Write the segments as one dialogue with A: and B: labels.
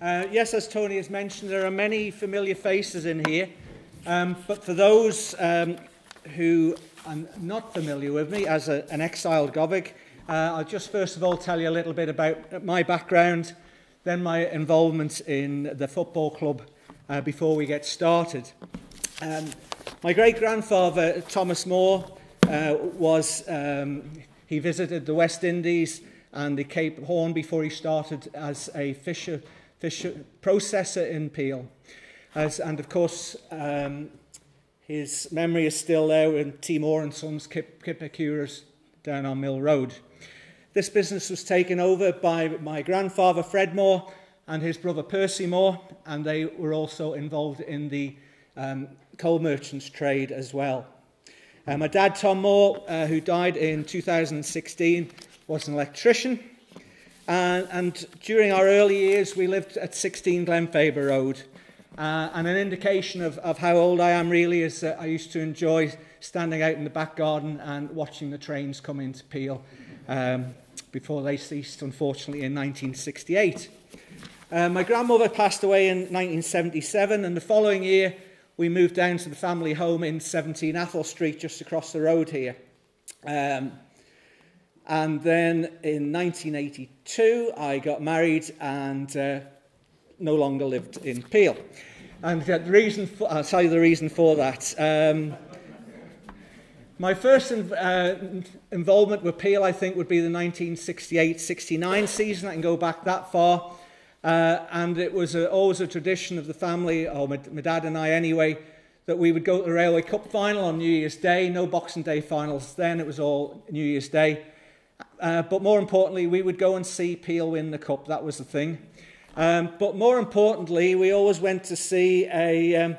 A: Uh, yes, as Tony has mentioned, there are many familiar faces in here. Um, but for those um, who are not familiar with me as a, an exiled Govig, uh, I'll just first of all tell you a little bit about my background, then my involvement in the football club uh, before we get started. Um, my great-grandfather, Thomas Moore, uh, was, um, he visited the West Indies and the Cape Horn before he started as a fisher, fisher processor in Peel. As, and of course, um, his memory is still there in Timor and Sons Kip, Kipper Curers down on Mill Road. This business was taken over by my grandfather Fred Moore and his brother Percy Moore, and they were also involved in the um, coal merchants trade as well. Uh, my dad, Tom Moore, uh, who died in 2016, was an electrician. Uh, and during our early years, we lived at 16 Glenfaba Road. Uh, and an indication of, of how old I am really is that I used to enjoy standing out in the back garden and watching the trains come into Peel um, before they ceased, unfortunately, in 1968. Uh, my grandmother passed away in 1977, and the following year, we moved down to the family home in 17 Athol Street, just across the road here. Um, and then in 1982, I got married and uh, no longer lived in Peel. And the reason for, I'll tell you the reason for that. Um, my first uh, involvement with Peel, I think, would be the 1968-69 season. I can go back that far. Uh, and it was a, always a tradition of the family, or my, my dad and I anyway, that we would go to the Railway Cup final on New Year's Day. No Boxing Day finals then, it was all New Year's Day. Uh, but more importantly, we would go and see Peel win the cup. That was the thing. Um, but more importantly, we always went to see a, um,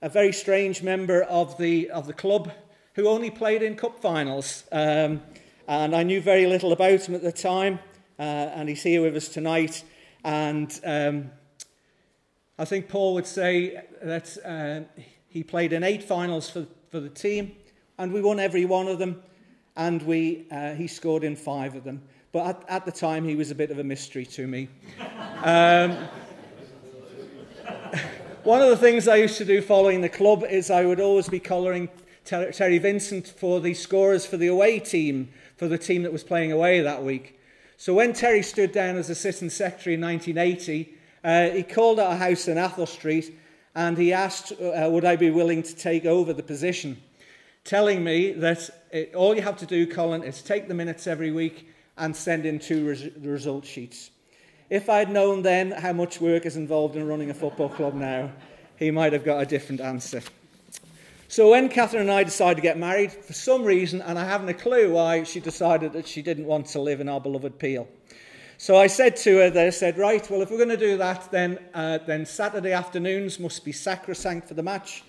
A: a very strange member of the, of the club who only played in cup finals. Um, and I knew very little about him at the time. Uh, and he's here with us tonight. And um, I think Paul would say that uh, he played in eight finals for, for the team, and we won every one of them, and we, uh, he scored in five of them. But at, at the time, he was a bit of a mystery to me. Um, one of the things I used to do following the club is I would always be colouring Ter Terry Vincent for the scorers for the away team, for the team that was playing away that week. So when Terry stood down as assistant secretary in 1980, uh, he called at a house in Athol Street and he asked, uh, would I be willing to take over the position, telling me that it, all you have to do, Colin, is take the minutes every week and send in two res result sheets. If I'd known then how much work is involved in running a football club now, he might have got a different answer. So when Catherine and I decided to get married, for some reason, and I haven't a clue why, she decided that she didn't want to live in our beloved Peel. So I said to her, they said, right, well, if we're going to do that, then, uh, then Saturday afternoons must be sacrosanct for the match,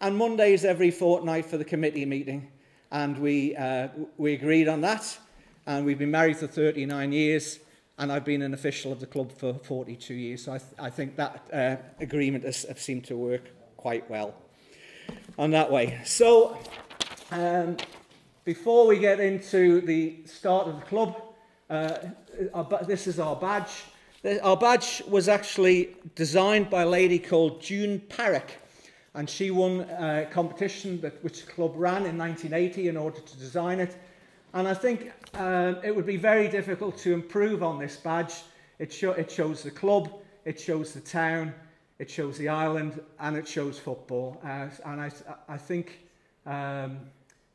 A: and Mondays every fortnight for the committee meeting. And we, uh, we agreed on that, and we've been married for 39 years, and I've been an official of the club for 42 years. So I, th I think that uh, agreement has, has seemed to work quite well on that way. So, um, before we get into the start of the club, uh, our, this is our badge. Our badge was actually designed by a lady called June Parrick, and she won a competition that, which club ran in 1980 in order to design it. And I think um, it would be very difficult to improve on this badge. It, show, it shows the club, it shows the town, it shows the island, and it shows football. Uh, and I, I think, um,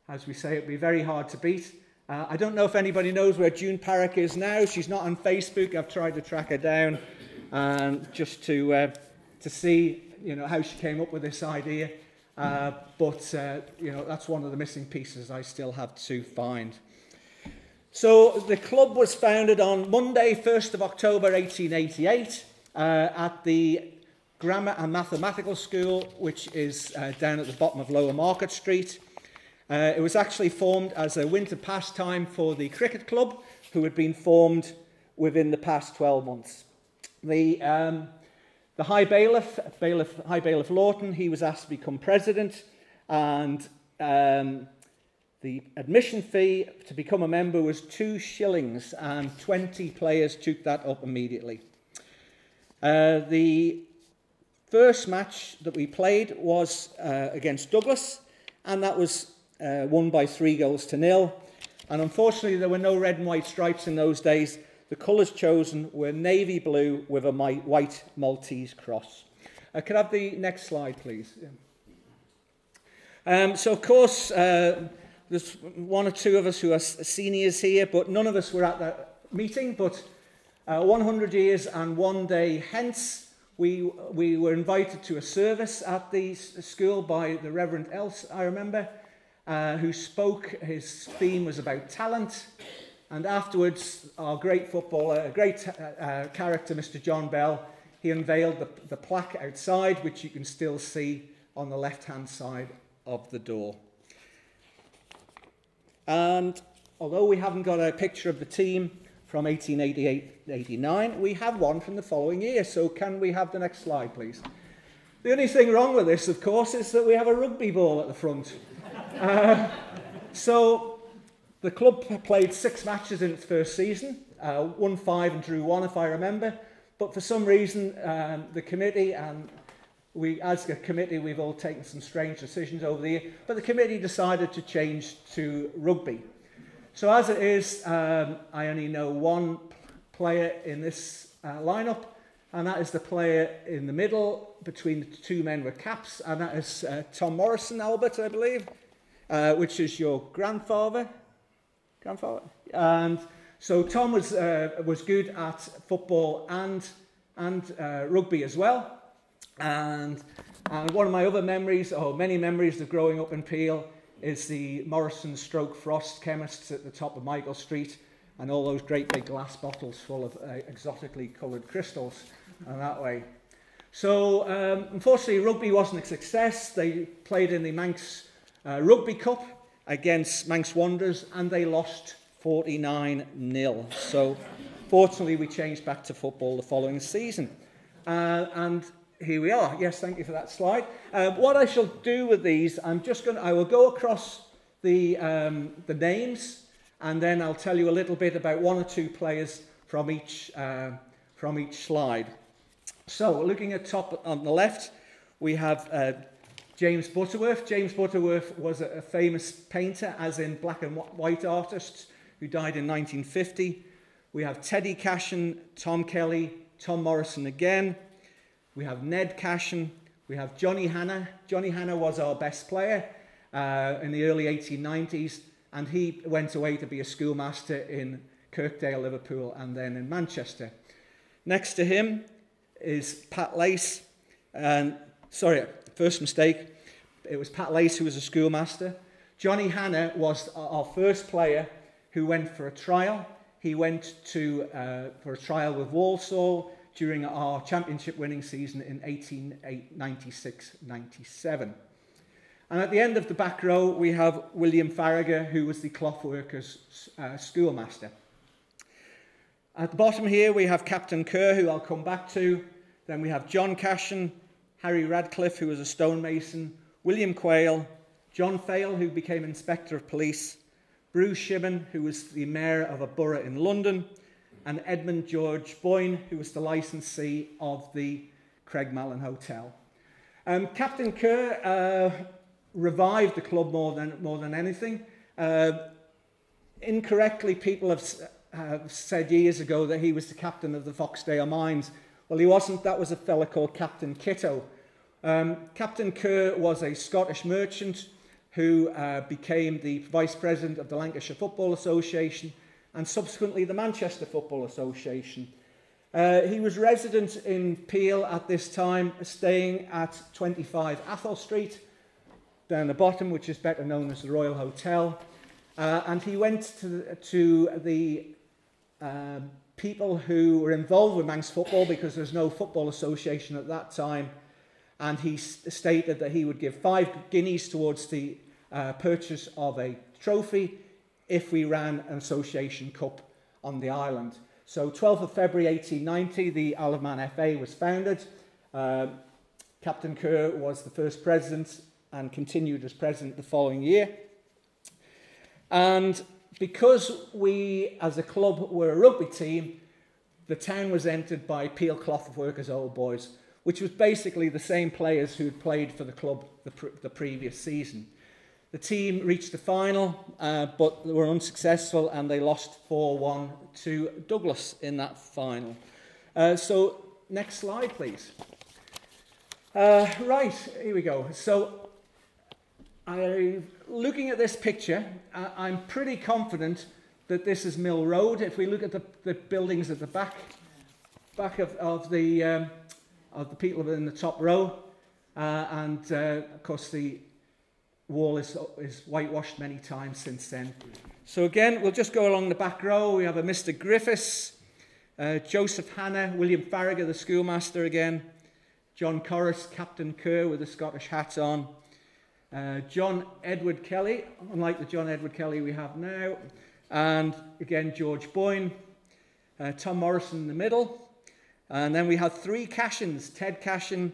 A: as we say, it'd be very hard to beat. Uh, I don't know if anybody knows where June Parrick is now. She's not on Facebook. I've tried to track her down um, just to, uh, to see you know, how she came up with this idea. Uh, but uh, you know, that's one of the missing pieces I still have to find. So the club was founded on Monday, 1st of October 1888 uh, at the Grammar and Mathematical School, which is uh, down at the bottom of Lower Market Street. Uh, it was actually formed as a winter pastime for the cricket club, who had been formed within the past 12 months. The, um, the High Bailiff, Bailiff, High Bailiff Lawton, he was asked to become president, and um, the admission fee to become a member was two shillings, and 20 players took that up immediately. Uh, the first match that we played was uh, against Douglas, and that was uh, won by three goals to nil. And unfortunately, there were no red and white stripes in those days. The colours chosen were navy blue with a white Maltese cross. Uh, could I have the next slide, please? Um, so, of course, uh, there's one or two of us who are seniors here, but none of us were at that meeting. But uh, 100 years and one day hence, we, we were invited to a service at the school by the Reverend Else, I remember, uh, who spoke. His theme was about talent. And afterwards, our great footballer, a great uh, uh, character, Mr. John Bell, he unveiled the, the plaque outside, which you can still see on the left hand side of the door. And although we haven't got a picture of the team from 1888-89, we have one from the following year. So can we have the next slide, please? The only thing wrong with this, of course, is that we have a rugby ball at the front. uh, so the club played six matches in its first season, uh, won five and drew one, if I remember. But for some reason, um, the committee and we, as a committee, we've all taken some strange decisions over the year, but the committee decided to change to rugby. So as it is, um, I only know one player in this uh, lineup, and that is the player in the middle between the two men with caps, and that is uh, Tom Morrison, Albert, I believe, uh, which is your grandfather. Grandfather? And so Tom was, uh, was good at football and, and uh, rugby as well. And, and one of my other memories, or many memories of growing up in Peel, is the Morrison Stroke Frost chemists at the top of Michael Street and all those great big glass bottles full of uh, exotically coloured crystals and that way. So, um, unfortunately, rugby wasn't a success. They played in the Manx uh, Rugby Cup against Manx Wanderers and they lost 49 0. So, fortunately, we changed back to football the following season. Uh, and here we are. Yes, thank you for that slide. Uh, what I shall do with these, I'm just going to, I will go across the, um, the names and then I'll tell you a little bit about one or two players from each, uh, from each slide. So, looking at top on the left, we have uh, James Butterworth. James Butterworth was a, famous painter, as in black and white artist, who died in 1950. We have Teddy Cashin, Tom Kelly, Tom Morrison again, we have Ned Cashin. We have Johnny Hanna. Johnny Hanna was our best player uh, in the early 1890s, and he went away to be a schoolmaster in Kirkdale, Liverpool, and then in Manchester. Next to him is Pat Lace. And sorry, first mistake. It was Pat Lace who was a schoolmaster. Johnny Hanna was our first player who went for a trial. He went to uh, for a trial with Walsall during our championship winning season in 1896-97. And at the end of the back row, we have William Farragher, who was the clothworkers uh, schoolmaster. At the bottom here, we have Captain Kerr, who I'll come back to. Then we have John Cashin, Harry Radcliffe, who was a stonemason, William Quayle, John Fale, who became Inspector of Police, Bruce Shimmin, who was the mayor of a borough in London, and Edmund George Boyne, who was the licensee of the Creg Malin Hotel. Um, Captain Kerr uh, revived the club more than, more than anything. Uh, incorrectly, people have, have said years ago that he was the captain of the Foxdale Mines. Well, he wasn't. That was a fella called Captain Kitto. Um, captain Kerr was a Scottish merchant who uh, became the vice president of the Lancashire Football Association and subsequently the Manchester Football Association. Uh, he was resident in Peel at this time, staying at 25 Athol Street, down the bottom, which is better known as the Royal Hotel. Uh, and he went to, to the uh, people who were involved with Manx football because there's no football association at that time. And he stated that he would give five guineas towards the uh, purchase of a trophy if we ran an association cup on the island. So 12th of February 1890, the Isle of Man FA was founded. Uh, Captain Kerr was the first president and continued as president the following year. And because we, as a club, were a rugby team, the town was entered by Peel Cloth Workers Old Boys, which was basically the same players who had played for the club the, pre the previous season. The team reached the final, uh, but they were unsuccessful and they lost 4-1 to Douglas in that final. Uh, so, next slide, please. Uh, right, here we go. So, I, looking at this picture, I, I'm pretty confident that this is Mill Road. If we look at the, the buildings at the back, back of, of, the, um, of the people in the top row, uh, and uh, of course the wall is, is whitewashed many times since then. So again, we'll just go along the back row. We have a Mr. Griffiths, uh, Joseph Hanna, William Farragher, the schoolmaster again, John Corris, Captain Kerr with the Scottish hat on, uh, John Edward Kelly, unlike the John Edward Kelly we have now, and again George Boyne, uh, Tom Morrison in the middle, and then we have three Cashins, Ted Cashin,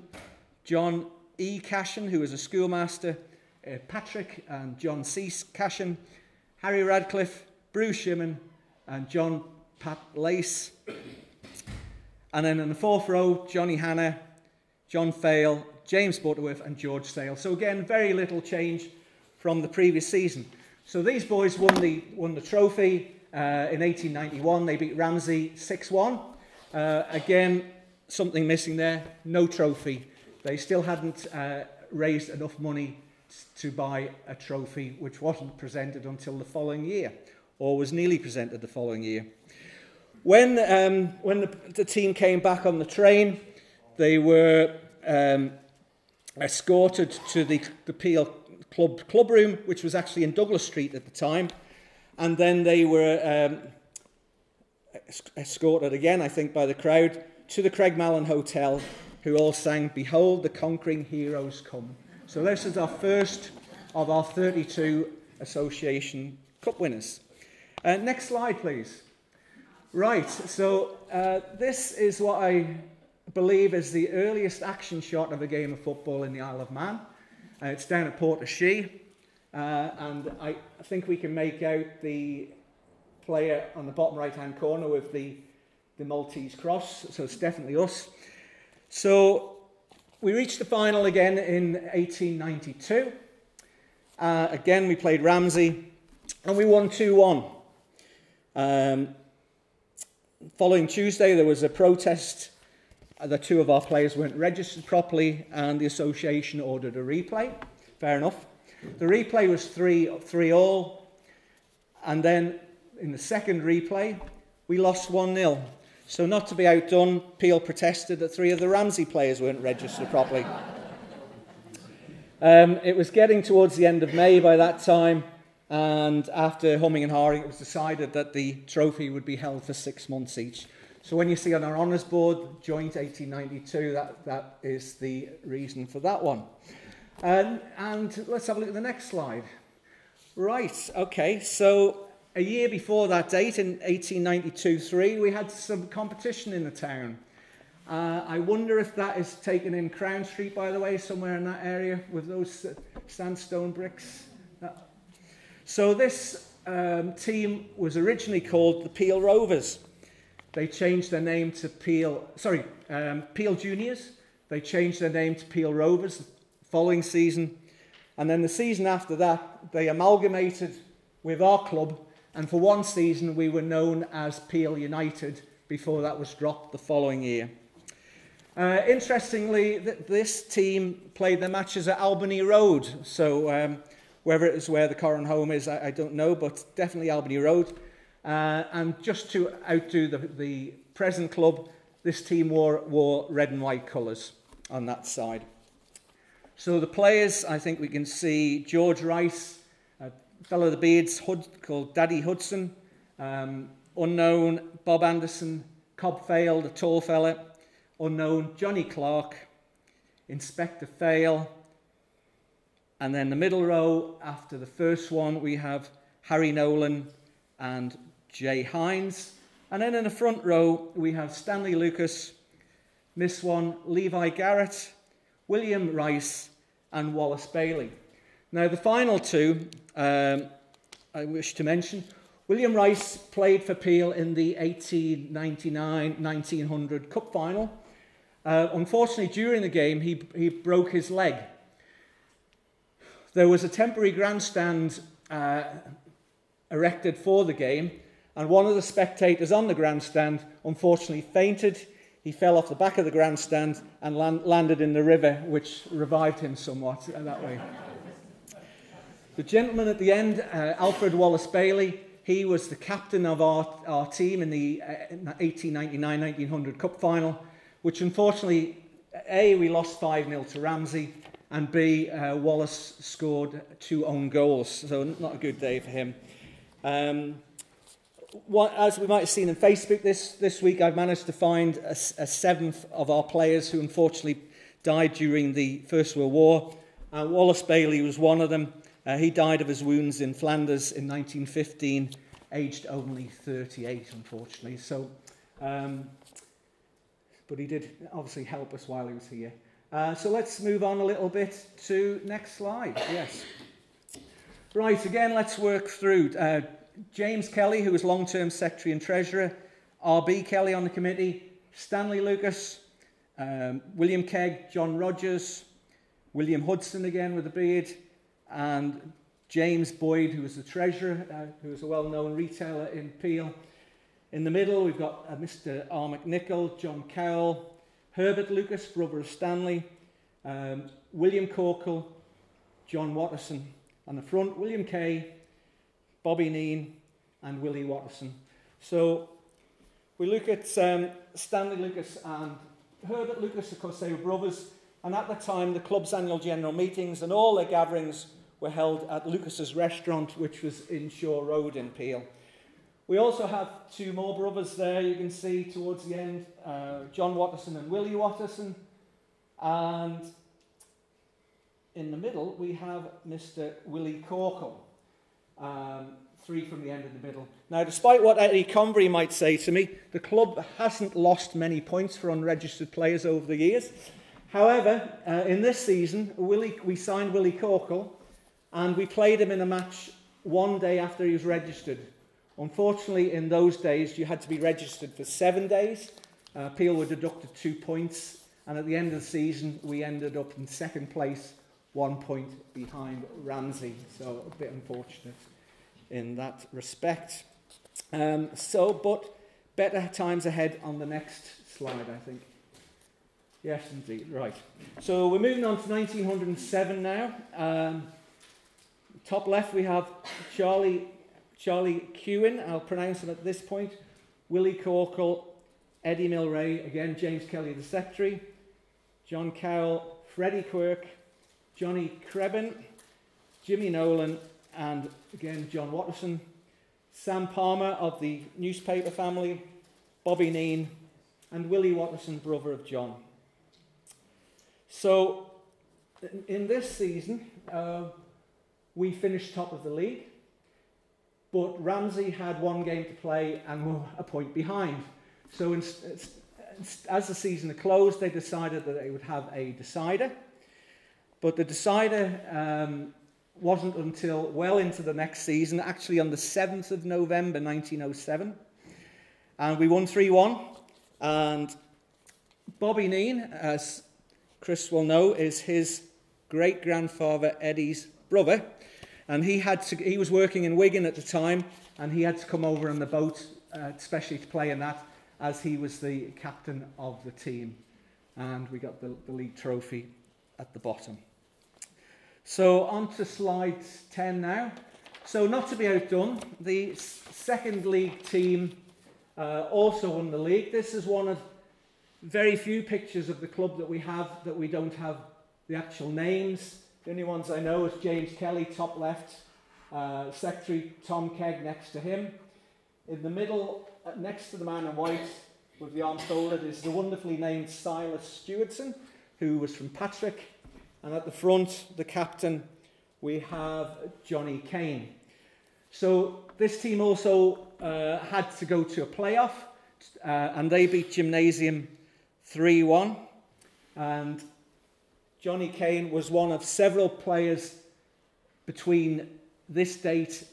A: John E. Cashin, who was a schoolmaster, uh, Patrick and John C. Cashin, Harry Radcliffe, Bruce Shimmin, and John Pat Lace. And then in the fourth row, Johnny Hanna, John Fail, James Butterworth, and George Sale. So again, very little change from the previous season. So these boys won the, won the trophy uh, in 1891. They beat Ramsey 6-1. Uh, again, something missing there, no trophy. They still hadn't uh, raised enough money to buy a trophy which wasn't presented until the following year, or was nearly presented the following year. When, um, when the, the team came back on the train, they were um, escorted to the, the Peel Club club room, which was actually in Douglas Street at the time, and then they were um, escorted again, I think, by the crowd to the Creg Malin Hotel, who all sang, Behold the Conquering Heroes Come. So this is our first of our 32 Association Cup winners. Uh, next slide, please. Right, so uh, this is what I believe is the earliest action shot of a game of football in the Isle of Man. Uh, it's down at Port Port-e-Chee, uh, and I think we can make out the player on the bottom right-hand corner with the, the Maltese cross, so it's definitely us. So we reached the final again in 1892. Uh, again, we played Ramsey and we won 2 1. Um, following Tuesday, there was a protest. Uh, the two of our players weren't registered properly, and the association ordered a replay. Fair enough. The replay was 3 3 all. And then in the second replay, we lost 1 0. So, not to be outdone, Peel protested that three of the Ramsey players weren't registered properly. Um, it was getting towards the end of May by that time, and after humming and hawing, it was decided that the trophy would be held for six months each. So, when you see on our honours board, joint 1892, that, that is the reason for that one. Um, and let's have a look at the next slide. Right, okay, so a year before that date, in 1892-3, we had some competition in the town. Uh, I wonder if that is taken in Crown Street, by the way, somewhere in that area with those sandstone bricks. So this um, team was originally called the Peel Rovers. They changed their name to Peel, sorry, um, Peel Juniors. They changed their name to Peel Rovers the following season. And then the season after that, they amalgamated with our club and for one season, we were known as Peel United before that was dropped the following year. Uh, interestingly, th this team played their matches at Albany Road. So um, whether it is where the current home is, I, I don't know, but definitely Albany Road. Uh, and just to outdo the, the present club, this team wore, wore red and white colours on that side. So the players, I think we can see George Rice, fellow of the beards Hud, called Daddy Hudson, um, unknown Bob Anderson, Cobb Fail, the tall fella, unknown Johnny Clark, Inspector Fail, and then the middle row after the first one we have Harry Nolan and Jay Hines. And then in the front row we have Stanley Lucas, Miss One, Levi Garrett, William Rice, and Wallace Bailey. Now, the final two um, I wish to mention William Rice played for Peel in the 1899-1900 Cup final. Uh, unfortunately, during the game, he, he broke his leg. There was a temporary grandstand uh, erected for the game, and one of the spectators on the grandstand unfortunately fainted. He fell off the back of the grandstand and land, landed in the river, which revived him somewhat that way. The gentleman at the end, uh, Alfred Wallace Bailey, he was the captain of our, our team in the uh, 1899-1900 Cup final, which unfortunately, A, we lost 5-0 to Ramsey, and B, uh, Wallace scored two own goals, so not a good day for him. Um, what, as we might have seen on Facebook this, this week, I've managed to find a, a seventh of our players who unfortunately died during the First World War. Uh, Wallace Bailey was one of them. Uh, he died of his wounds in Flanders in 1915, aged only 38, unfortunately. So, um, but he did obviously help us while he was here. Uh, so let's move on a little bit to next slide. Yes. Right, again, let's work through. Uh, James Kelly, who was long-term secretary and treasurer, R.B. Kelly on the committee, Stanley Lucas, um, William Kegg, John Rogers, William Hudson again with a beard, and James Boyd, who was the treasurer, uh, who was a well-known retailer in Peel. In the middle, we've got uh, Mr. R. McNichol, John Cowell, Herbert Lucas, brother of Stanley, um, William Corkill, John Watterson. On the front, William Kay, Bobby Kneen, and Willie Watterson. So we look at um, Stanley Lucas and Herbert Lucas, of course, they were brothers. And at the time, the club's annual general meetings and all their gatherings were held at Lucas's restaurant, which was in Shore Road in Peel. We also have two more brothers there, you can see towards the end, uh, John Watterson and Willie Watterson. And in the middle, we have Mr. Willie Corkill. Um, three from the end of the middle. Now, despite what Eddie Convery might say to me, the club hasn't lost many points for unregistered players over the years. However, uh, in this season, Willie, we signed Willie Corkill and we played him in a match one day after he was registered. Unfortunately, in those days, you had to be registered for seven days. Uh, Peel were deducted two points, and at the end of the season, we ended up in second place, one point behind Ramsey. So a bit unfortunate in that respect. Um, so, but better times ahead on the next slide, I think. Yes, indeed. Right. So we're moving on to 1907 now. Um, top left, we have Charlie, Charlie Kewin. I'll pronounce him at this point. Willie Corkill, Eddie Mylrea, again, James Kelly, the secretary. John Cowell, Freddie Quirk, Johnny Crebin, Jimmy Nolan, and again, John Watterson, Sam Palmer of the newspaper family, Bobby Kneen, and Willie Watterson, brother of John. So, in this season, uh, we finished top of the league, but Ramsey had one game to play and were a point behind. So, in, as the season closed, they decided that they would have a decider. But the decider um, wasn't until well into the next season, actually on the 7th of November 1907. And we won 3 1. And Bobby Kneen, as Chris will know, is his great grandfather Eddie's brother. And he, had to, he was working in Wigan at the time, and he had to come over on the boat, uh, especially to play in that, as he was the captain of the team. And we got the, the league trophy at the bottom. So on to slide 10 now. So not to be outdone, the second league team uh, also won the league. This is one of very few pictures of the club that we have that we don't have the actual names. The only ones I know is James Kelly, top left, uh, Secretary Tom Kegg next to him. In the middle, uh, next to the man in white with the arms folded, is the wonderfully named Silas Stewardson, who was from Patrick and at the front, the captain, we have Johnny Kane. So this team also uh, had to go to a playoff, uh, and they beat Gymnasium 3 1. And Johnny Kane was one of several players between this date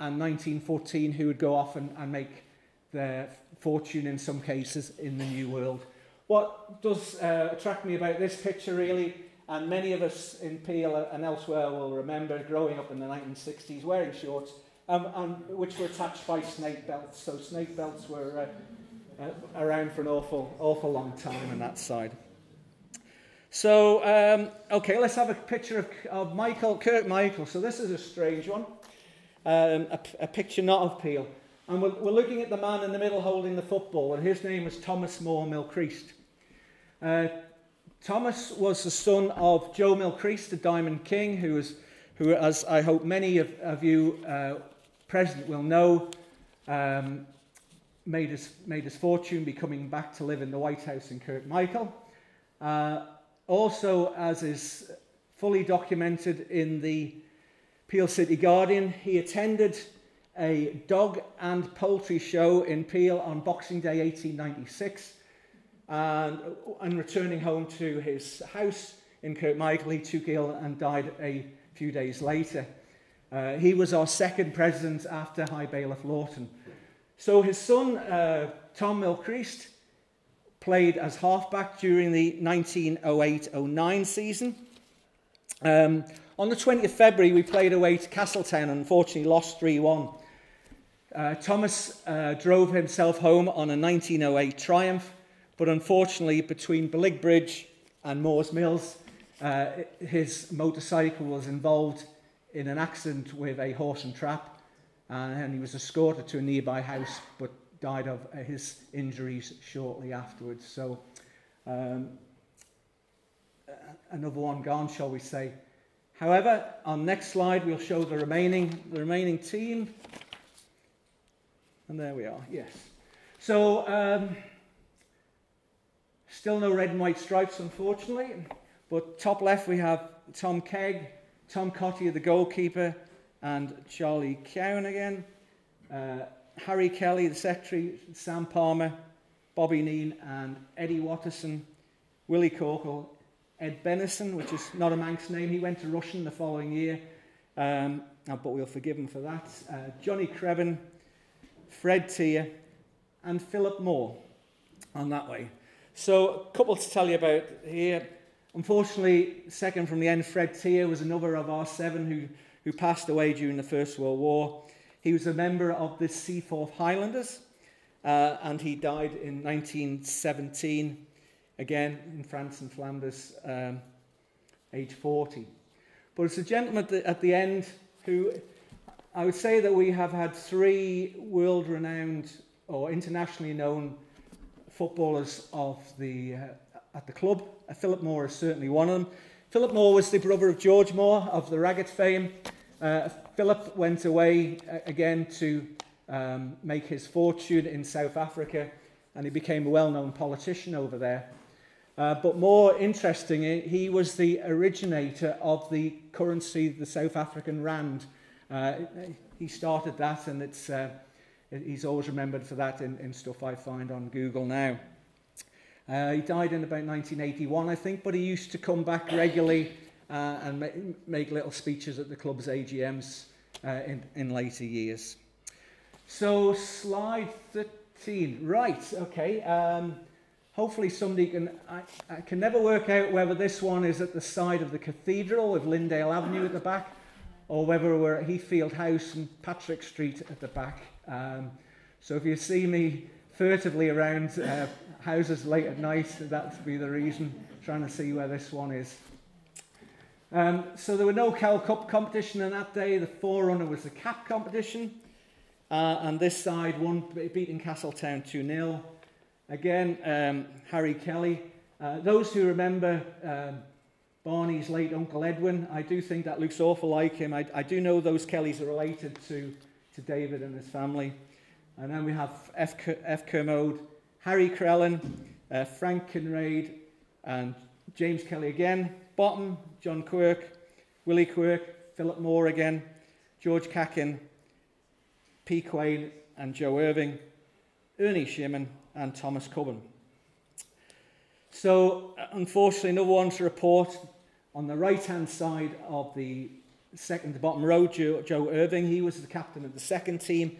A: and 1914 who would go off and, and make their fortune in some cases in the New World. What does uh, attract me about this picture really, and many of us in Peel and elsewhere will remember growing up in the 1960s wearing shorts, um, and which were attached by snake belts. So snake belts were uh, uh, around for an awful, awful long time on that side. So, um, okay, let's have a picture of, of Michael, Kirk Michael. So this is a strange one. Um, a, a picture not of Peel. And we're, we're looking at the man in the middle holding the football, and his name was Thomas Moore Mylchreest. Uh, Thomas was the son of Joe Mylchreest, the Diamond King, who, was, who as I hope many of, of you uh, present will know, um, made, his, made his fortune becoming back to live in the White House in Kirkmichael. Uh, also, as is fully documented in the Peel City Guardian, he attended a dog and poultry show in Peel on Boxing Day 1896. And, and returning home to his house in Kirkmichael, he took ill and died a few days later. Uh, he was our second president after High Bailiff Lawton. So his son, uh, Tom Mylchreest, played as halfback during the 1908-09 season. Um, on the 20th of February, we played away to Castletown and unfortunately lost 3-1. Uh, Thomas uh, drove himself home on a 1908 Triumph, but unfortunately, between Ballig Bridge and Moores Mills, uh, his motorcycle was involved in an accident with a horse and trap, and he was escorted to a nearby house, but died of uh, his injuries shortly afterwards. So, um, another one gone, shall we say. However, on next slide, we'll show the remaining, the remaining team. And there we are, yes. So, um, still no red and white stripes, unfortunately. But top left, we have Tom Kegg, Tom Cottier, the goalkeeper, and Charlie Cowan again. Uh, Harry Kelly, the secretary, Sam Palmer, Bobby Kneen, and Eddie Watterson, Willie Corkill, Ed Benison, which is not a Manx name. He went to Rushen the following year, um, but we'll forgive him for that. Uh, Johnny Creven, Fred Tier, and Philip Moore on that way. So, a couple to tell you about here. Unfortunately, second from the end, Fred Tier was another of our seven who, who passed away during the First World War. He was a member of the Seaforth Highlanders, uh, and he died in 1917, again in France and Flanders, um, age 40. But it's a gentleman at the, at the end who I would say that we have had three world renowned or internationally known footballers of the, uh, at the club. Uh, Philip Moore is certainly one of them. Philip Moore was the brother of George Moore of the Raggett fame. Uh, Philip went away uh, again to um, make his fortune in South Africa and he became a well-known politician over there. Uh, but more interestingly, he was the originator of the currency, the South African rand. Uh, he started that and it's, uh, he's always remembered for that in, in stuff I find on Google now. Uh, he died in about 1981, I think, but he used to come back regularly uh, and ma make little speeches at the club's AGMs uh, in, in later years. So, slide 13. Right, okay. Um, hopefully, somebody can. I, I can never work out whether this one is at the side of the cathedral with Lindale Avenue at the back or whether we're at Heathfield House and Patrick Street at the back. Um, so, if you see me furtively around uh, houses late at night, that'd be the reason, trying to see where this one is. Um, so there were no Cal Cup competition on that day. The forerunner was the cap competition. Uh, and this side won, beating Castletown 2-0. Again, um, Harry Kelly. Uh, those who remember um, Barney's late Uncle Edwin, I do think that looks awful like him. I, I do know those Kellys are related to, to David and his family. And then we have F. F. Kermode, Harry Crellin, uh, Frank Kinrade, and James Kelly again. Bottom, John Quirk, Willie Quirk, Philip Moore again, George Cacken, P. Quain and Joe Irving, Ernie Shimmin and Thomas Cubbon. So, uh, unfortunately, no one to report on the right hand side of the second to bottom row, Joe, Joe Irving. He was the captain of the second team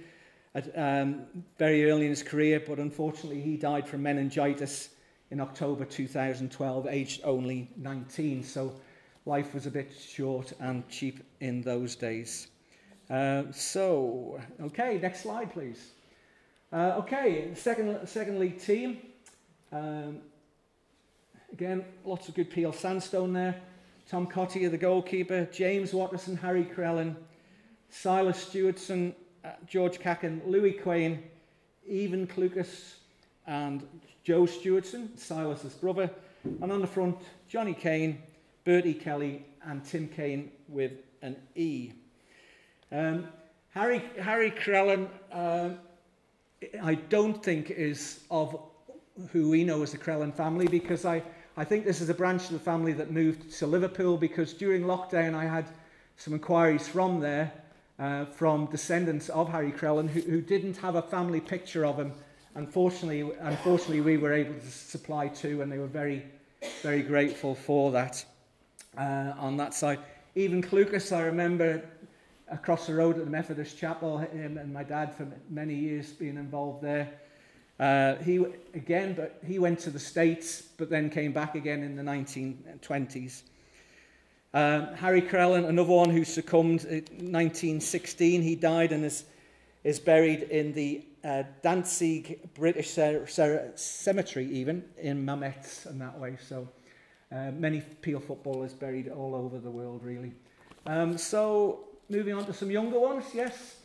A: at, um, very early in his career, but unfortunately he died from meningitis in October 2012, aged only 19. So life was a bit short and cheap in those days. Uh, so, okay, next slide, please. Uh, okay, second, second league team. Um, again, lots of good Peel Sandstone there. Tom Cottier, the goalkeeper. James Watterson, Harry Crellin, Silas Stewartson, uh, George Cacken, Louis Quain, Evan Clucas, and Joe Stewartson, Silas's brother. And on the front, Johnny Kane, Bertie Kelly, and Tim Kane with an E. Um, Harry, Harry Crellin, uh, I don't think is of who we know as the Crellin family because I, I think this is a branch of the family that moved to Liverpool because during lockdown I had some inquiries from there, uh, from descendants of Harry Crellin who, who didn't have a family picture of him. Unfortunately, unfortunately, we were able to supply two and they were very, very grateful for that uh, on that side. Evan Clucas, I remember across the road at the Methodist Chapel, him and my dad for many years being involved there. Uh, he again, but he went to the States, but then came back again in the 1920s. Um, Harry Crellin, another one who succumbed in 1916, he died and is, is buried in the uh, Danzig British Cemetery, even in Mametz and that way. So uh, many Peel footballers buried all over the world, really. Um, so moving on to some younger ones, yes.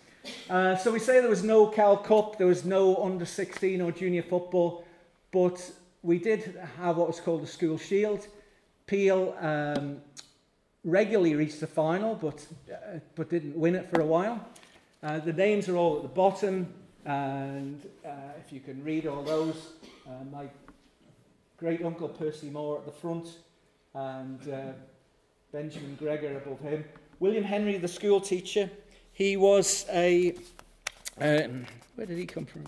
A: Uh, so we say there was no Cal Cup, there was no under 16 or junior football, but we did have what was called the School Shield. Peel um, regularly reached the final, but, uh, but didn't win it for a while. Uh, the names are all at the bottom, and uh, if you can read all those, uh, my great uncle Percy Moore at the front, and uh, Benjamin Gregor above him. William Henry, the school teacher, he was a. Um, where did he come from?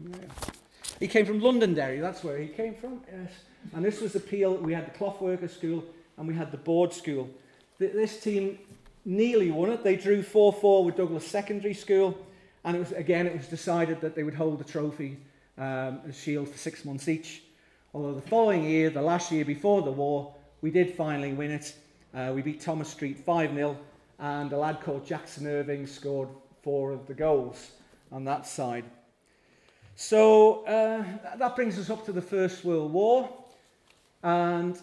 A: He came from Londonderry, that's where he came from. Yes. And this was the Peel. We had the clothworker school and we had the board school. This team nearly won it. They drew 4 4 with Douglas Secondary School. And it was, again, it was decided that they would hold the trophy um, as shield for six months each. Although the following year, the last year before the war, we did finally win it. Uh, we beat Thomas Street 5 0 and a lad called Jackson Irving scored four of the goals on that side. So uh, that brings us up to the First World War, and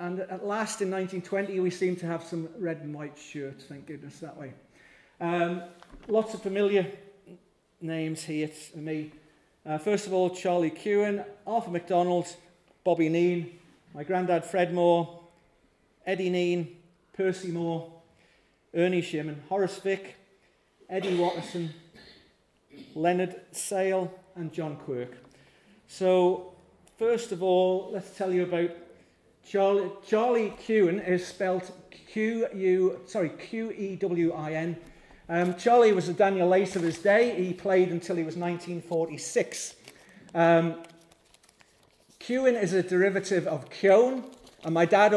A: and at last in 1920 we seem to have some red and white shirts. Thank goodness that way. Um, lots of familiar names here to me. Uh, first of all, Charlie Kewin, Arthur MacDonald, Bobby Kneen, my granddad Fred Moore, Eddie Kneen, Percy Moore, Ernie Shimmin, Horace Vick, Eddie Watterson, Leonard Sale, and John Quirk. So, first of all, let's tell you about Charlie. Charlie is spelled Q U sorry Q E W I N. Um, Charlie was a Daniel Lace of his day. He played until he was 1946. Um, is a derivative of Keown, and my dad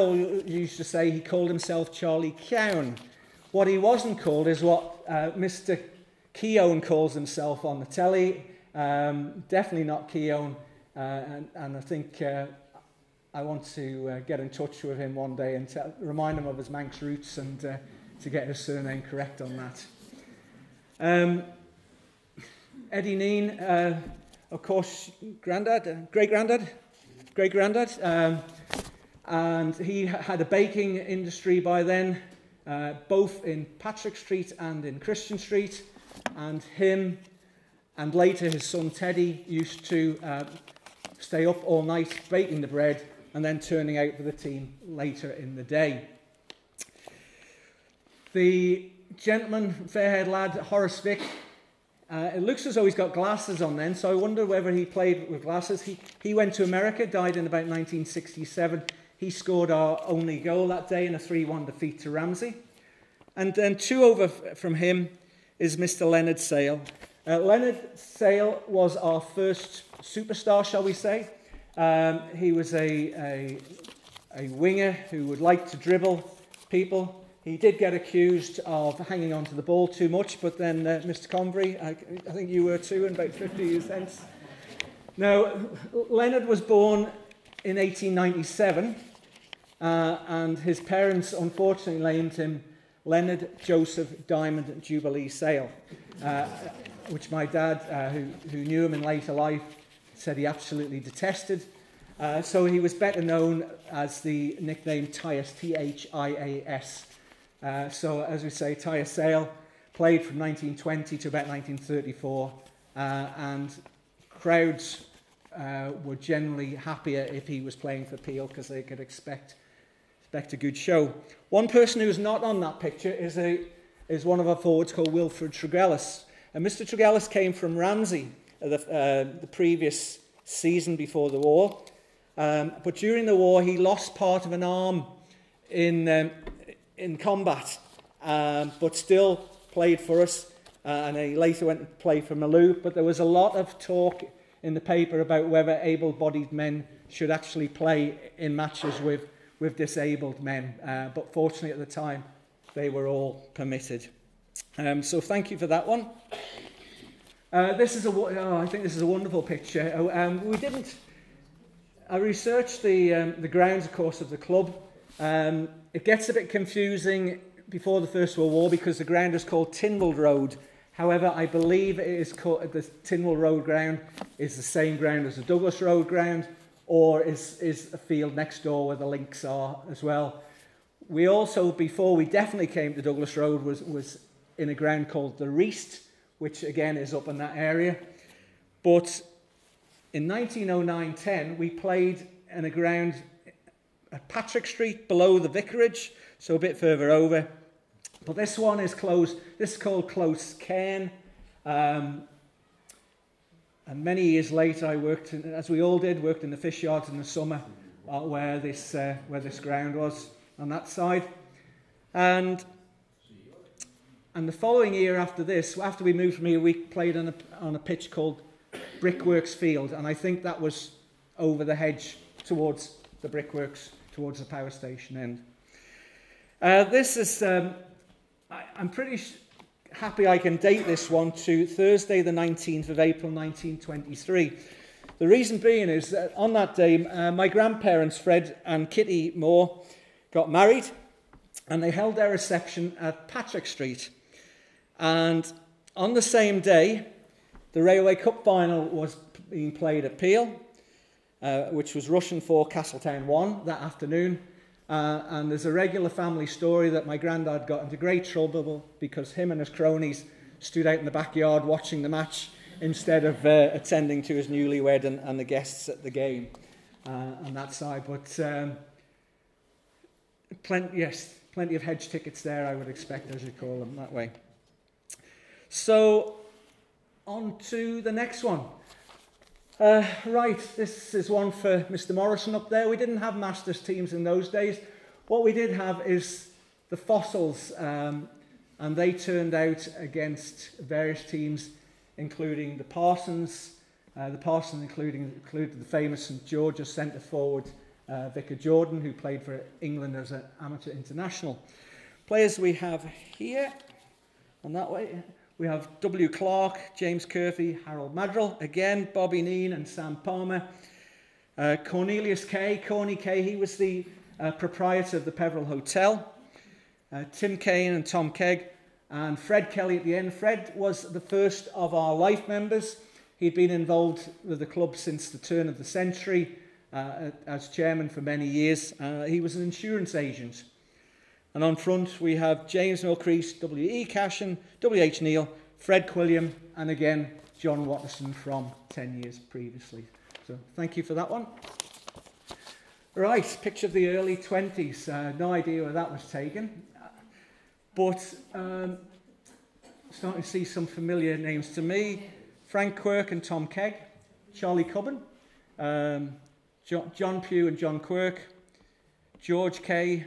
A: used to say he called himself Charlie Keown. What he wasn't called is what uh, Mr. Keown calls himself on the telly. Um, definitely not Keown. Uh, and, and I think uh, I want to uh, get in touch with him one day and tell, remind him of his Manx roots and uh, to get his surname correct on that. Um, Eddie Kneen, uh, of course, granddad, uh, great granddad, great granddad, um, and he had a baking industry by then. Uh, both in Patrick Street and in Christian Street. And him and later his son Teddy used to uh, stay up all night baking the bread and then turning out for the team later in the day. The gentleman, fair-haired lad, Horace Vick, uh, it looks as though he's got glasses on then, so I wonder whether he played with glasses. He, he went to America, died in about 1967. He scored our only goal that day in a 3 1 defeat to Ramsey. And then two over from him is Mr. Leonard Sale. Uh, Leonard Sale was our first superstar, shall we say. Um, he was a, a, a winger who would like to dribble people. He did get accused of hanging on to the ball too much, but then uh, Mr. Convery, I, I think you were too, in about 50 years hence. Now, Leonard was born in 1897, uh, and his parents unfortunately named him Leonard Joseph Diamond Jubilee Sale, uh, which my dad, uh, who, who knew him in later life, said he absolutely detested. Uh, so he was better known as the nickname Thias, T-H-I-A-S. Uh, so as we say, Thias Sale played from 1920 to about 1934, uh, and crowds uh, were generally happier if he was playing for Peel because they could expect, expect a good show. One person who's not on that picture is, a, is one of our forwards called Wilfred Tregellis. And Mr. Tregellis came from Ramsey the, uh, the previous season before the war. Um, but during the war, he lost part of an arm in, um, in combat, um, but still played for us. Uh, and he later went and played for Malew. But there was a lot of talk in the paper about whether able-bodied men should actually play in matches with, with disabled men. Uh, but fortunately at the time, they were all permitted. Um, so thank you for that one. Uh, this is a, oh, I think this is a wonderful picture. Oh, um, we didn't, I researched the, um, the grounds, of course, of the club. Um, it gets a bit confusing before the First World War because the ground is called Tynwald Road. However, I believe it is called, the Tynwald Road ground is the same ground as the Douglas Road ground or is, is a field next door where the links are as well. We also, before we definitely came to Douglas Road, was, was in a ground called the Reist, which again is up in that area. But in 1909-10, we played in a ground at Patrick Street below the vicarage, so a bit further over. But this one is close. This is called Close Cairn. Um, and many years later, I worked, in, as we all did, worked in the fish yards in the summer, uh, where this uh, where this ground was on that side. And and the following year after this, after we moved from here, we played on a on a pitch called Brickworks Field, and I think that was over the hedge towards the brickworks, towards the power station end. Uh, this is, um, I, I'm pretty happy I can date this one to Thursday, the 19th of April 1923. The reason being is that on that day, uh, my grandparents, Fred and Kitty Moore, got married and they held their reception at Patrick Street. And on the same day, the Railway Cup final was being played at Peel, uh, which was Rushen 4, Castletown 1 that afternoon. Uh, and there's a regular family story that my granddad got into great trouble because him and his cronies stood out in the backyard watching the match instead of uh, attending to his newlywed and, and the guests at the game uh, on that side. But um, plenty, yes, plenty of hedge tickets there, I would expect, as you call them, that way. So on to the next one. Uh, right, this is one for Mr. Morrison up there. We didn't have Masters teams in those days. What we did have is the fossils, um, and they turned out against various teams, including the Parsons. Uh, the Parsons including, included the famous St George's centre forward uh, Vicar Jordan, who played for England as an amateur international. Players we have here, on that way, we have W. Clark, James Curphey, Harold Maddrell, again, Bobby Kneen and Sam Palmer. Uh, Cornelius Kay, Corny Kay, he was the uh, proprietor of the Peveril Hotel. Uh, Tim Kane and Tom Kegg, and Fred Kelly at the end. Fred was the first of our life members. He'd been involved with the club since the turn of the century uh, as chairman for many years. Uh, he was an insurance agent. And on front we have James Mylchreest, W.E. Cashin, W.H. Neal, Fred Quilliam, and again John Watterson from 10 years previously. So thank you for that one. Right, picture of the early 20s. Uh, no idea where that was taken. But um, starting to see some familiar names to me. Frank Quirk and Tom Kegg, Charlie Cubbon, um, John, John Pugh and John Quirk, George Kay,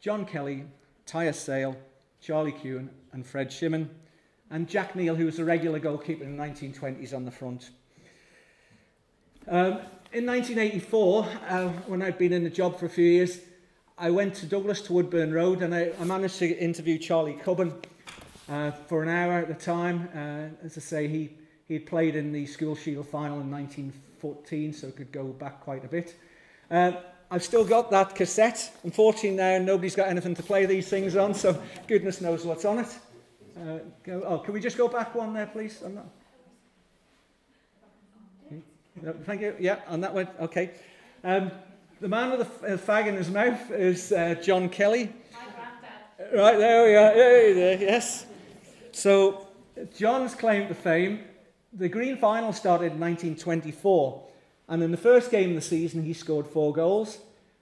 A: John Kelly, Thias Sale, Charlie Kewin, and Fred Shimmin, and Jack Neal, who was a regular goalkeeper in the 1920s on the front. Um, in 1984, uh, when I'd been in the job for a few years, I went to Douglas to Woodburn Road and I, I managed to interview Charlie Cubbon uh, for an hour at the time. Uh, as I say, he, he had played in the School Shield final in 1914, so it could go back quite a bit. Uh, I've still got that cassette. Unfortunately now and nobody's got anything to play these things on, so goodness knows what's on it. Uh, go, oh, can we just go back one there, please? I'm not... Thank you. Yeah, on that one. Okay. Um, the man with the fag in his mouth is uh, John Kelly. Right, there we are. There, yes. So, John's claim to fame, the Green final started in 1924. And in the first game of the season, he scored four goals.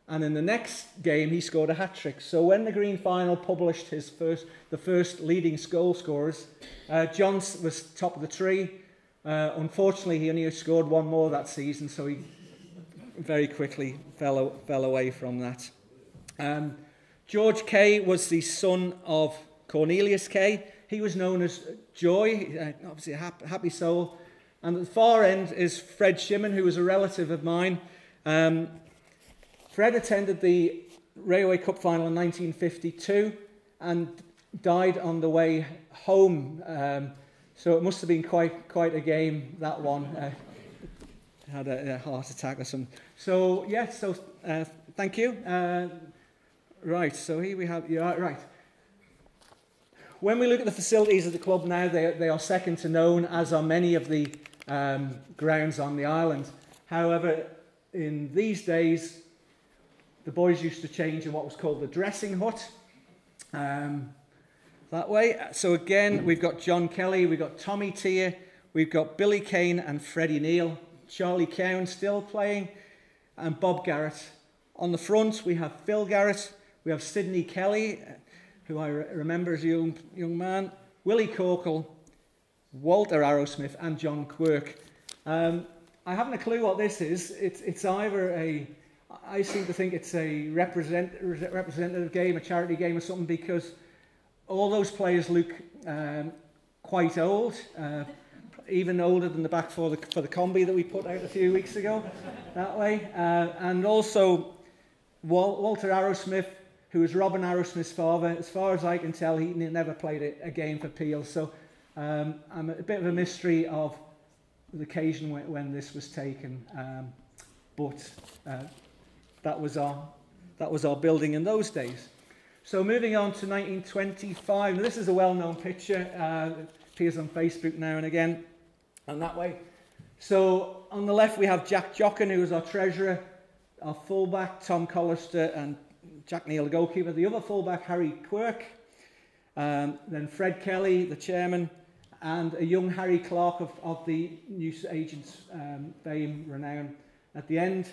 A: And in the next game, he scored a hat trick. So when the Green Final published his first, the first leading goal scorers, uh, John was top of the tree. Uh, unfortunately, he only scored one more that season, so he very quickly fell, fell away from that. Um, George Kay was the son of Cornelius Kay. He was known as Joy, uh, obviously a happy soul. And at the far end is Fred Shimmin, who was a relative of mine. Um, Fred attended the Railway Cup final in 1952 and died on the way home. Um, so it must have been quite quite a game that one. Uh, had a, a, heart attack or something. So yes, yeah, so uh, thank you. Uh, right, so here we have yeah, right. When we look at the facilities of the club now, they, they are second to none, as are many of the um, grounds on the island. However, in these days, the boys used to change in what was called the dressing hut. Um, that way. So again, we've got John Kelly, we've got Tommy Tier, we've got Billy Kane and Freddie Neal, Charlie Cowan still playing, and Bob Garrett. On the front, we have Phil Garrett, we have Sidney Kelly, who I re remember as a young, young man, Willie Corkill, Walter Arrowsmith, and John Quirk. Um, I haven't a clue what this is. It's, it's either a, I seem to think it's a represent, representative game, a charity game or something, because all those players look um, quite old, uh, even older than the back for the, for the combi that we put out a few weeks ago, that way. Uh, and also, Wal Walter Arrowsmith, who was Robin Arrowsmith's father, as far as I can tell, he never played a, a game for Peel. So um, I'm a bit of a mystery of the occasion when, when this was taken, um, but uh, that was our that was our building in those days. So moving on to 1925, this is a well-known picture. Uh, it appears on Facebook now and again, and that way. So on the left we have Jack Jocken, who was our treasurer, our fullback Tom Collister, and Jack Neal, the goalkeeper. The other fullback Harry Quirk, um, then Fred Kelly, the chairman, and a young Harry Clark of, of the news agents um, fame, renown at the end.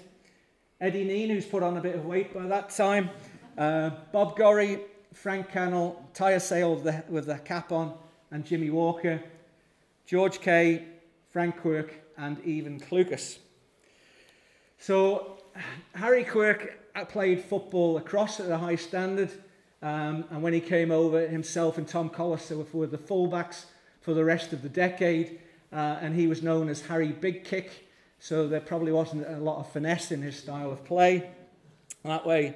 A: Eddie Kneen, who's put on a bit of weight by that time. Uh, Bob Gorry, Frank Cannell, Thias Sale with the, with the cap on, and Jimmy Walker. George Kay, Frank Quirk, and Evan Clucas. So Harry Quirk played football across at a high standard. Um, and when he came over, himself and Tom Collister were the fullbacks for the rest of the decade. Uh, and he was known as Harry Big Kick. So there probably wasn't a lot of finesse in his style of play. That way.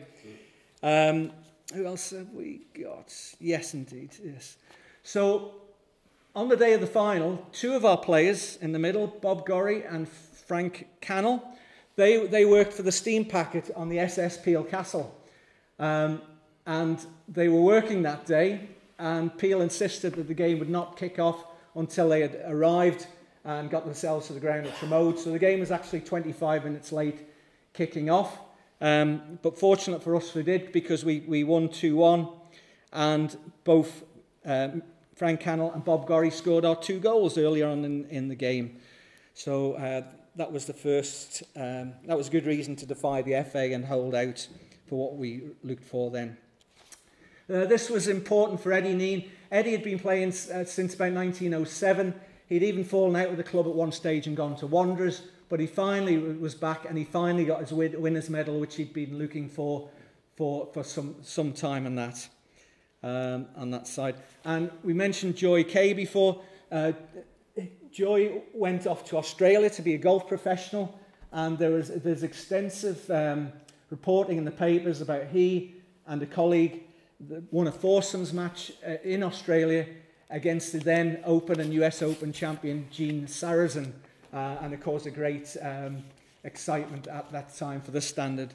A: Um, who else have we got? Yes, indeed. Yes. So on the day of the final, two of our players in the middle, Bob Gorry and Frank Cannell, they, they worked for the steam packet on the SS Peel Castle. Um, and they were working that day and Peel insisted that the game would not kick off until they had arrived and got themselves to the ground at Tromode. So the game was actually 25 minutes late kicking off. Um, but fortunate for us, we did because we, we won 2-1 and both um, Frank Cannell and Bob Gorry scored our two goals earlier on in, in the game. So uh, that was the first, um, that was a good reason to defy the FA and hold out for what we looked for then. Uh, this was important for Eddie Kneen. Eddie had been playing uh, since about 1907. He'd even fallen out with the club at one stage and gone to Wanderers, but he finally was back and he finally got his winner's medal, which he'd been looking for for, for some, some time on that, um, on that side. And we mentioned Joy Kay before. Uh, Joy went off to Australia to be a golf professional, and there was there's extensive um, reporting in the papers about he and a colleague won a foursomes match uh, in Australia against the then Open and US Open champion Gene Sarazen, uh, and it caused a great um, excitement at that time for the standard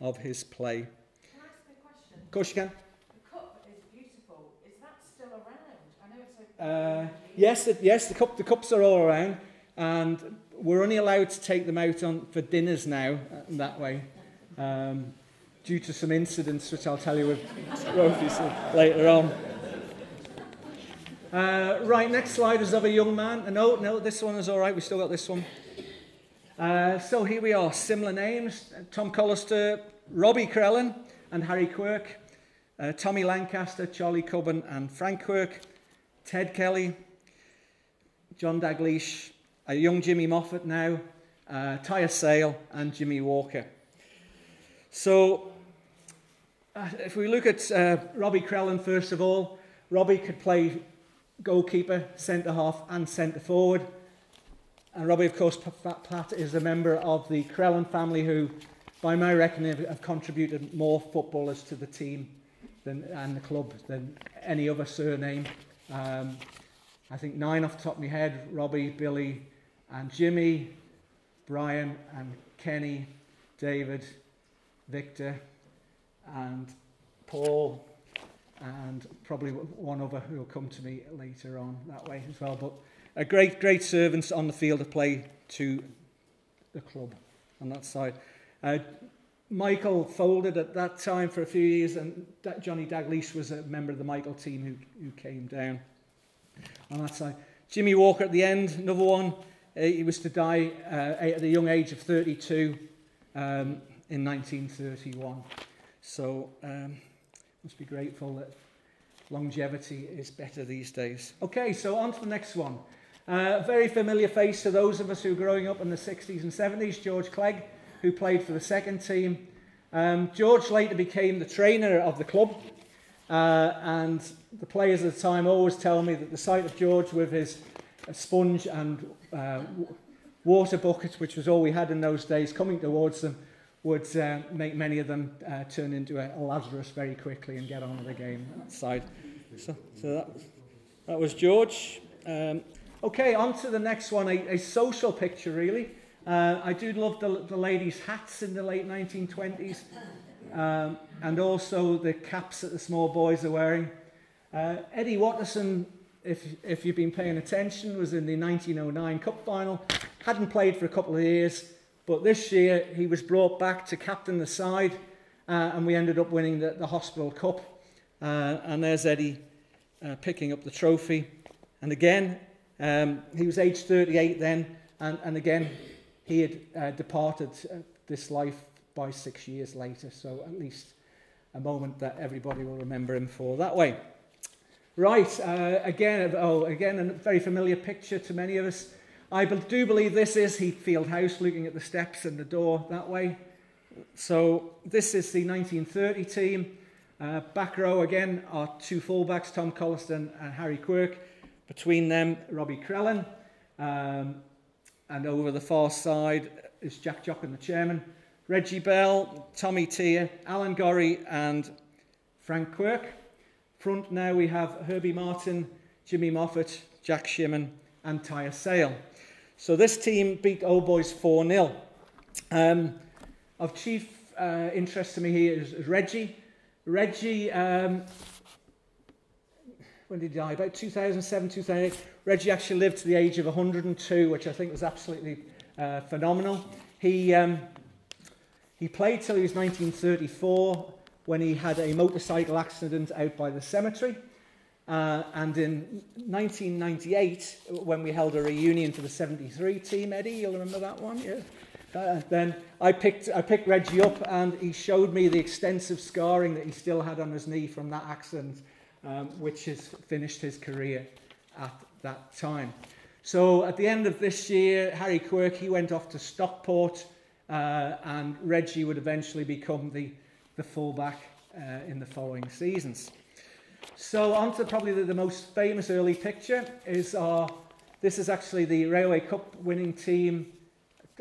A: of his play.
B: Can I ask a question?
A: Of course you can.
B: The cup is beautiful. Is that still around? I know it's a.
A: Uh, yes, it, yes, the, cup, the cups are all around, and we're only allowed to take them out on for dinners now uh, that way, um, due to some incidents which I'll tell you with trophies later on. Uh, right, next slide is of a young man. No, no, this one is all right. We still got this one. Uh, so here we are, similar names: Tom Collister, Robbie Crellin, and Harry Quirk. Uh, Tommy Lancaster, Charlie Cubbon, and Frank Quirk. Ted Kelly, John Daglish, a young Jimmy Moffat now, uh, Thias Sale, and Jimmy Walker. So, if we look at uh, Robbie Crellin first of all, Robbie could play goalkeeper, centre half, and centre forward. And Robbie, of course, Pat is a member of the Crellin family who, by my reckoning, have contributed more footballers to the team than, and the club than any other surname. Um, I think nine off the top of my head Robbie, Billy, and Jimmy, Brian, and Kenny, David, Victor, and Paul, and probably one other who will come to me later on that way as well. But a great, great servants on the field of play to the club on that side. Uh, Michael folded at that time for a few years, and Johnny Daglish was a member of the Michael team who, who came down on that side. Jimmy Walker at the end, another one. Uh, he was to die uh, at the young age of 32 um, in 1931. So um, must be grateful that longevity is better these days. Okay, so on to the next one. Uh, very familiar face to those of us who were growing up in the 60s and 70s, George Clegg, who played for the second team. Um, George later became the trainer of the club, uh, and the players at the time always tell me that the sight of George with his sponge and uh, water bucket, which was all we had in those days, coming towards them, would uh, make many of them uh, turn into a, Lazarus very quickly and get on with the game outside. So, so that, that was George. Um, okay, on to the next one, a, a social picture really. Uh, I do love the, the ladies' hats in the late 1920s um, and also the caps that the small boys are wearing. Uh, Eddie Watterson, if, if you've been paying attention, was in the 1909 Cup final. Hadn't played for a couple of years, but this year he was brought back to captain the side, uh, and we ended up winning the, the Hospital Cup. Uh, and there's Eddie uh, picking up the trophy. And again, um, he was age 38 then, and, and again, he had uh, departed uh, this life by six years later. So at least a moment that everybody will remember him for that way. Right, uh, again, oh, again, a very familiar picture to many of us. I do believe this is Heathfield House, looking at the steps and the door that way. So this is the 1930 team. Uh, back row again are two fullbacks, Tom Collister and Harry Quirk. Between them, Robbie Crellin. Um, and over the far side is Jack Jock and the chairman. Reggie Bell, Tommy Tier, Alan Gorry and Frank Quirk. Front now we have Herbie Martin, Jimmy Moffat, Jack Shimmin and Thias Sale. So this team beat Old Boys 4-0. Um, of chief uh, interest to me here is, is Reggie. Reggie, um, when did he die? About 2007, 2008. Reggie actually lived to the age of 102, which I think was absolutely uh, phenomenal. He, um, he played till he was 1934 when he had a motorcycle accident out by the cemetery. Uh, and in 1998, when we held a reunion for the 73 team, Eddie, you'll remember that one? Yeah. Uh, then I picked, I picked Reggie up and he showed me the extensive scarring that he still had on his knee from that accident, um, which has finished his career at that time. So at the end of this year, Harry Quirk, he went off to Stockport uh, and Reggie would eventually become the, the fullback uh, in the following seasons. So on to probably the, the most famous early picture is our, this is actually the Railway Cup winning team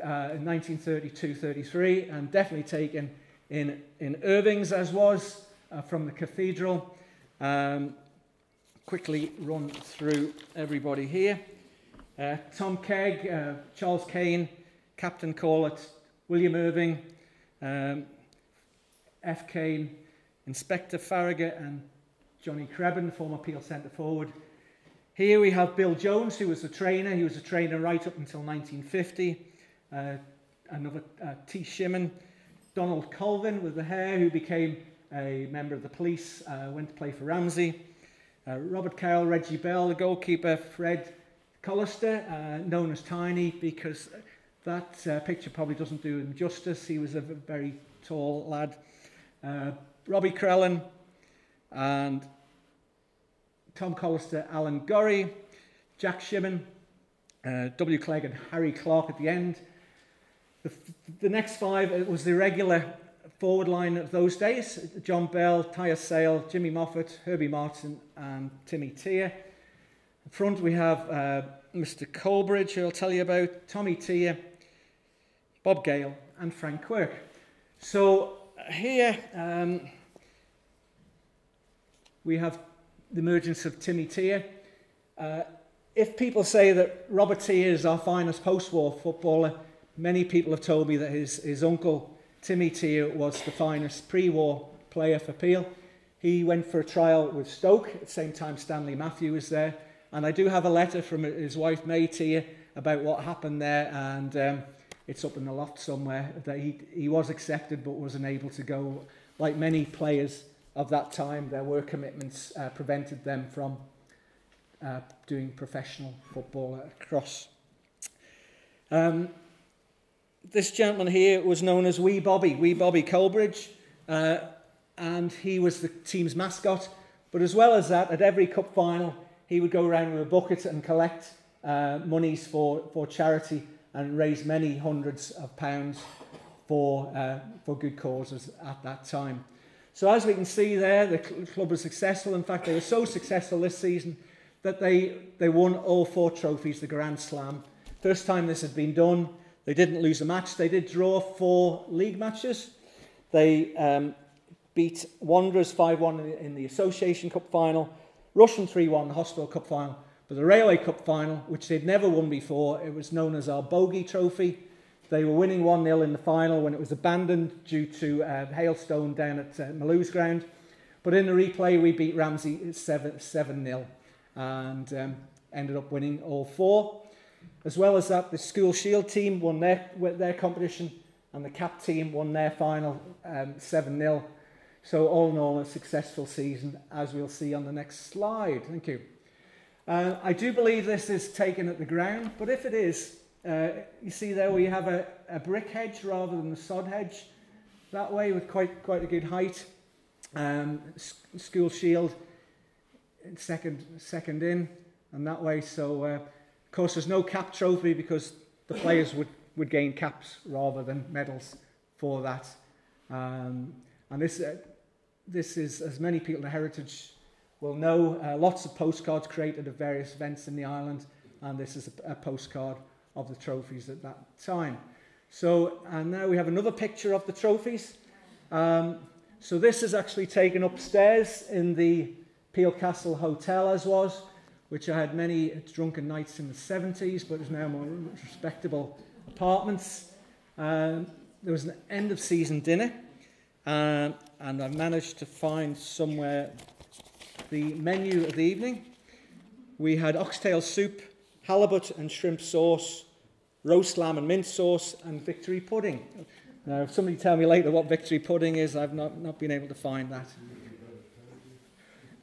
A: uh, in 1932-33 and definitely taken in, in Irving's as was uh, from the cathedral. Um, quickly run through everybody here. Uh, Tom Kegg, uh, Charles Kane, Captain Corlett, William Irving, um, F. Kane, Inspector Farragut, and Johnny Crebin, former Peel centre forward. Here we have Bill Jones, who was a trainer. He was a trainer right up until 1950. Uh, another uh, T. Shimmin, Donald Colvin with the hair, who became a member of the police, uh, went to play for Ramsey. Uh, Robert Carroll, Reggie Bell, the goalkeeper, Fred Collister, uh, known as Tiny because that uh, picture probably doesn't do him justice. He was a very tall lad. Uh, Robbie Crellin and Tom Collister, Alan Gorry, Jack Shimmin, uh, W. Clegg and Harry Clark at the end. The, the next five was the regular forward line of those days. John Bell, Thias Sale, Jimmy Moffat, Herbie Martin and Timmy Tier. In front we have uh, Mr Colbridge, who I'll tell you about, Tommy Tier, Bob Gale and Frank Quirk. So here um, we have the emergence of Timmy Tier. Uh, if people say that Robert Tier is our finest post-war footballer, many people have told me that his, his uncle Timmy Tier was the finest pre-war player for Peel. He went for a trial with Stoke at the same time Stanley Matthew was there. And I do have a letter from his wife May Tier about what happened there and um, it's up in the loft somewhere that he, he was accepted but wasn't able to go. Like many players of that time, their work commitments uh, prevented them from uh, doing professional football across. Um, this gentleman here was known as Wee Bobby, Wee Bobby Colbridge, uh, and he was the team's mascot. But as well as that, at every cup final, he would go around with a bucket and collect uh, monies for, for charity and raise many hundreds of pounds for, uh, for good causes at that time. So as we can see there, the club was successful. In fact, they were so successful this season that they, they won all four trophies, the Grand Slam. First time this had been done. They didn't lose a match. They did draw four league matches. They um, beat Wanderers 5-1 in the Association Cup final, Rushen 3-1 in the Hospital Cup final, but the Railway Cup final, which they'd never won before, it was known as our Bogey Trophy. They were winning 1-0 in the final when it was abandoned due to uh, hailstone down at uh, Malew's ground. But in the replay, we beat Ramsey 7-0 and um, ended up winning all four. As well as that, the School Shield team won their, their competition and the CAP team won their final um, 7-0. So all in all, a successful season, as we'll see on the next slide. Thank you. Uh, I do believe this is taken at the ground, but if it is, uh, you see there we have a, a brick hedge rather than the sod hedge. That way with quite, quite a good height. Um, school shield second, second in, and that way. So uh, course, there's no cap trophy because the players would, would gain caps rather than medals for that. Um, and this, uh, this is, as many people in heritage will know, uh, lots of postcards created of various events in the island, and this is a, a postcard of the trophies at that time. So, and now we have another picture of the trophies. Um, so this is actually taken upstairs in the Peel Castle Hotel as was which I had many drunken nights in the 70s, but is now more respectable apartments. Um, there was an end of season dinner, um, and I managed to find somewhere the menu of the evening. We had oxtail soup, halibut and shrimp sauce, roast lamb and mint sauce, and victory pudding. Now, if somebody tell me later what victory pudding is, I've not, not been able to find that.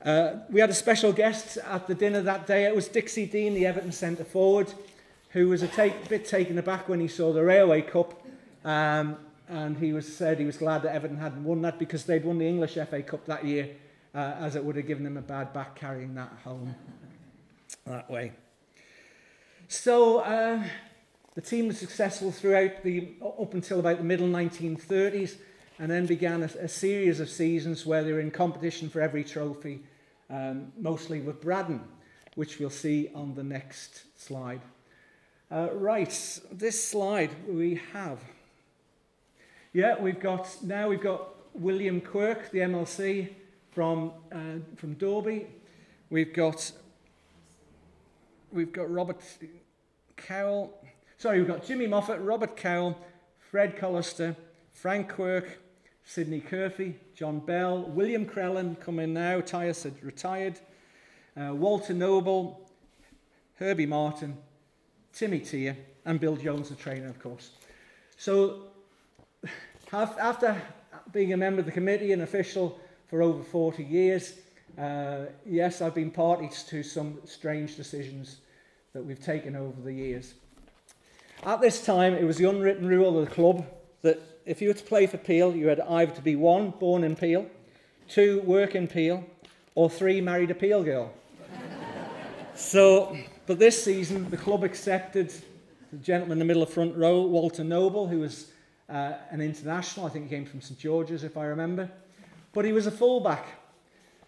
A: Uh, we had a special guest at the dinner that day. It was Dixie Dean, the Everton centre forward, who was a take, bit taken aback when he saw the Railway Cup. Um, and he was said he was glad that Everton hadn't won that because they'd won the English FA Cup that year, uh, as it would have given them a bad back carrying that home that way. So uh, the team was successful throughout the up until about the middle 1930s, and then began a, a series of seasons where they were in competition for every trophy um, mostly with Braddan, which we'll see on the next slide. Uh, right, this slide we have. Yeah, we've got, now we've got William Quirk, the MLC from, uh, from Dalby. We've got, we've got Robert Cowell. Sorry, we've got Jimmy Moffat, Robert Cowell, Fred Collister, Frank Quirk, Sidney Curphey, John Bell, William Crellin coming in now, Thias had retired, uh, Walter Noble, Herbie Martin, Timmy Tier, and Bill Jones, the trainer, of course. So, after being a member of the committee and official for over 40 years, uh, yes, I've been party to some strange decisions that we've taken over the years. At this time, it was the unwritten rule of the club that if you were to play for Peel, you had either to be one, born in Peel, two, work in Peel, or three, married a Peel girl. so, but this season, the club accepted the gentleman in the middle of front row, Walter Noble, who was uh, an international. I think he came from St George's, if I remember. But he was a fullback.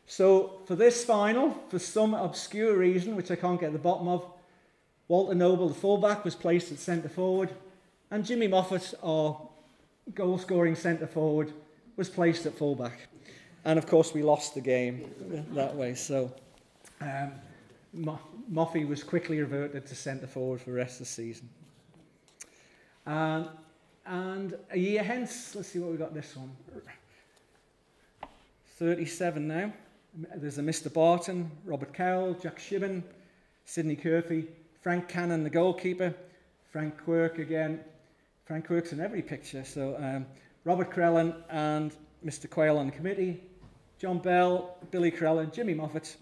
A: So for this final, for some obscure reason, which I can't get the bottom of, Walter Noble, the fullback, was placed at centre forward, and Jimmy Moffat, our goal scoring centre forward, was placed at fullback. And of course, we lost the game that way. So um, Moffy was quickly reverted to centre forward for the rest of the season. Um, and a year hence, let's see what we got this one. 37 now. There's a Mr. Barton, Robert Cowell, Jack Shibben, Sidney Curphey, Frank Cannon, the goalkeeper, Frank Quirk again. Frank Quirk's in every picture. So um, Robert Crellin and Mr. Quayle on the committee, John Bell, Billy Crellin, Jimmy Moffat,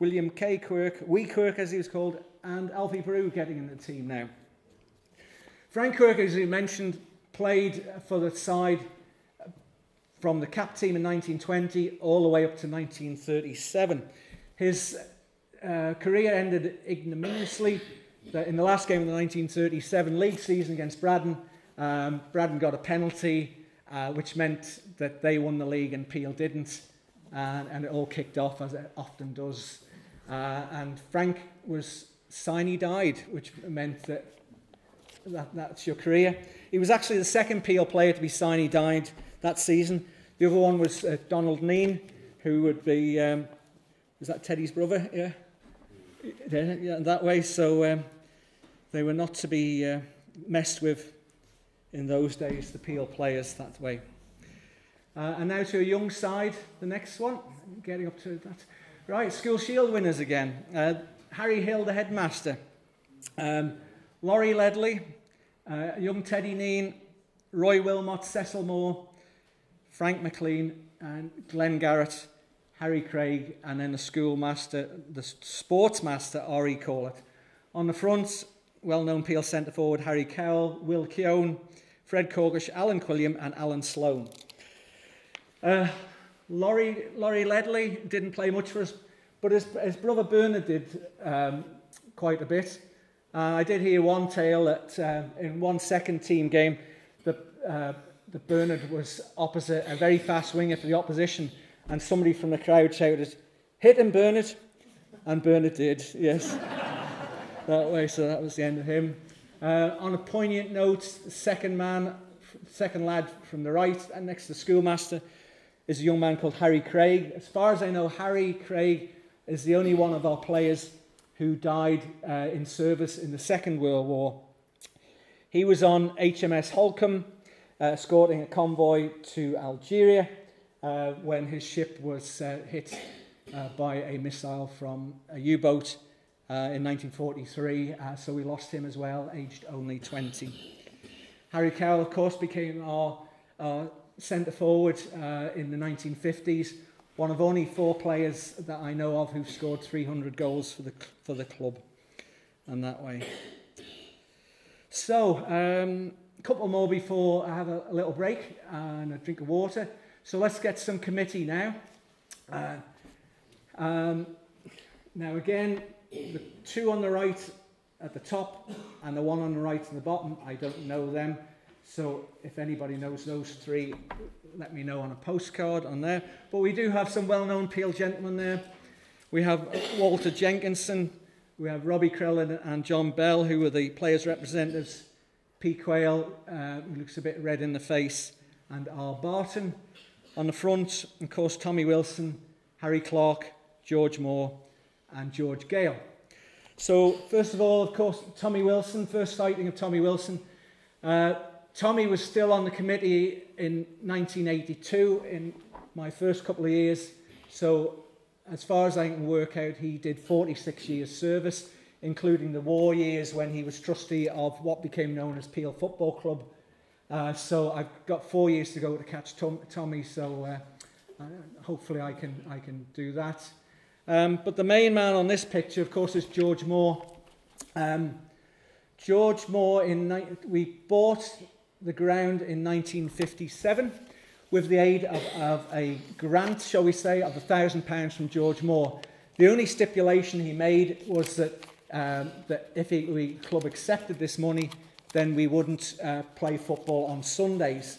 A: William K. Quirk, Wee Quirk as he was called, and Alfie Peru getting in the team now. Frank Quirk, as you mentioned, played for the side from the cap team in 1920 all the way up to 1937. His uh, career ended ignominiously in the last game of the 1937 league season against Braddan. Um, Braddan got a penalty, uh, which meant that they won the league and Peel didn't. And, and it all kicked off, as it often does. Uh, and Frank was sine died, which meant that, that that's your career. He was actually the second Peel player to be sine died that season. The other one was uh, Donald Kneen, who would be, um, was that Teddy's brother? Yeah. Yeah, that way. So um, they were not to be uh, messed with in those days, the Peel players that way. Uh, and now to a young side, the next one, getting up to that. Right, School Shield winners again. Uh, Harry Hill, the headmaster. Um, Laurie Ledley, uh, young Teddy Kneen, Roy Wilmot, Cecil Moore, Frank McLean, and Glenn Garrett, Harry Craig, and then the schoolmaster, the sports master, R.E. Corlett. On the front, well-known Peel centre forward Harry Cowell, Will Keown, Fred Corgish, Alan Quilliam and Alan Sloan. Uh, Laurie, Laurie Ledley didn't play much for us, but his, his brother Bernard did um, quite a bit. Uh, I did hear one tale that uh, in one second team game, the, uh, Bernard was opposite a very fast winger for the opposition, and somebody from the crowd shouted, "Hit him, Bernard!" And Bernard did, yes that way, so that was the end of him. Uh, on a poignant note, the second man, second lad from the right, and next to the schoolmaster, is a young man called Harry Craig. As far as I know, Harry Craig is the only one of our players who died uh, in service in the Second World War. He was on HMS Holcombe, uh, escorting a convoy to Algeria uh, when his ship was uh, hit uh, by a missile from a U boat uh, in 1943, uh, so we lost him as well, aged only 20. Harry Cowell, of course, became our, our centre forward uh, in the 1950s, one of only four players that I know of who've scored 300 goals for the, for the club, and that way. So, um, a couple more before I have a, a little break and a drink of water. So let's get some committee now. Uh, um, now again, the two on the right at the top and the one on the right at the bottom, I don't know them. So if anybody knows those three, let me know on a postcard on there. But we do have some well-known Peel gentlemen there. We have Walter Jenkinson, we have Robbie Crellin and John Bell, who are the players' representatives. P. Quayle, uh, who looks a bit red in the face, and R. Barton. On the front, of course, Tommy Wilson, Harry Clark, George Moore, and George Gale. So, first of all, of course, Tommy Wilson, first sighting of Tommy Wilson. Uh, Tommy was still on the committee in 1982, in my first couple of years. So, as far as I can work out, he did 46 years service, including the war years when he was trustee of what became known as Peel Football Club. Uh, so I've got four years to go to catch Tom, Tommy, so uh, uh, hopefully I can, I can do that. Um, but the main man on this picture, of course, is George Moore. Um, George Moore, in, we bought the ground in 1957 with the aid of, of a grant, shall we say, of a thousand pounds from George Moore. The only stipulation he made was that, um, that if he, the club accepted this money, then we wouldn't uh, play football on Sundays,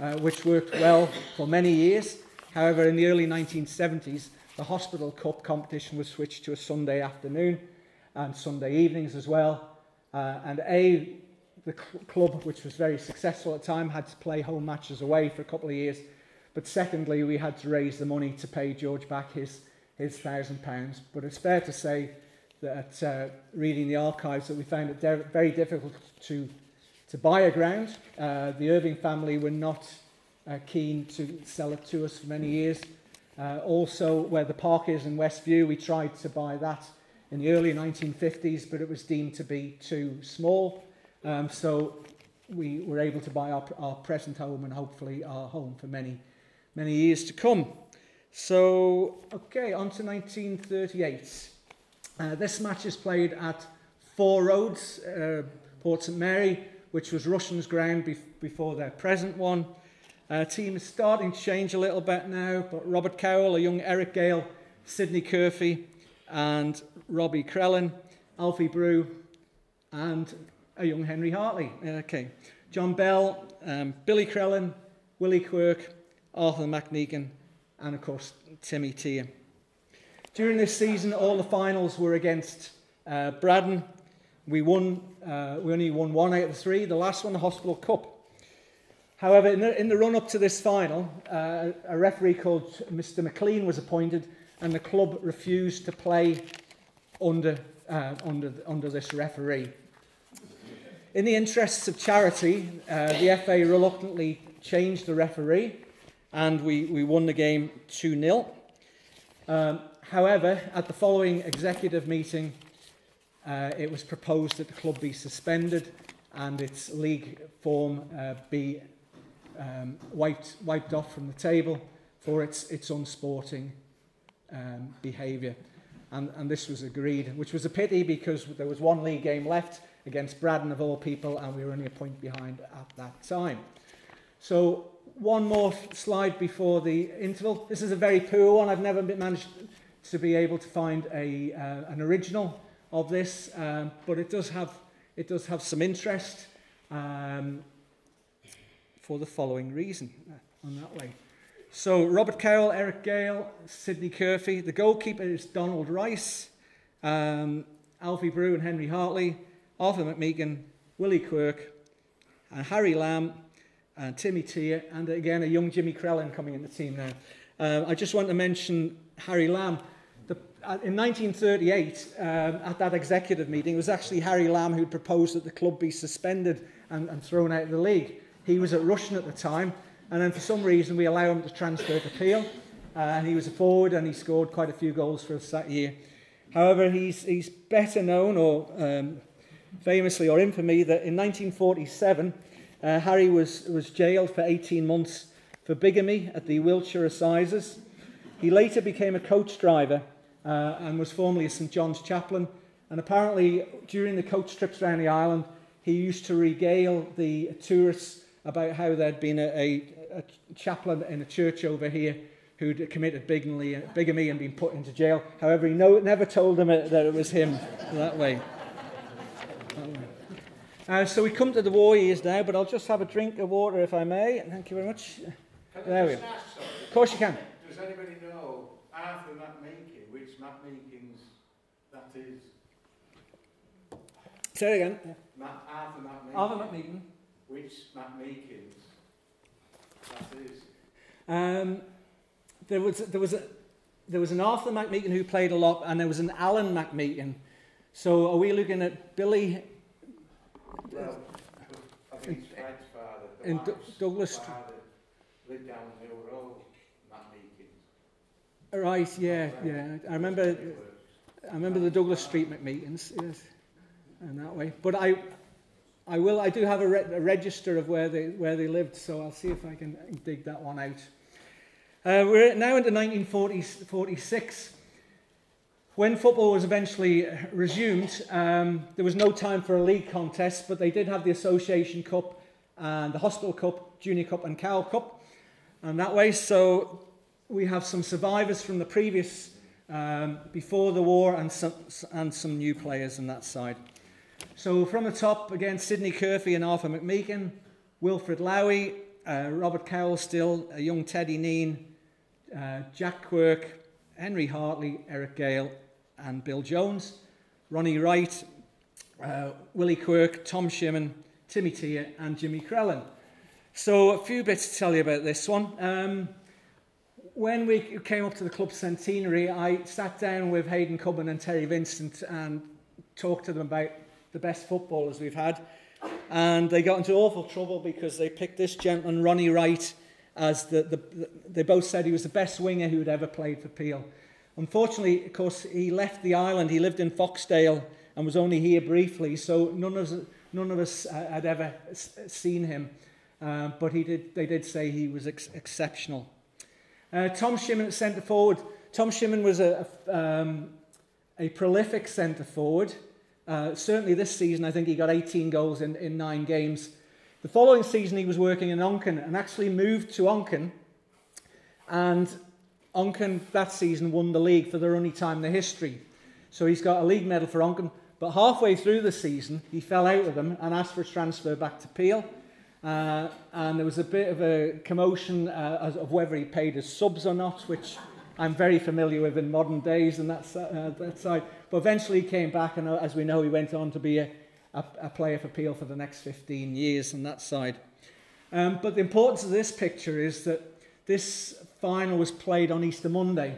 A: uh, which worked well for many years. However, in the early 1970s, the Hospital Cup competition was switched to a Sunday afternoon and Sunday evenings as well. Uh, and A, the cl club, which was very successful at the time, had to play home matches away for a couple of years. But secondly, we had to raise the money to pay George back his, his thousand pounds. But it's fair to say that uh, reading the archives that we found it very difficult to, to buy a ground. Uh, the Irving family were not uh, keen to sell it to us for many years. Uh, also, where the park is in Westview, we tried to buy that in the early 1950s, but it was deemed to be too small. Um, so we were able to buy our, our present home and hopefully our home for many, many years to come. So, okay, on to 1938. Uh, this match is played at Four Roads, uh, Port St Mary, which was Rushen's ground bef before their present one. Uh, team is starting to change a little bit now, but Robert Cowell, a young Eric Gale, Sidney Curphey, and Robbie Crellin, Alfie Brew, and a young Henry Hartley. Okay. John Bell, um, Billy Crellin, Willie Quirk, Arthur McNegan, and of course Timmy Tier. During this season, all the finals were against uh, Braddan. We won. Uh, we only won one out of three. The last one, the Hospital Cup. However, in the, in the run-up to this final, uh, a referee called Mr McLean was appointed and the club refused to play under, uh, under, under this referee. In the interests of charity, uh, the FA reluctantly changed the referee and we, we won the game 2-0. Um, however, at the following executive meeting, uh, it was proposed that the club be suspended and its league form uh, be um, wiped, wiped off from the table for its, its unsporting um, behaviour. And, and this was agreed, which was a pity because there was one league game left against Braddan of all people, and we were only a point behind at that time. So one more slide before the interval. This is a very poor one. I've never managed to be able to find a, uh, an original of this, um, but it does have, it does have some interest. Um, for the following reason uh, on that way. So Robert Carroll, Eric Gale, Sidney Curphey. The goalkeeper is Donald Rice, um, Alfie Brew and Henry Hartley, Arthur McMeegan, Willie Quirk, and Harry Lamb, and Timmy Tier, and again a young Jimmy Crellin coming in the team now. Uh, I just want to mention Harry Lamb. Uh, in 1938, um, at that executive meeting, it was actually Harry Lamb who proposed that the club be suspended and, and thrown out of the league. He was at Rushen at the time, and then for some reason we allow him to transfer to Peel. Uh, and he was a forward and he scored quite a few goals for us that year. However, he's, he's better known, or um, famously or infamy, that in 1947 uh, Harry was, was jailed for 18 months for bigamy at the Wiltshire Assizes. He later became a coach driver uh, and was formerly a St John's chaplain. And apparently, during the coach trips around the island, he used to regale the tourists about how there'd been a, a, a chaplain in a church over here who'd committed bigamy, bigamy and been put into jail. However, he no, never told them that it was him that way. Uh, so we come to the war years now, but I'll just have a drink of water if I may. Thank you very much. there we go. Of course you can.
C: Does anybody know Arthur McMeekin, which McMeekin's that is?
A: Say it again.
C: Ma- Arthur McMeekin.
A: Arthur McMeekin.
C: Which McMeekins that is.
A: Um, there was there was a, there was an Arthur McMeekin who played a lot, and there was an Alan McMeekin. So are we looking at Billy
C: Well, I think it's Fred's father. The
A: in D- Douglas?
C: father lived down Mill Road, Matt
A: Right, yeah, yeah. I remember I remember the Douglas Street McMeetins, yes, and that way. But I, I will. I do have a, re- a register of where they where they lived, so I'll see if I can dig that one out. Uh, we're now into 1946. When football was eventually resumed, um, there was no time for a league contest, but they did have the Association Cup and the Hospital Cup, Junior Cup, and Cowell Cup, and that way. So we have some survivors from the previous um, before the war and some, and some new players on that side. So from the top, again, Sidney Curphey and Arthur McMeekin, Wilfred Lowy, uh, Robert Cowell still, a young Teddy Kneen, uh, Jack Quirk, Henry Hartley, Eric Gale, and Bill Jones, Ronnie Wright, uh, Willie Quirk, Tom Shimmin, Timmy Tia, and Jimmy Crellin. So a few bits to tell you about this one. Um, when we came up to the club centenary, I sat down with Hayden Cubbon and Terry Vincent and talked to them about the best footballers we've had. And they got into awful trouble because they picked this gentleman, Ronnie Wright, as the, the, the they both said he was the best winger who had ever played for Peel. Unfortunately, of course, he left the island. He lived in Foxdale and was only here briefly, so none of us, none of us uh, had ever seen him. Uh, but he did, they did say he was ex- exceptional. Uh, Tom Shimmin at centre forward. Tom Shimmin was a, a, um, a prolific centre forward. Uh, certainly this season, I think he got 18 goals in, in nine games. The following season, he was working in Onchan and actually moved to Onchan. And Onchan that season won the league for their only time in the history. So he's got a league medal for Onchan. But halfway through the season, he fell out with them and asked for a transfer back to Peel. Uh, and there was a bit of a commotion uh, as- of whether he paid his subs or not, which I'm very familiar with in modern days and uh, that side. But eventually he came back, and uh, as we know, he went on to be a, a, a player for Peel for the next 15 years on that side. Um, but the importance of this picture is that this final was played on Easter Monday.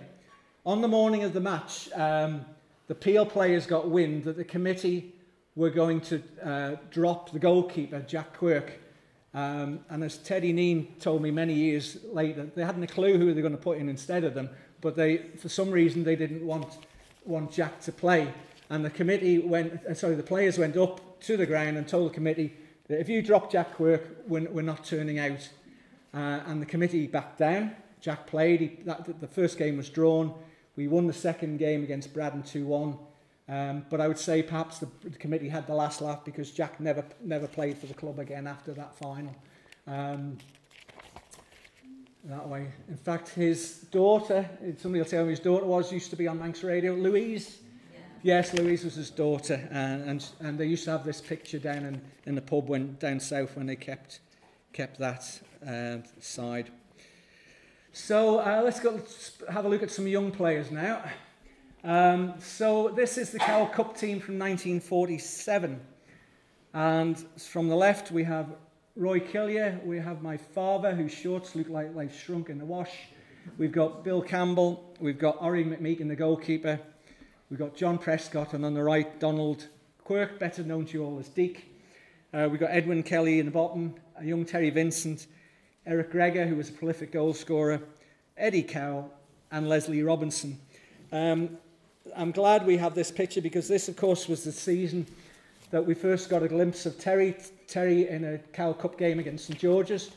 A: On the morning of the match, um, the Peel players got wind that the committee were going to uh, drop the goalkeeper, Jack Quirk. Um, and as Teddy Kneen told me many years later, they hadn't a clue who they were going to put in instead of them, but they, for some reason, they didn't want, want Jack to play. And the committee went, uh, sorry, the players went up to the ground and told the committee that if you drop Jack Quirk, we're, we're not turning out. Uh, and the committee backed down. Jack played. He, that, the first game was drawn. We won the second game against Braddan 2-1. Um, but I would say perhaps the, the committee had the last laugh because Jack never never played for the club again after that final. Um, that way. In fact, his daughter, somebody will tell me his daughter was, used to be on Manx Radio. Louise? Yes, Louise was his daughter. And, and, and they used to have this picture down in, in the pub when, down south when they kept, kept that uh, side. So uh, let's go have a look at some young players now. Um, so this is the Cowell Cup team from 1947. And from the left we have Roy Killier, we have my father whose shorts look like they've shrunk in the wash. We've got Bill Campbell, we've got Ori McMeekin, the goalkeeper. We've got John Prescott, and on the right, Donald Quirk, better known to you all as Deke. Uh, we've got Edwin Kelly in the bottom, a young Terry Vincent, Eric Gregor, who was a prolific goal scorer, Eddie Cowell, and Leslie Robinson. Um, I'm glad we have this picture because this, of course, was the season that we first got a glimpse of Terry, Terry in a Cowell Cup game against St George's,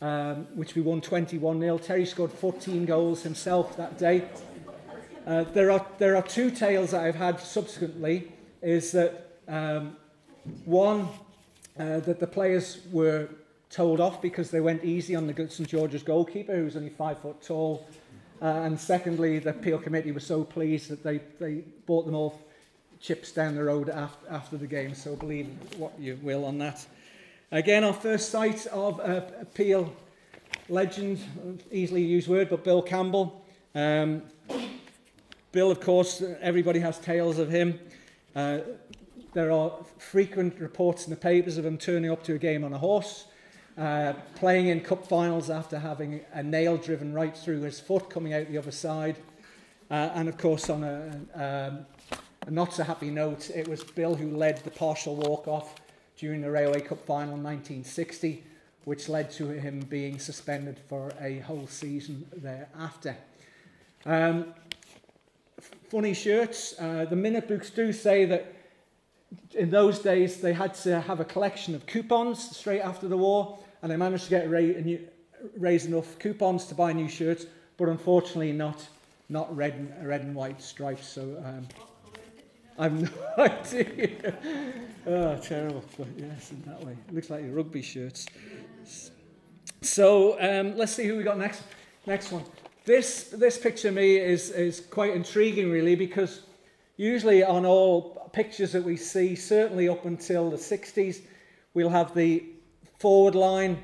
A: um, which we won 21-0. Terry scored 14 goals himself that day. Uh, there, are, there are two tales that I've had subsequently, is that um, one, uh, that the players were told off because they went easy on the St George's goalkeeper, who was only five foot tall, Uh, and secondly, the appeal committee was so pleased that they, they bought them all chips down the road after, after the game. So believe what you will on that. Again, our first sight of uh, appeal legend, easily used word, but Bill Campbell. Um, Bill, of course, everybody has tales of him. Uh, there are frequent reports in the papers of him turning up to a game on a horse. uh, playing in cup finals after having a nail driven right through his foot coming out the other side. Uh, and of course, on a, um, a not so happy note, it was Bill who led the partial walk off during the Railway Cup final in 1960, which led to him being suspended for a whole season thereafter. Um, funny shirts. Uh, the minute books do say that in those days they had to have a collection of coupons straight after the war, and they managed to get ra- new, raise enough coupons to buy new shirts, but unfortunately not not red and, red and white stripes. So um, I've no idea. oh, terrible. But yes, in that way. It looks like your rugby shirts. So um, let's see who we got next. Next one. This, this picture me is, is quite intriguing, really, because usually on all pictures that we see, certainly up until the 60s, we'll have the forward line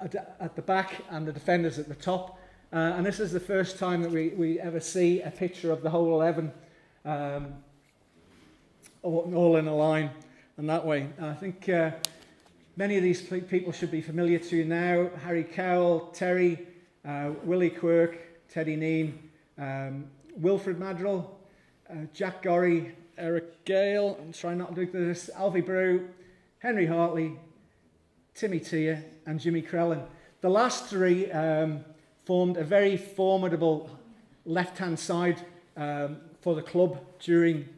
A: at, the back and the defenders at the top. Uh, and this is the first time that we, we ever see a picture of the whole 11 um, all, in a line and that way. I think uh, many of these people should be familiar to you now. Harry Cowell, Terry, uh, Willie Quirk, Teddy Kneen, um, Wilfred Maddrell, uh, Jack Gorry, Eric Gale, I'm trying not to do this, Alfie Brew, Henry Hartley, Timmy Tier, and Jimmy Crellin. The last three um, formed a very formidable left-hand side um, for the club during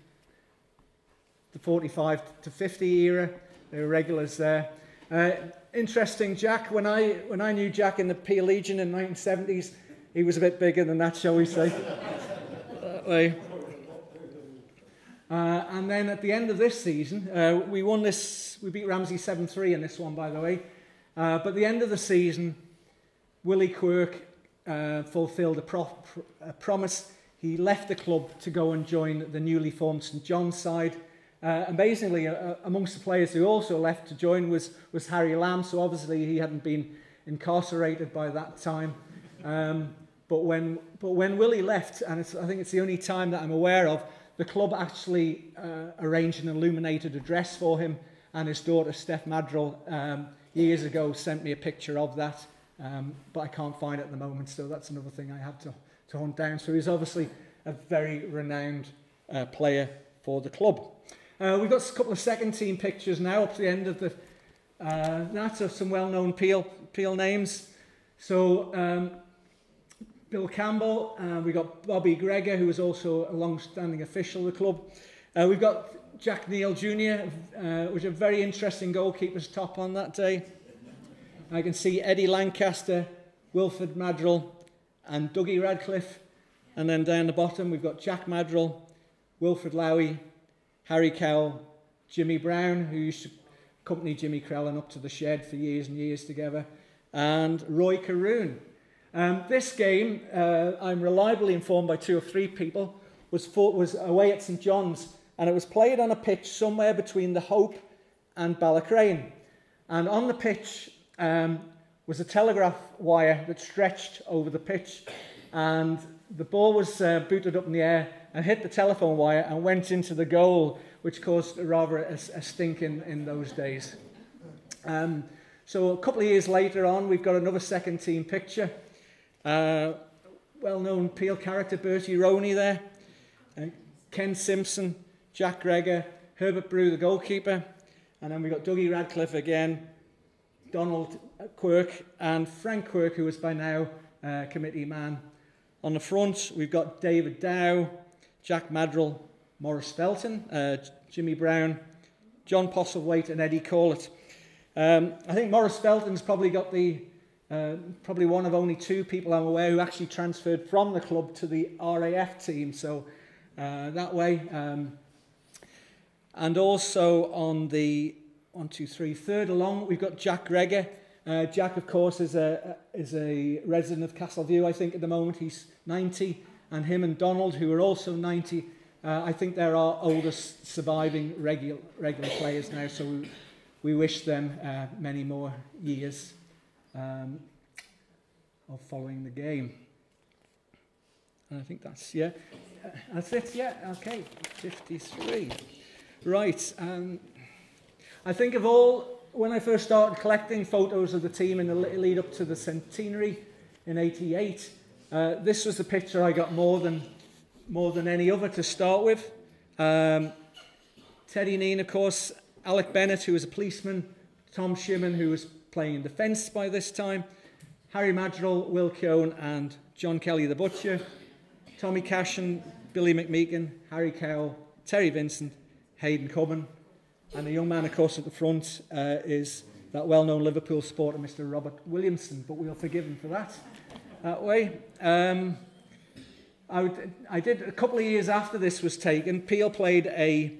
A: the 45 to 50 era. They were regulars there. Uh, interesting, Jack, when I, when I knew Jack in the Peel Legion in the 1970s, he was a bit bigger than that, shall we say. that way. Uh, and then at the end of this season, uh, we won this, we beat Ramsey 7 3 in this one, by the way. Uh, but at the end of the season, Willie Quirk uh, fulfilled a, pro- a promise. He left the club to go and join the newly formed St John's side. Uh, amazingly, uh, amongst the players who also left to join was, was Harry Lamb, so obviously he hadn't been incarcerated by that time. Um, but when, but when Willie left, and I think it's the only time that I'm aware of, the club actually uh, arranged an illuminated address for him, and his daughter, Steph Maddrell, um, years ago sent me a picture of that, um, but I can't find it at the moment, so that's another thing I have to, to hunt down. So he's obviously a very renowned uh, player for the club. Uh, we've got a couple of second team pictures now up to the end of the. Uh, that's of some well known Peel, Peel names. So um, Bill Campbell. Uh, we've got Bobby Gregor, who was also a long-standing official of the club. Uh, we've got Jack Neal Jr., uh, was a very interesting goalkeeper's top on that day. I can see Eddie Lancaster, Wilfred Maddrell, and Dougie Radcliffe. And then down the bottom, we've got Jack Maddrell, Wilfred Lowy, Harry Kell, Jimmy Brown, who used to accompany Jimmy Crellin up to the shed for years and years together, and Roy Caroon, um, this game, uh, I'm reliably informed by two or three people, was, fought, was away at St John's and it was played on a pitch somewhere between the Hope and Ballacrane. And on the pitch um, was a telegraph wire that stretched over the pitch and the ball was uh, booted up in the air and hit the telephone wire and went into the goal, which caused rather a, a stink in, in those days. Um, so a couple of years later on, we've got another second team picture. Uh, well-known Peel character Bertie Roney there. Uh, Ken Simpson, Jack Gregor, Herbert Brew, the goalkeeper. And then we've got Dougie Radcliffe again, Donald Quirk, and Frank Quirk, who is by now uh, committee man. On the front, we've got David Dow, Jack Maddrell, Morris Felton, uh, Jimmy Brown, John Postlethwaite, and Eddie Corlett. Um, I think Morris Felton's probably got the uh, probably one of only two people I'm aware who actually transferred from the club to the RAF team. So uh, that way. Um, and also on the one, two, three, third along, we've got Jack Gregor. Uh, Jack, of course, is a, is a resident of Castleview, I think, at the moment. He's 90. And him and Donald, who are also 90, uh, I think they're our oldest surviving regular, regular players now. So we, we wish them uh, many more years um, of following the game. And I think that's, yeah, that's it, yeah, okay, 53. Right, um, I think of all, when I first started collecting photos of the team in the lead up to the centenary in 88, uh, this was the picture I got more than, more than any other to start with. Um, Teddy Kneen, of course, Alec Bennett, who was a policeman, Tom Shimmin, who was playing in defence by this time, Harry Maddrell, Will Keown, and John Kelly the Butcher, Tommy Cashin, Billy McMeekin, Harry Cowell, Terry Vincent, Hayden Cubbon, and the young man, of course, at the front uh, is that well-known Liverpool supporter, Mr. Robert Williamson, but we'll forgive him for that. That way. Um, I, would, I did a couple of years after this was taken. Peel played a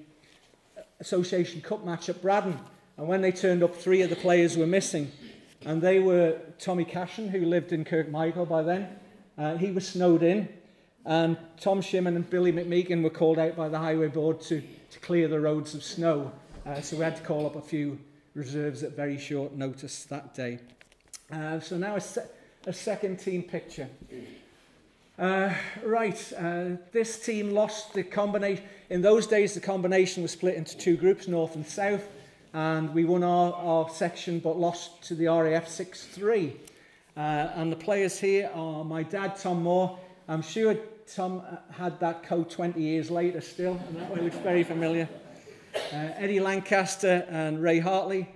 A: Association Cup match at Braddan, and when they turned up, three of the players were missing, and they were Tommy Cashin, who lived in Kirkmichael by then. Uh, he was snowed in, and Tom Shimmin and Billy McMeekin were called out by the highway board to, to clear the roads of snow. Uh, so we had to call up a few reserves at very short notice that day. Uh, so now se a second team picture. Uh, right, uh, this team lost the combination. In those days, the combination was split into two groups, north and south, and we won our, our section but lost to the RAF 6 3. Uh, and the players here are my dad, Tom Moore. I'm sure Tom had that coat 20 years later still, and that looks very familiar. Uh, Eddie Lancaster and Ray Hartley.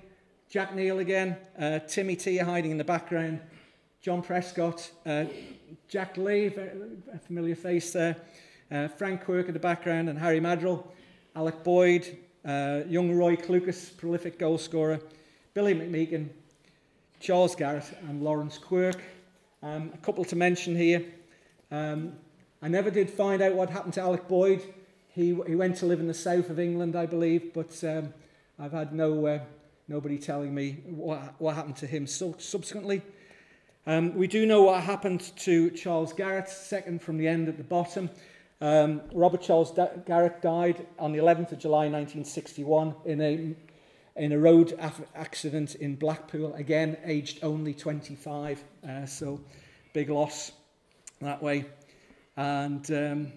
A: Jack Neal again. Uh, Timmy T hiding in the background. John Prescott. Uh, Jack Lee, a familiar face there. Uh, Frank Quirk in the background and Harry Maddrell. Alec Boyd. Uh, young Roy Clucas, prolific goal scorer. Billy McMeekin. Charles Garrett and Lawrence Quirk. Um, a couple to mention here. Um, I never did find out what happened to Alec Boyd. He, he went to live in the south of England, I believe, but um, I've had no, uh, nobody telling me what, what happened to him subsequently. Um, we do know what happened to Charles Garrett, second from the end at the bottom. Um, Robert Charles Garrett died on the 11th of July 1961 in a, in a road accident in Blackpool, again aged only 25, uh, so big loss that way. And um,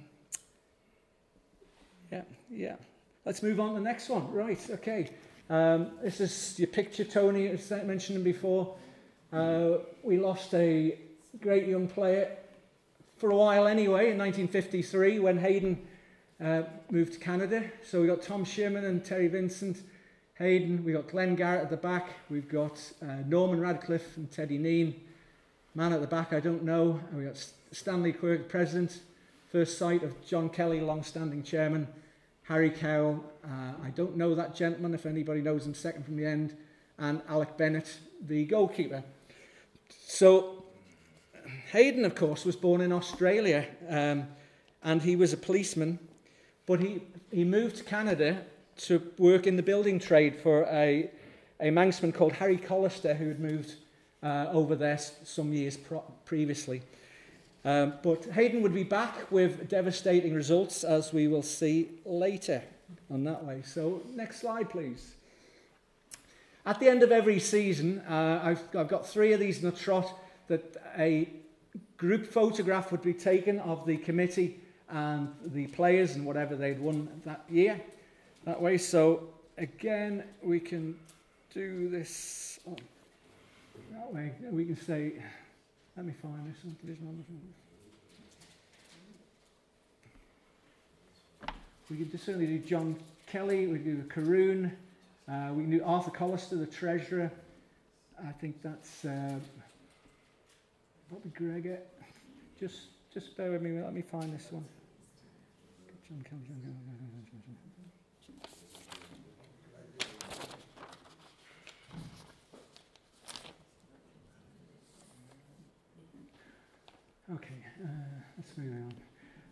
A: yeah, yeah. Let's move on to the next one. Right, okay. Um, this is your picture, Tony, as I mentioned before. Uh, we lost a great young player for a while anyway, in 1953, when Hayden uh, moved to Canada. So we got Tom Sherman and Terry Vincent. Hayden, we got Glenn Garrett at the back. We've got uh, Norman Radcliffe and Teddy Kneen. Man at the back, I don't know. And we got Stanley Quirk, president. First sight of John Kelly, long-standing chairman. Harry Cowell, uh, I don't know that gentleman, if anybody knows him, second from the end. And Alec Bennett, the goalkeeper. So Hayden, of course, was born in Australia, um, and he was a policeman, but he, he moved to Canada to work in the building trade for a, a manxman called Harry Collister, who had moved uh, over there some years previously. Um, but Hayden would be back with devastating results, as we will see later on that way. So, next slide, please. At the end of every season, uh, I've, I've got three of these in a trot that a group photograph would be taken of the committee and the players and whatever they'd won that year. That way, so again, we can do this. That way, we can say. Let me find this one. We could certainly do John Kelly, we could do Caroon, uh, we can do Arthur Collister, the treasurer. I think that's uh, Bobby Gregor. Just, just bear with me. Let me find this one. Okay, uh, let's move on.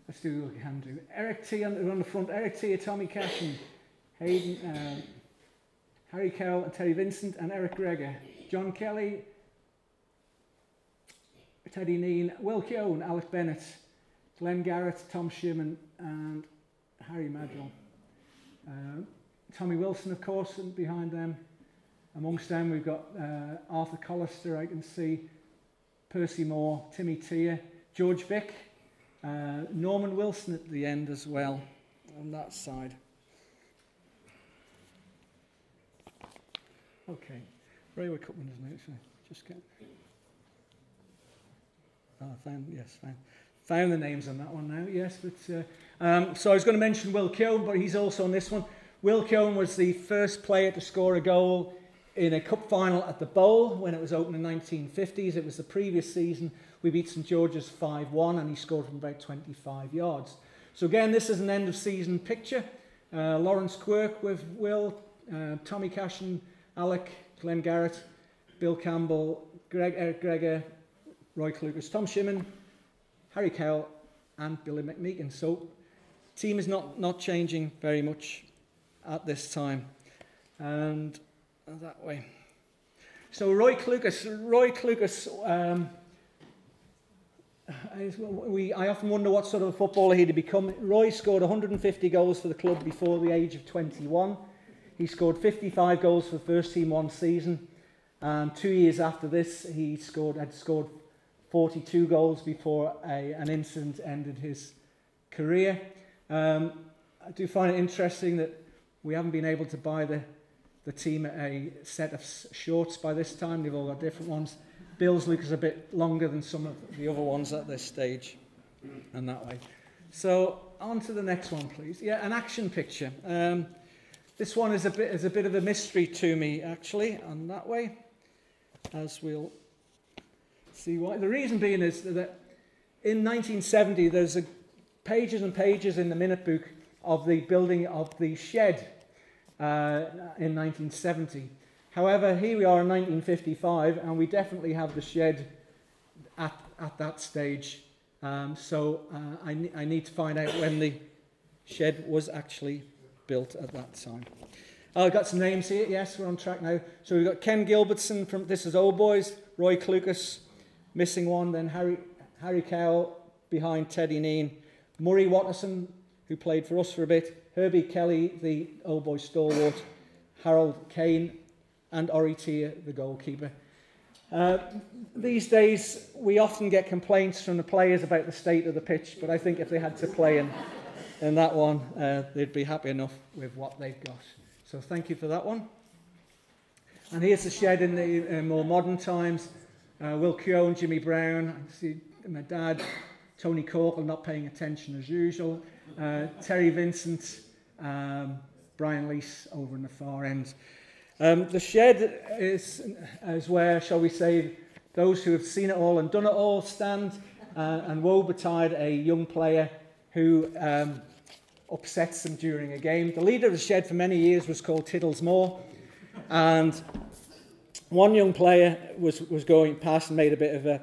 A: Let's do what we can do. Eric T on, on the front. Eric T, Tommy Cashin, Hayden, uh, Harry Cowell, and Terry Vincent, and Eric Gregor. John Kelly, Teddy Kneen, Will Keown, Alec Bennett, Glenn Garrett, Tom Shimmin, and Harry Maddrell. Uh, Tommy Wilson, of course, and behind them. Amongst them, we've got uh, Arthur Collister, I can see, Percy Moore, Timmy Tier, George Vick, uh, Norman Wilson at the end as well on that side. Okay. Railway Cupman isn't it? So just get. Oh, found, yes, found, found the names on that one now, yes. But, uh, um, so I was going to mention Will Keown, but he's also on this one. Will Keown was the first player to score a goal in a cup final at the Bowl when it was opened in the 1950s. It was the previous season. We beat St George's 5-1 and he scored from about 25 yards. So again, this is an end of season picture. Uh, Lawrence Quirk with Will, uh, Tommy Cashin, Alec, Glenn Garrett, Bill Campbell, Greg, Eric Gregor, Roy Clucas, Tom Shimmin, Harry Cowell and Billy McMeekin. So team is not, not changing very much at this time. And that way. So Roy Clucas, Roy Clucas, um, we, I often wonder what sort of a footballer he'd become. Roy scored 150 goals for the club before the age of 21. He scored 55 goals for the first team one season. And two years after this, he scored, had scored 42 goals before a, an incident ended his career. Um, I do find it interesting that we haven't been able to buy the, the team a set of shorts by this time. They've all got different ones. Bill's look is a bit longer than some of the other ones at this stage, and that way. So on to the next one, please. Yeah, an action picture. Um, this one is a bit is a bit of a mystery to me, actually, and that way, as we'll see why. The reason being is that in 1970, there's a, pages and pages in the minute book of the building of the shed uh, in 1970. However, here we are in 1955, and we definitely have the shed at, at that stage. Um, so uh, I, I need to find out when the shed was actually built at that time. Oh, I've got some names here. Yes, we're on track now. So we've got Ken Gilbertson from This Is Old Boys, Roy Clucas, missing one, then Harry, Harry Cowell behind Teddy Kneen, Murray Watterson, who played for us for a bit, Herbie Kelly, the Old Boys stalwart, Harold Kane, and Ori Oritia, the goalkeeper. Uh, these days, we often get complaints from the players about the state of the pitch, but I think if they had to play in, in that one, uh, they'd be happy enough with what they've got. So thank you for that one. And here's the shed in the uh, more modern times. Uh, Will Keown, Jimmy Brown, I see my dad, Tony Corkill not paying attention as usual, uh, Terry Vincent, um, Brian Lease over in the far end. Um, the shed is, is where, shall we say, those who have seen it all and done it all stand uh, and woe betide a young player who um, upsets them during a game. The leader of the shed for many years was called Tiddles Moore, and one young player was, was going past and made a bit of a,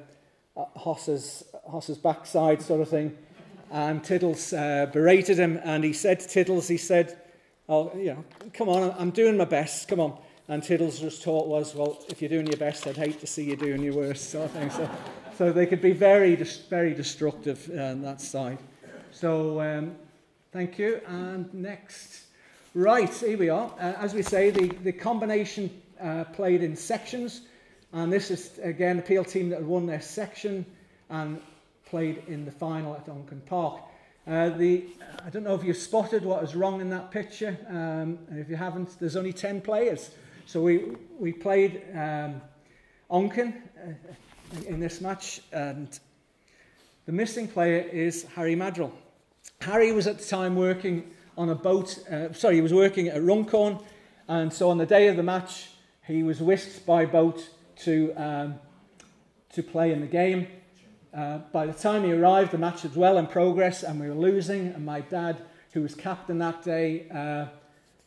A: a Hoss's, Hoss's backside sort of thing, and Tiddles uh, berated him, and he said to Tiddles, he said, oh, you know, come on, I'm doing my best, come on. And Tiddles' retort was, well, if you're doing your best, I'd hate to see you doing your worst, sort of thing. So, so they could be very, very destructive uh, on that side. So um, thank you. And next. Right, here we are. Uh, as we say, the, the combination uh, played in sections. And this is, again, the PL team that won their section and played in the final at Onchan Park. Uh, the, I don't know if you've spotted what was wrong in that picture. Um, if you haven't, there's only 10 players. So we, we played um, Onchan uh, in this match, and the missing player is Harry Maddrell. Harry was at the time working on a boat, uh, sorry, he was working at Runcorn, and so on the day of the match, he was whisked by boat to, um, to play in the game. Uh, by the time he arrived, the match was well in progress, and we were losing, and my dad, who was captain that day, uh,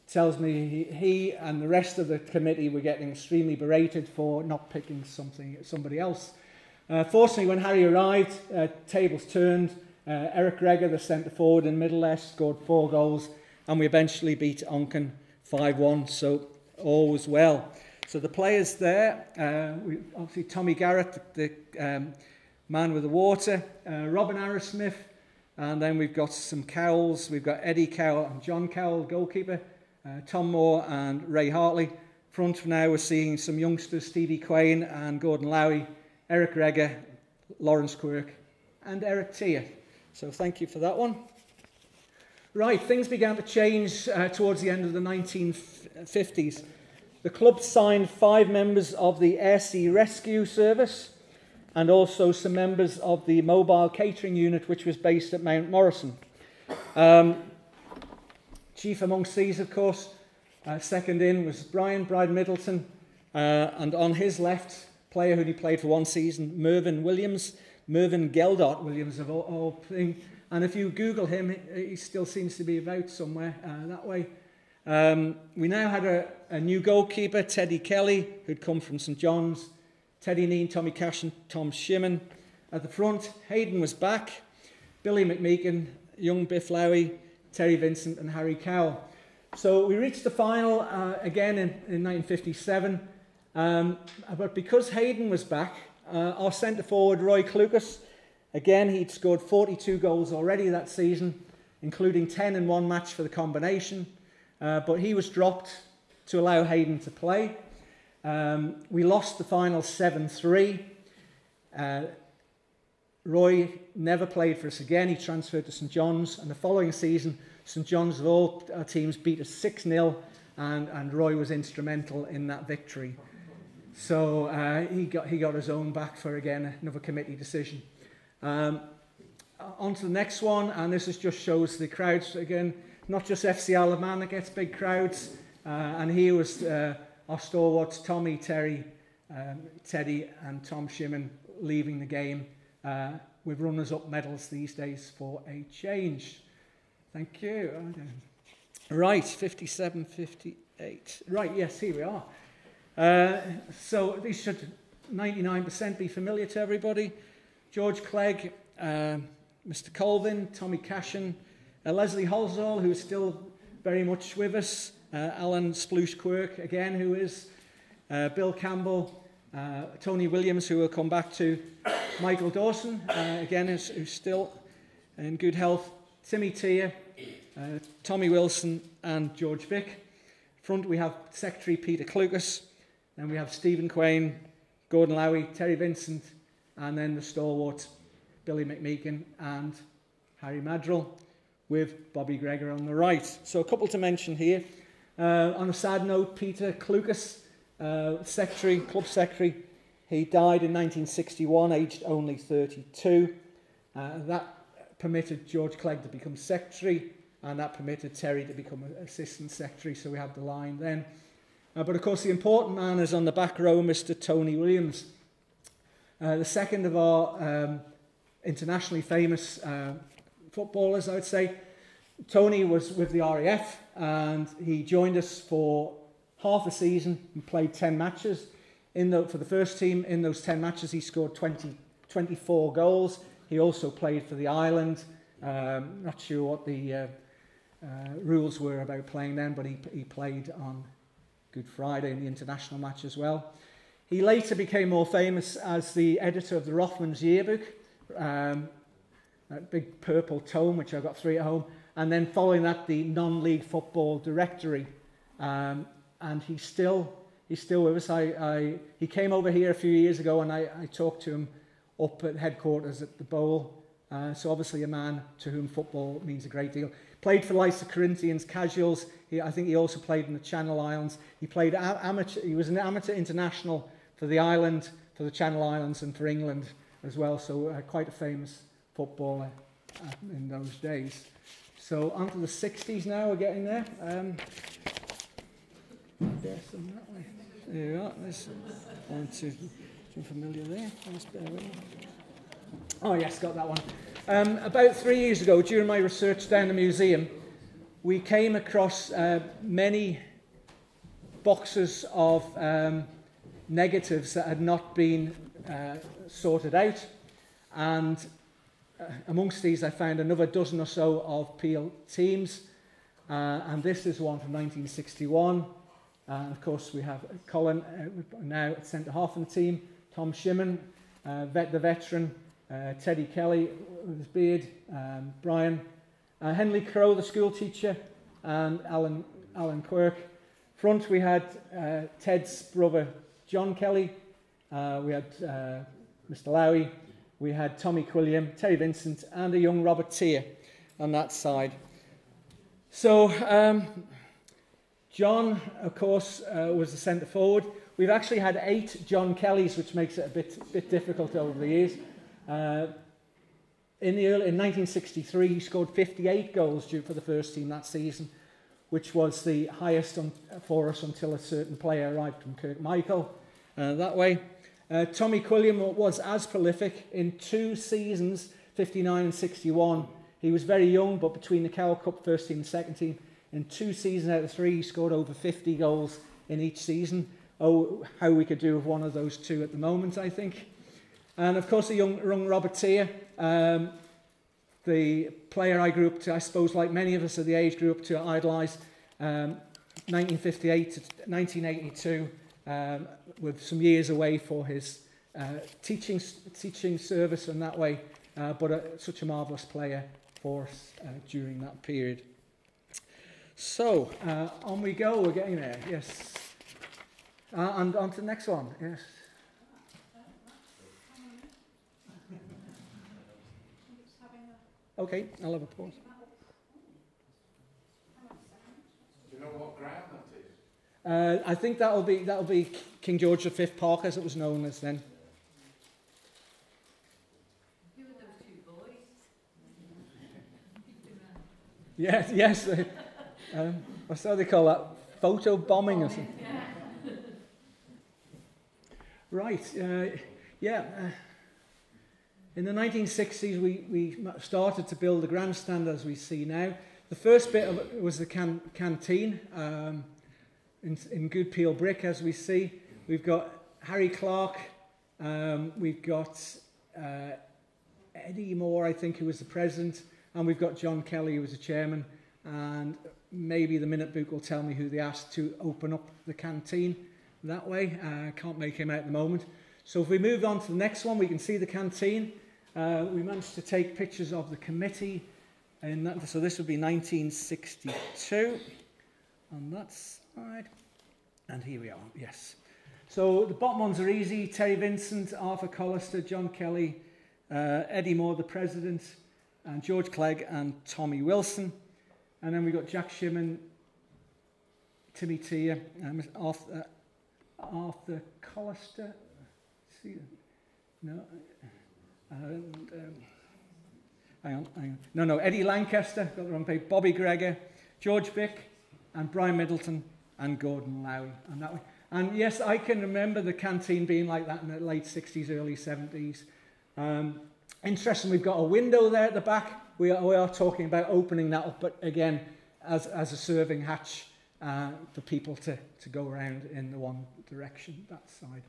A: tells me he, he and the rest of the committee were getting extremely berated for not picking something somebody else. Uh, fortunately, when Harry arrived, uh, tables turned. Uh, Eric Gregor, the centre forward in middle left, scored four goals, and we eventually beat Onchan 5-1. So all was well. So the players there, uh, we, obviously Tommy Garrett, the, the um, man with the water, uh, Robin Arrowsmith, and then we've got some Cowells. We've got Eddie Cowell and John Cowell, goalkeeper uh, Tom Moore and Ray Hartley. Front for now, we're seeing some youngsters, Stevie Quayne and Gordon Lowy, Eric Regger, Lawrence Quirk, and Eric Tier. So thank you for that one. Right, things began to change uh, towards the end of the 1950s. The club signed five members of the Air Sea Rescue Service and also some members of the mobile catering unit, which was based at Mount Morrison. Um, chief amongst these, of course, uh, second in was Brian Bride Middleton, uh, and on his left, player who he played for one season, Mervyn Williams, Mervyn Geldart Williams of all, all. And if you Google him, he still seems to be about somewhere uh, that way. Um, we now had a, a new goalkeeper, Teddy Kelly, who'd come from St John's. Teddy Kneen, Tommy Cash, and Tom Shimmin. At the front, Hayden was back. Billy McMeekin, young Biff Lowy, Terry Vincent, and Harry Cowell. So we reached the final uh, again in, in 1957. Um, but because Hayden was back, uh, our centre forward, Roy Clucas, again, he'd scored 42 goals already that season, including 10 in one match for the combination. Uh, but he was dropped to allow Hayden to play. Um, we lost the final 7 3. Uh, Roy never played for us again. He transferred to St John's, and the following season, St John's of all our teams beat us 6 0, and, and Roy was instrumental in that victory. So uh, he, got, he got his own back for again another committee decision. Um, on to the next one, and this is just shows the crowds again not just FC Alaman that gets big crowds. Uh, and here was uh, our stalwarts, Tommy, Terry, um, Teddy, and Tom Shimmin leaving the game uh, with runners-up medals these days for a change. Thank you. Right, 57, 58. Right, yes, here we are. Uh, so these should 99% be familiar to everybody. George Clegg, uh, Mr. Colvin, Tommy Cashin, uh, Leslie Holzall, who is still very much with us, uh, Alan Sploosh Quirk, again, who is, uh, Bill Campbell, Tony Williams, who we'll come back to, Michael Dawson, again, who's, who's still in good health, Timmy Tier, Tommy Wilson, and George Vick. Front, we have Secretary Peter Clucas, then we have Stephen Quain, Gordon Lowy, Terry Vincent, and then the stalwart Billy McMeekin and Harry Maddrell with Bobby Gregor on the right. So a couple to mention here. Uh, on a sad note, Peter Clucas, uh, secretary, club secretary, he died in 1961, aged only 32. Uh, that permitted George Clegg to become secretary, and that permitted Terry to become assistant secretary, so we have the line then. Uh, but of course, the important man is on the back row, Mr. Tony Williams. Uh, the second of our um, internationally famous uh, footballers, I would say. Tony was with the RAF and he joined us for half a season and played 10 matches. In the, for the first team, in those 10 matches, he scored 20, 24 goals. He also played for the island. Um, not sure what the uh, uh, rules were about playing then, but he, he played on Good Friday in the international match as well. He later became more famous as the editor of the Rothmans Yearbook, um, that big purple tome, which I've got three at home, and then following that, the non-league football directory. Um, and he's still, he's still with us. I, I, he came over here a few years ago, and I, I talked to him up at headquarters at the Bowl. Uh, so obviously a man to whom football means a great deal. Played for of Corinthians, Casuals. He, I think he also played in the Channel Islands. He played amateur. He was an amateur international for the island, for the Channel Islands, and for England as well. So uh, quite a famous footballer uh, in those days. So on to the 60s now, we're getting there. Um. There you are. There's one, two, two familiar there. Oh yes, got that one. Um, about three years ago, during my research down the museum, we came across uh, many boxes of um, negatives that had not been uh, sorted out. And uh, amongst these, I found another dozen or so of Peel teams. Uh, and this is one from 1961. Uh, and of course, we have Colin uh, now at centre half in the team, Tom Shimmin, uh, vet, the veteran, uh, Teddy Kelly with his beard, um, Brian, uh, Henley Crow, the school teacher, and Alan, Alan Quirk. Front, we had uh, Ted's brother, John Kelly. Uh, we had uh, Mr. Lowy, we had Tommy Quilliam, Terry Vincent, and a young Robert Tier on that side. So, um, John, of course, uh, was the centre forward. We've actually had eight John Kellys, which makes it a bit, bit difficult over the years. In, the early, in 1963, he scored 58 goals due for the first team that season, which was the highest on, for us until a certain player arrived from Kirkmichael uh, that way. Uh, Tommy Quilliam was as prolific in two seasons, 59 and 61. He was very young, but between the Carroll Cup first team and second team, in two seasons out of three, he scored over 50 goals in each season. Oh, how we could do with one of those two at the moment, I think. And of course, the young, young Robert Tier, um, the player I grew up to, I suppose, like many of us of the age, grew up to idolise. Um, 1958 to 1982, um, with some years away for his uh, teaching, teaching service and that way, uh, but a, such a marvellous player for us uh, during that period. So, uh, on we go, we're getting there, yes. Uh, and on to the next one, yes. Okay, I'll have a pause.
C: Do you know what ground that is?
A: Uh, I think that'll be that'll be King George V Park as it was known as then.
B: Who are those two boys?
A: Yes, yes. um, what's how they call that? Photo bombing or something. Right. Uh, yeah. Uh, in the 1960s, we, we started to build the grandstand as we see now. The first bit of it was the can, canteen um, in, in good peel brick, as we see. We've got Harry Clark. Um, we've got uh, Eddie Moore, I think, who was the president. And we've got John Kelly, who was the chairman. And maybe the minute book will tell me who they asked to open up the canteen that way. I uh, can't make him out at the moment. So if we move on to the next one, we can see the canteen. Uh, we managed to take pictures of the committee, and that, so this would be 1962 on that side. And here we are, yes. So the bottom ones are easy. Terry Vincent, Arthur Collister, John Kelly, uh, Eddie Moore, the president, and George Clegg and Tommy Wilson. And then we got Jack Shimmin, Timmy Tier, um, Arthur, Arthur Collister. See, no, and, um, hang on, hang on. No, no, Eddie Lancaster, got the wrong page. Bobby Gregor, George Vick, and Brian Middleton, and Gordon Lowy. And that way. And yes, I can remember the canteen being like that in the late 60s, early 70s. Um, interesting, we've got a window there at the back. We are, we are talking about opening that up, but again, as, as a serving hatch uh, for people to, to go around in the one direction, that side.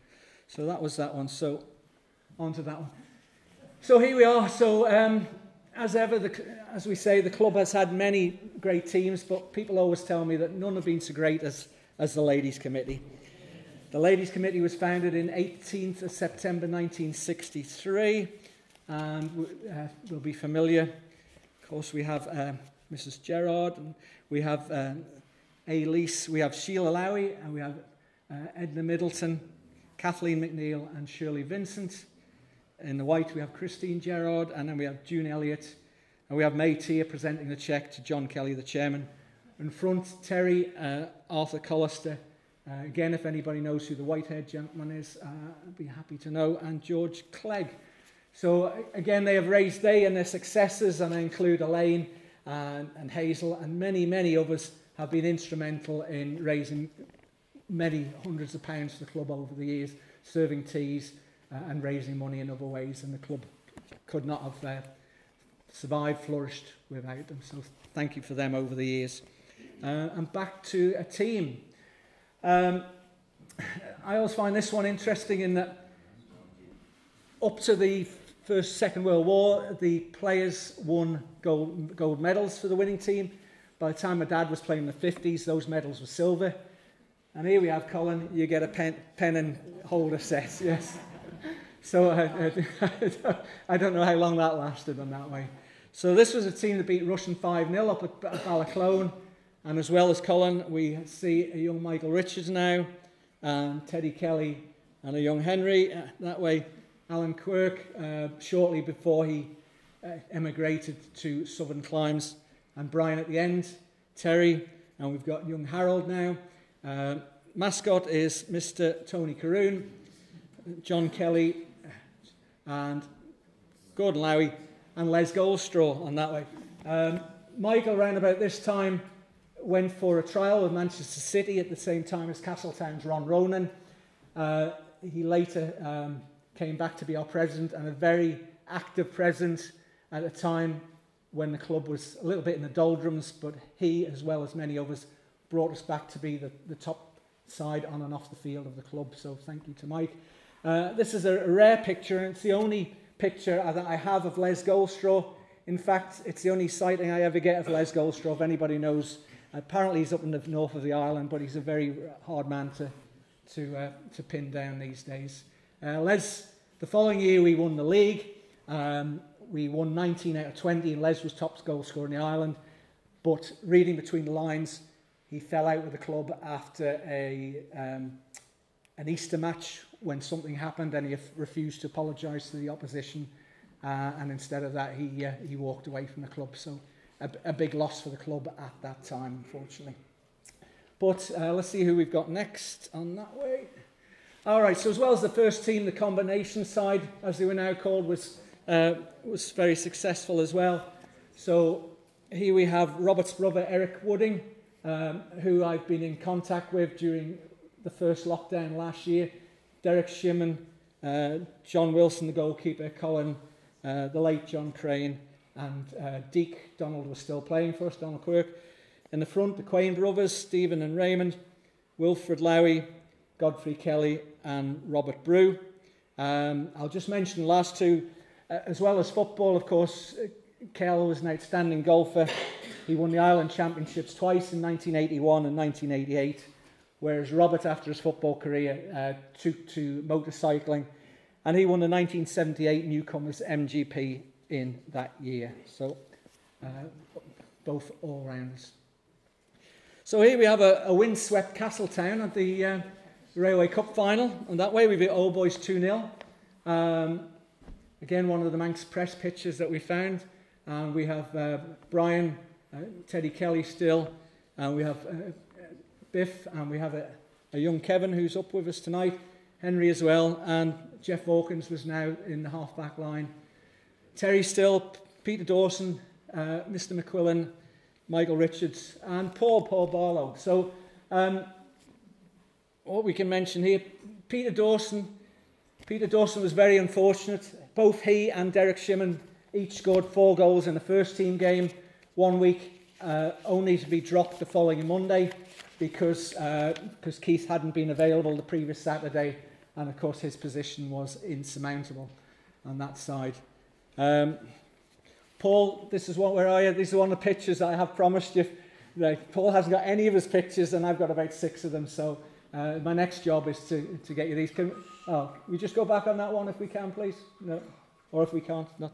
A: So that was that one. So on to that one. So here we are. So um, as ever, the, as we say, the club has had many great teams, but people always tell me that none have been so great as, as the Ladies Committee. The Ladies Committee was founded in 18th of September 1963, and uh, will be familiar. Of course, we have uh, Mrs. Gerard, and we have uh, Elise, we have Sheila Lowy, and we have uh, Edna Middleton, Kathleen McNeil, and Shirley Vincent. In the white, we have Christine Gerard, and then we have June Elliott, and we have May Tier presenting the cheque to John Kelly, the chairman. In front, Terry, uh, Arthur Collister. Uh, again, if anybody knows who the white-haired gentleman is, uh, I'd be happy to know. And George Clegg. So again, they have raised they and their successors, and I include Elaine and, and Hazel, and many, many others have been instrumental in raising many hundreds of pounds for the club over the years, serving teas, uh, and raising money in other ways, and the club could not have uh, survived, flourished without them. So thank you for them over the years. Uh, and back to a team. Um, I always find this one interesting in that up to the First, Second World War, the players won gold, gold medals for the winning team. By the time my dad was playing in the 50s, those medals were silver. And here we have Colin, you get a pen, pen and holder set, yes. So I, I, don't know how long that lasted on that way. So this was a team that beat Rushen 5-0 up at, Ballaclone. And as well as Colin, we see a young Michael Richards now, and Teddy Kelly, and a young Henry. Uh, that way, Alan Quirk, uh, shortly before he uh, emigrated to Southern Climes, and Brian at the end, Terry, and we've got young Harold now. Uh, mascot is Mr. Tony Caroon, John Kelly, and Gordon Lowy, and Les Goldstraw on that way. Um, Michael, around about this time, went for a trial with Manchester City at the same time as Castletown's Ron Ronan. Uh, he later um, came back to be our president and a very active president at a time when the club was a little bit in the doldrums, but he, as well as many others, brought us back to be the, the top side on and off the field of the club. So thank you to Mike. Uh, this is a, rare picture, and it's the only picture that I have of Les Goldstraw. In fact, it's the only sighting I ever get of Les Goldstraw. If anybody knows, apparently he's up in the north of the island, but he's a very hard man to, to, uh, to pin down these days. Uh, Les, the following year we won the league. Um, we won 19 out of 20, and Les was top goal scorer in the island. But reading between the lines, he fell out with the club after a, um, an Easter match when something happened and he refused to apologise to the opposition. Uh, and instead of that, he, uh, he walked away from the club. So a, a big loss for the club at that time, unfortunately. But uh, let's see who we've got next on that way. All right, so as well as the first team, the combination side, as they were now called, was, uh, was very successful as well. So here we have Robert's brother, Eric Wooding, um, who I've been in contact with during the first lockdown last year. Derek Shimmin, uh, John Wilson, the goalkeeper, Colin, uh, the late John Crane, and uh, Deke Donald was still playing for us, Donald Quirk. In the front, the Quain brothers, Stephen and Raymond, Wilfred Lowy, Godfrey Kelly, and Robert Brew. Um, I'll just mention the last two. Uh, as well as football, of course, uh, Kel was an outstanding golfer. He won the Island Championships twice in 1981 and 1988 whereas Robert, after his football career, uh, took to motorcycling, and he won the 1978 Newcomers MGP in that year. So, uh, both all rounds. So here we have a, a windswept Castletown at the uh, Railway Cup final, and that way we beat Old Boys 2 0. Um, again, one of the Manx press pictures that we found. And we have uh, Brian, uh, Teddy Kelly still, and we have uh, Biff, and we have a, a young Kevin who's up with us tonight, Henry as well, and Jeff Hawkins was now in the half-back line. Terry Still, Peter Dawson, uh, Mr McQuillan, Michael Richards, and Paul, Paul Barlow. So um, what we can mention here, Peter Dawson, Peter Dawson was very unfortunate. Both he and Derek Shimmin each scored four goals in the first team game one week, uh, only to be dropped the following Monday because uh, Keith hadn't been available the previous Saturday, and of course his position was insurmountable on that side. Um, Paul, this is what, where are you? These are one of the pictures I have promised you. Paul hasn't got any of his pictures, and I've got about six of them. So uh, my next job is to, to get you these. Can, oh, we just go back on that one if we can, please? No, or if we can't, not.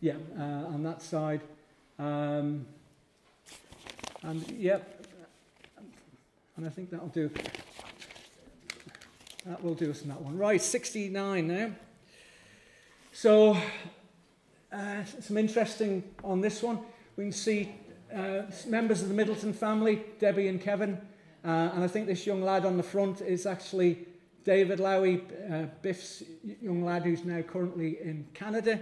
A: Yeah, uh, on that side. Um, and yep, and I think that'll do. That will do us in that one. Right, 69 now. So, uh, some interesting on this one. We can see uh, members of the Middleton family, Debbie and Kevin. Uh, and I think this young lad on the front is actually David Lowy, uh, Biff's young lad who's now currently in Canada.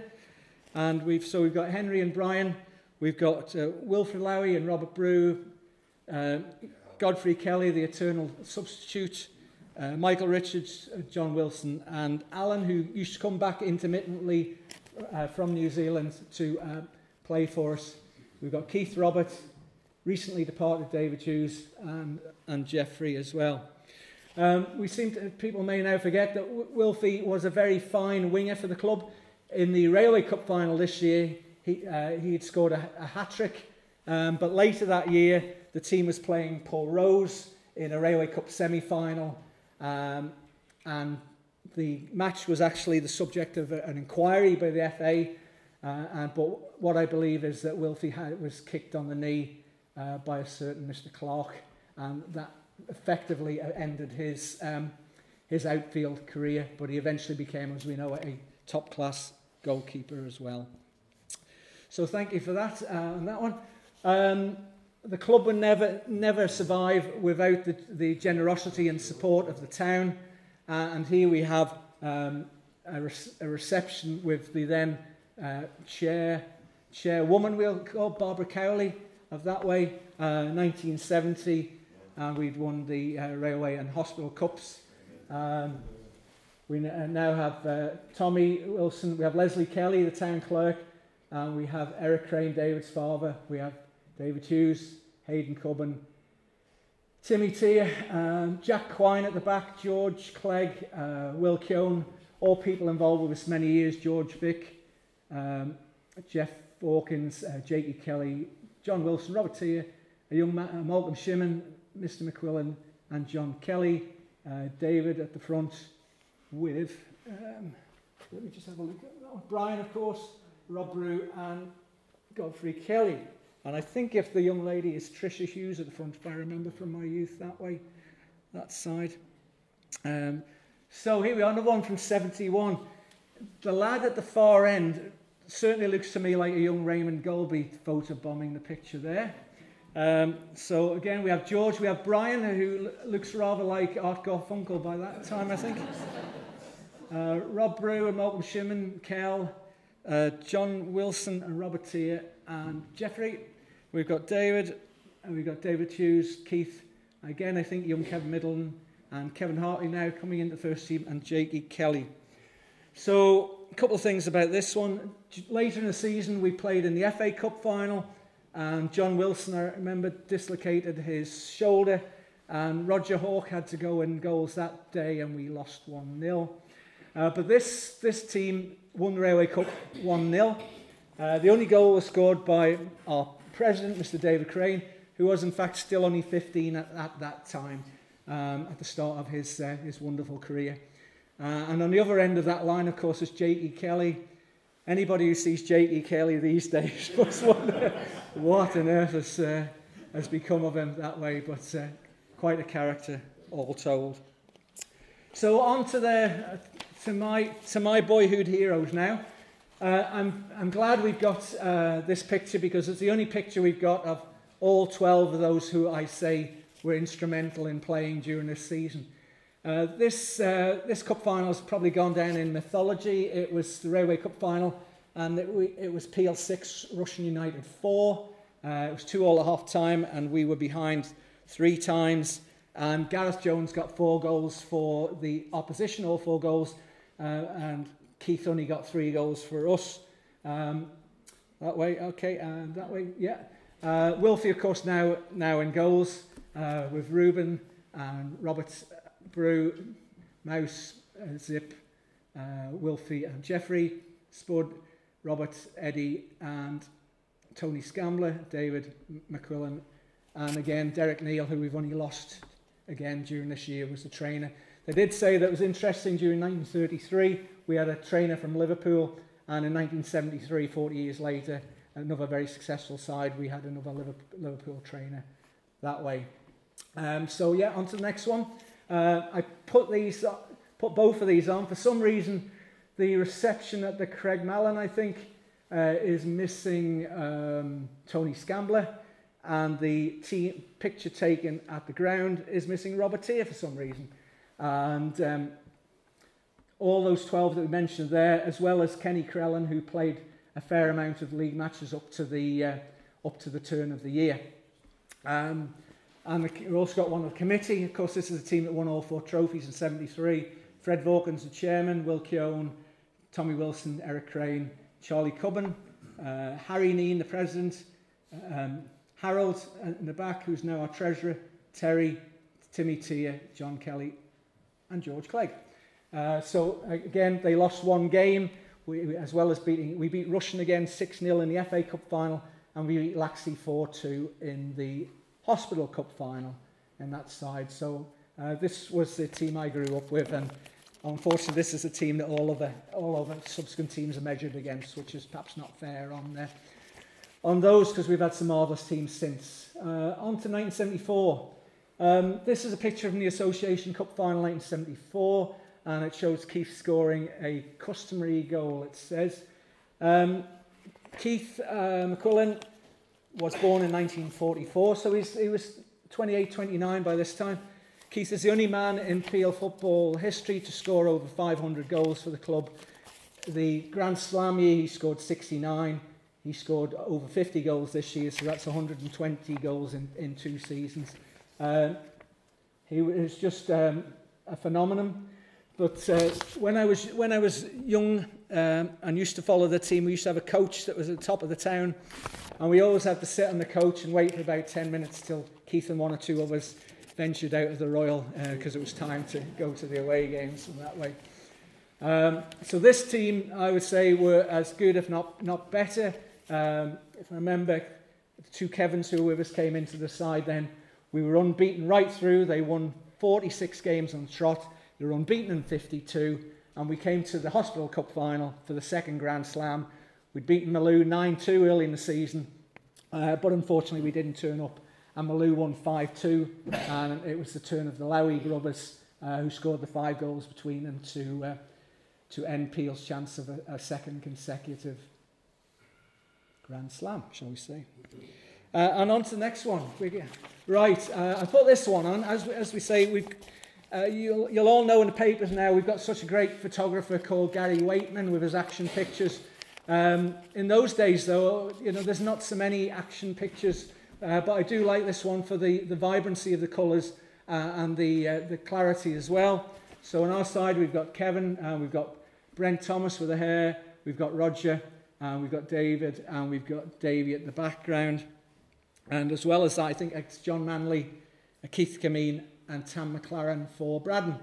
A: And we've so we've got Henry and Brian We've got uh, Wilfred Lowy and Robert Brew, uh, Godfrey Kelly, the eternal substitute, uh, Michael Richards, uh, John Wilson, and Alan, who used to come back intermittently uh, from New Zealand to uh, play for us. We've got Keith Roberts, recently departed David Hughes, and, and Jeffrey as well. Um, we seem to, people may now forget that Wilfie was a very fine winger for the club. In the Railway Cup final this year, he, uh, he had scored a, a hat-trick. Um, but later that year, the team was playing Pulrose in a Railway Cup semi-final. Um, and the match was actually the subject of a, an inquiry by the FA. Uh, and, but what I believe is that Wilfie had, was kicked on the knee uh, by a certain Mr. Clark. And that effectively ended his, um, his outfield career. But he eventually became, as we know, a top-class goalkeeper as well. So thank you for that uh, that one. Um, the club would never, never survive without the, the generosity and support of the town. Uh, and here we have um, a, re- a reception with the then uh, chair, chairwoman, we'll call Barbara Cowley of that way, uh, 1970. And we'd won the uh, Railway and Hospital Cups. Um, we uh, now have uh, Tommy Wilson, we have Leslie Kelly, the town clerk, and we have Eric Crane, David's father, we have David Hughes, Hayden Cubbon, Timmy Teare, um, Jack Quine at the back, George Clegg, uh, Will Keown, all people involved with us many years, George Vick, um, Jeff Hawkins, uh, Kelly, John Wilson, Robert Teare, a young man, uh, Malcolm Shimmin, Mr McQuillan, and John Kelly, uh, David at the front with, um, let me just have a look at that one. Brian, of course, Rob Brew, and Godfrey Kelly. And I think if the young lady is Tricia Hughes at the front, if I remember from my youth that way, that side. Um, so here we are, another one from 71. The lad at the far end certainly looks to me like a young Raymond Golby photobombing the picture there. Um, so again, we have George, we have Brian, who looks rather like Art Garfunkel by that time, I think. Uh, Rob Brew and Malcolm Shimmin, Kel, uh, John Wilson and Robert Teare, and Jeffrey. We've got David, and we've got David Hughes, Keith. Again, I think young Kevin Middleton, and Kevin Hartley now coming into the first team, and Jakey Kelly. So, a couple of things about this one. Later in the season, we played in the FA Cup final, and John Wilson, I remember, dislocated his shoulder, and Roger Hawke had to go in goals that day, and we lost 1 0. Uh, but this, this team won the Railway Cup 1 0. Uh, the only goal was scored by our president, Mr. David Crane, who was in fact still only 15 at, at that time, um, at the start of his, uh, his wonderful career. Uh, and on the other end of that line, of course, is Jakey Kelly. Anybody who sees Jakey Kelly these days must wonder what on earth has, uh, has become of him that way, but uh, quite a character, all told. So on to the to my, to my boyhood heroes now. Uh, I'm, I'm glad we've got uh, this picture because it's the only picture we've got of all 12 of those who I say were instrumental in playing during this season. Uh, this, uh, this cup final has probably gone down in mythology. It was the Railway Cup final and it, it was Peel 6, Rushen United 4. Uh, it was 2 all at half time and we were behind three times. Gareth Jones got four goals for the opposition, all four goals uh, and Keith only got three goals for us. Um, that way, okay, and that way, yeah. Uh, Wilfie, of course, now now in goals uh, with Ruben and Robert Brew, Mouse, uh, Zip, uh, Wilfie and Jeffrey, Spud, Robert, Eddie and Tony Scambler, David McQuillan, and again Derek Neal, who we've only lost again during this year, was the trainer. They did say that was interesting during 1933, we had a trainer from Liverpool, and in 1973, 40 years later, another very successful side, we had another Liverpool trainer that way. Um, so yeah, on to the next one. Uh, I put these, put both of these on. For some reason, the reception at the Creg Malin, I think, uh, is missing um, Tony Scambler, and the team, picture taken at the ground is missing Robert Teare for some reason. And um, all those 12 that we mentioned there, as well as Kenny Crellin, who played a fair amount of league matches up to the, uh, up to the turn of the year. Um, and we've also got one of the committee. Of course, this is a team that won all four trophies in 73. Fred Vaughans, the chairman, Will Keown, Tommy Wilson, Eric Crane, Charlie Cubbon, uh, Harry Kneen, the president, um, Harold in the back, who's now our treasurer, Terry, Timmy Teare, John Kelly, and George Clegg. Uh, so again, they lost one game, we, as well as beating, we beat Rushen again 6-0 in the FA Cup final, and we beat Laxey 4-2 in the Hospital Cup final in that side. So uh, this was the team I grew up with, and unfortunately this is a team that all of the, all of the subsequent teams are measured against, which is perhaps not fair on, uh, on those, because we've had some marvellous teams since. Uh, on to 1974. Um, this is a picture from the Association Cup final 1974, and it shows Keith scoring a customary goal, it says. Um, Keith uh, McQuillan was born in 1944, so he was 28, 29 by this time. Keith is the only man in Peel football history to score over 500 goals for the club. The Grand Slam year, he scored 69. He scored over 50 goals this year, so that's 120 goals in, in two seasons. Uh, he was just um, a phenomenon. But uh, when, I was, when I was young um, and used to follow the team, we used to have a coach that was at the top of the town. And we always had to sit on the coach and wait for about 10 minutes till Keith and one or two of us ventured out of the Royal because uh, it was time to go to the away games and that way. Um, so this team, I would say, were as good, if not, not better. Um, if I remember, the two Kevins who were with us came into the side then. We were unbeaten right through. They won 46 games on trot. They were unbeaten in 52. And we came to the Hospital Cup final for the second Grand Slam. We'd beaten Malew 9-2 early in the season. Uh, but unfortunately, we didn't turn up. And Malew won 5-2. And it was the turn of the Lowy brothers uh, who scored the five goals between them to, uh, to end Peel's chance of a, a second consecutive Grand Slam, shall we say. Uh, and on to the next one. Right, uh, I put this one on. As, as we say, we've, uh, you'll, you'll all know in the papers now we've got such a great photographer called Gary Waitman with his action pictures. Um, in those days, though, you know, there's not so many action pictures, uh, but I do like this one for the, the vibrancy of the colours uh, and the, uh, the clarity as well. So on our side, we've got Kevin, uh, we've got Brent Thomas with the hair, we've got Roger, uh, we've got David, and we've got Davey at the background. And as well as that, I think it's John Manley, Keith Cameen, and Tam McLaren for Braddan.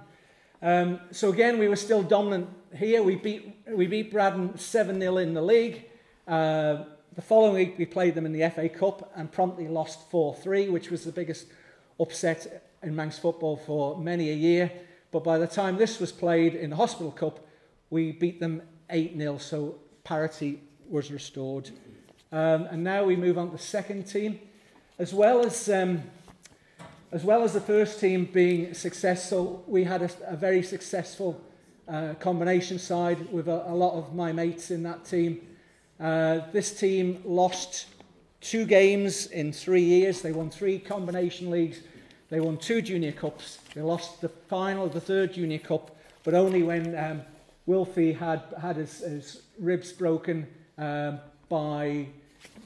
A: Um, so again, we were still dominant here. We beat, we beat Braddan 7-0 in the league. Uh, the following week, we played them in the FA Cup and promptly lost 4-3, which was the biggest upset in Manx football for many a year. But by the time this was played in the Hospital Cup, we beat them 8-0, so parity was restored. Um, and now we move on to the second team. As well as, um, as well as the first team being successful, we had a, a very successful uh, combination side with a, a lot of my mates in that team. Uh, this team lost two games in three years. They won three combination leagues. They won two junior cups. They lost the final of the third junior cup, but only when um, Wilfie had had his, his ribs broken um, by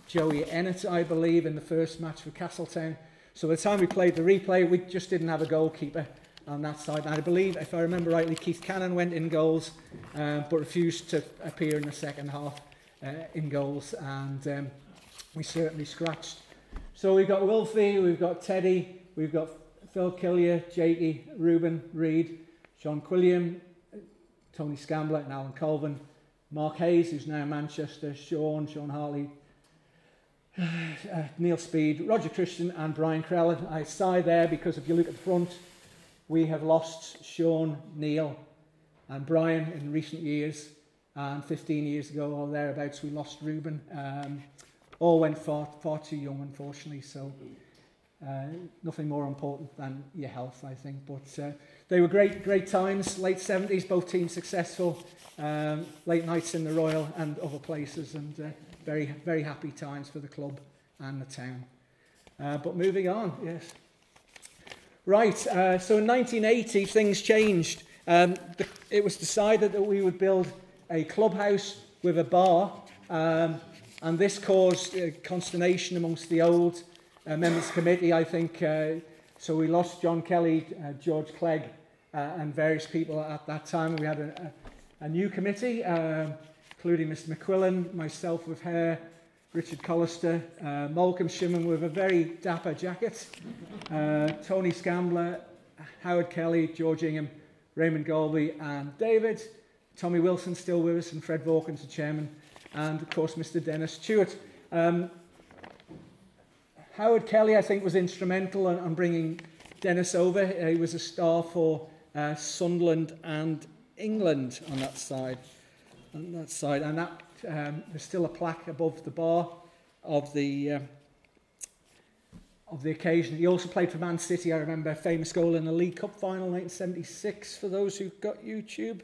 A: Joey Ennett, I believe, in the first match for Castletown. So by the time we played the replay, we just didn't have a goalkeeper on that side. And I believe, if I remember rightly, Keith Cannon went in goals, um, but refused to appear in the second half uh, in goals. And um, we certainly scratched. So we've got Wilfie, we've got Teddy, we've got Phil Killier, Jakey, Ruben, Reed, John Quilliam, Tony Scambler and Alan Colvin, Mark Hayes, who's now in Manchester, Sean, Sean Harley, uh, Neil Speed, Roger Christian and Brian Crellin. I sigh there because if you look at the front, we have lost Sean, Neil and Brian in recent years. And 15 years ago or thereabouts, we lost Ruben. Um, all went far, far too young, unfortunately. So uh, nothing more important than your health, I think. But uh, they were great, great times. Late 70s, both teams successful. Um, late nights in the Royal and other places. And uh, very, very happy times for the club and the town. Uh, but moving on, yes. Right, uh, so in 1980, things changed. Um, the, it was decided that we would build a clubhouse with a bar, um, and this caused uh, consternation amongst the old uh, members committee, I think. Uh, so we lost John Kelly, uh, George Clegg, uh, and various people at that time. We had a, a, a new committee. Um, including Mr McQuillan, myself with hair, Richard Collister, uh, Malcolm Shimmin with a very dapper jacket, uh, Tony Scambler, Howard Kelly, George Ingham, Raymond Golby and David, Tommy Wilson still with us and Fred Vawkins, the chairman, and of course Mr Dennis Tueart. Um, Howard Kelly, I think, was instrumental in, in bringing Dennis over. He was a star for uh, Sunderland and England on that side on that side. And that um, there's still a plaque above the bar of the uh, of the occasion. He also played for Man City. I remember famous goal in the League Cup final 1976 for those who've got YouTube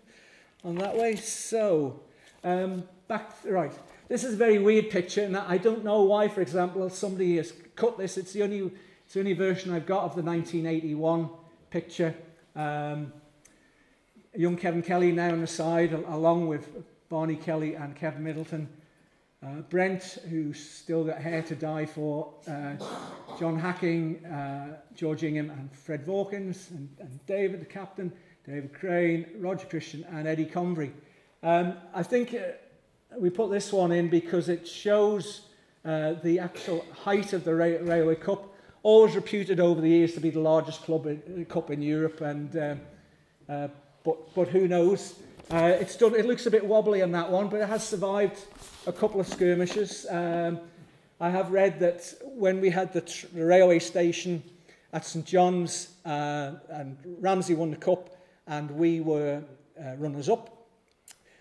A: on that way. So um, back right. this is a very weird picture, and I don't know why, for example, somebody has cut this. It's the only, it's the only version I've got of the 1981 picture. Um, young Kevin Kelly now on the side, along with Barney Kelly and Kevin Middleton. Uh, Brent, who's still got hair to die for, uh, John Hacking, uh, George Ingham and Fred Vawkins, and, and David, the captain, David Crane, Roger Christian and Eddie Convery. Um, I think uh, we put this one in because it shows uh, the actual height of the Ra Railway Cup, always reputed over the years to be the largest club in, cup in Europe, and um, uh, but, but who knows. Uh, it's done, it looks a bit wobbly on that one, but it has survived a couple of skirmishes. Um, I have read that when we had the, the railway station at St John's uh, and Ramsey won the cup and we were uh, runners-up,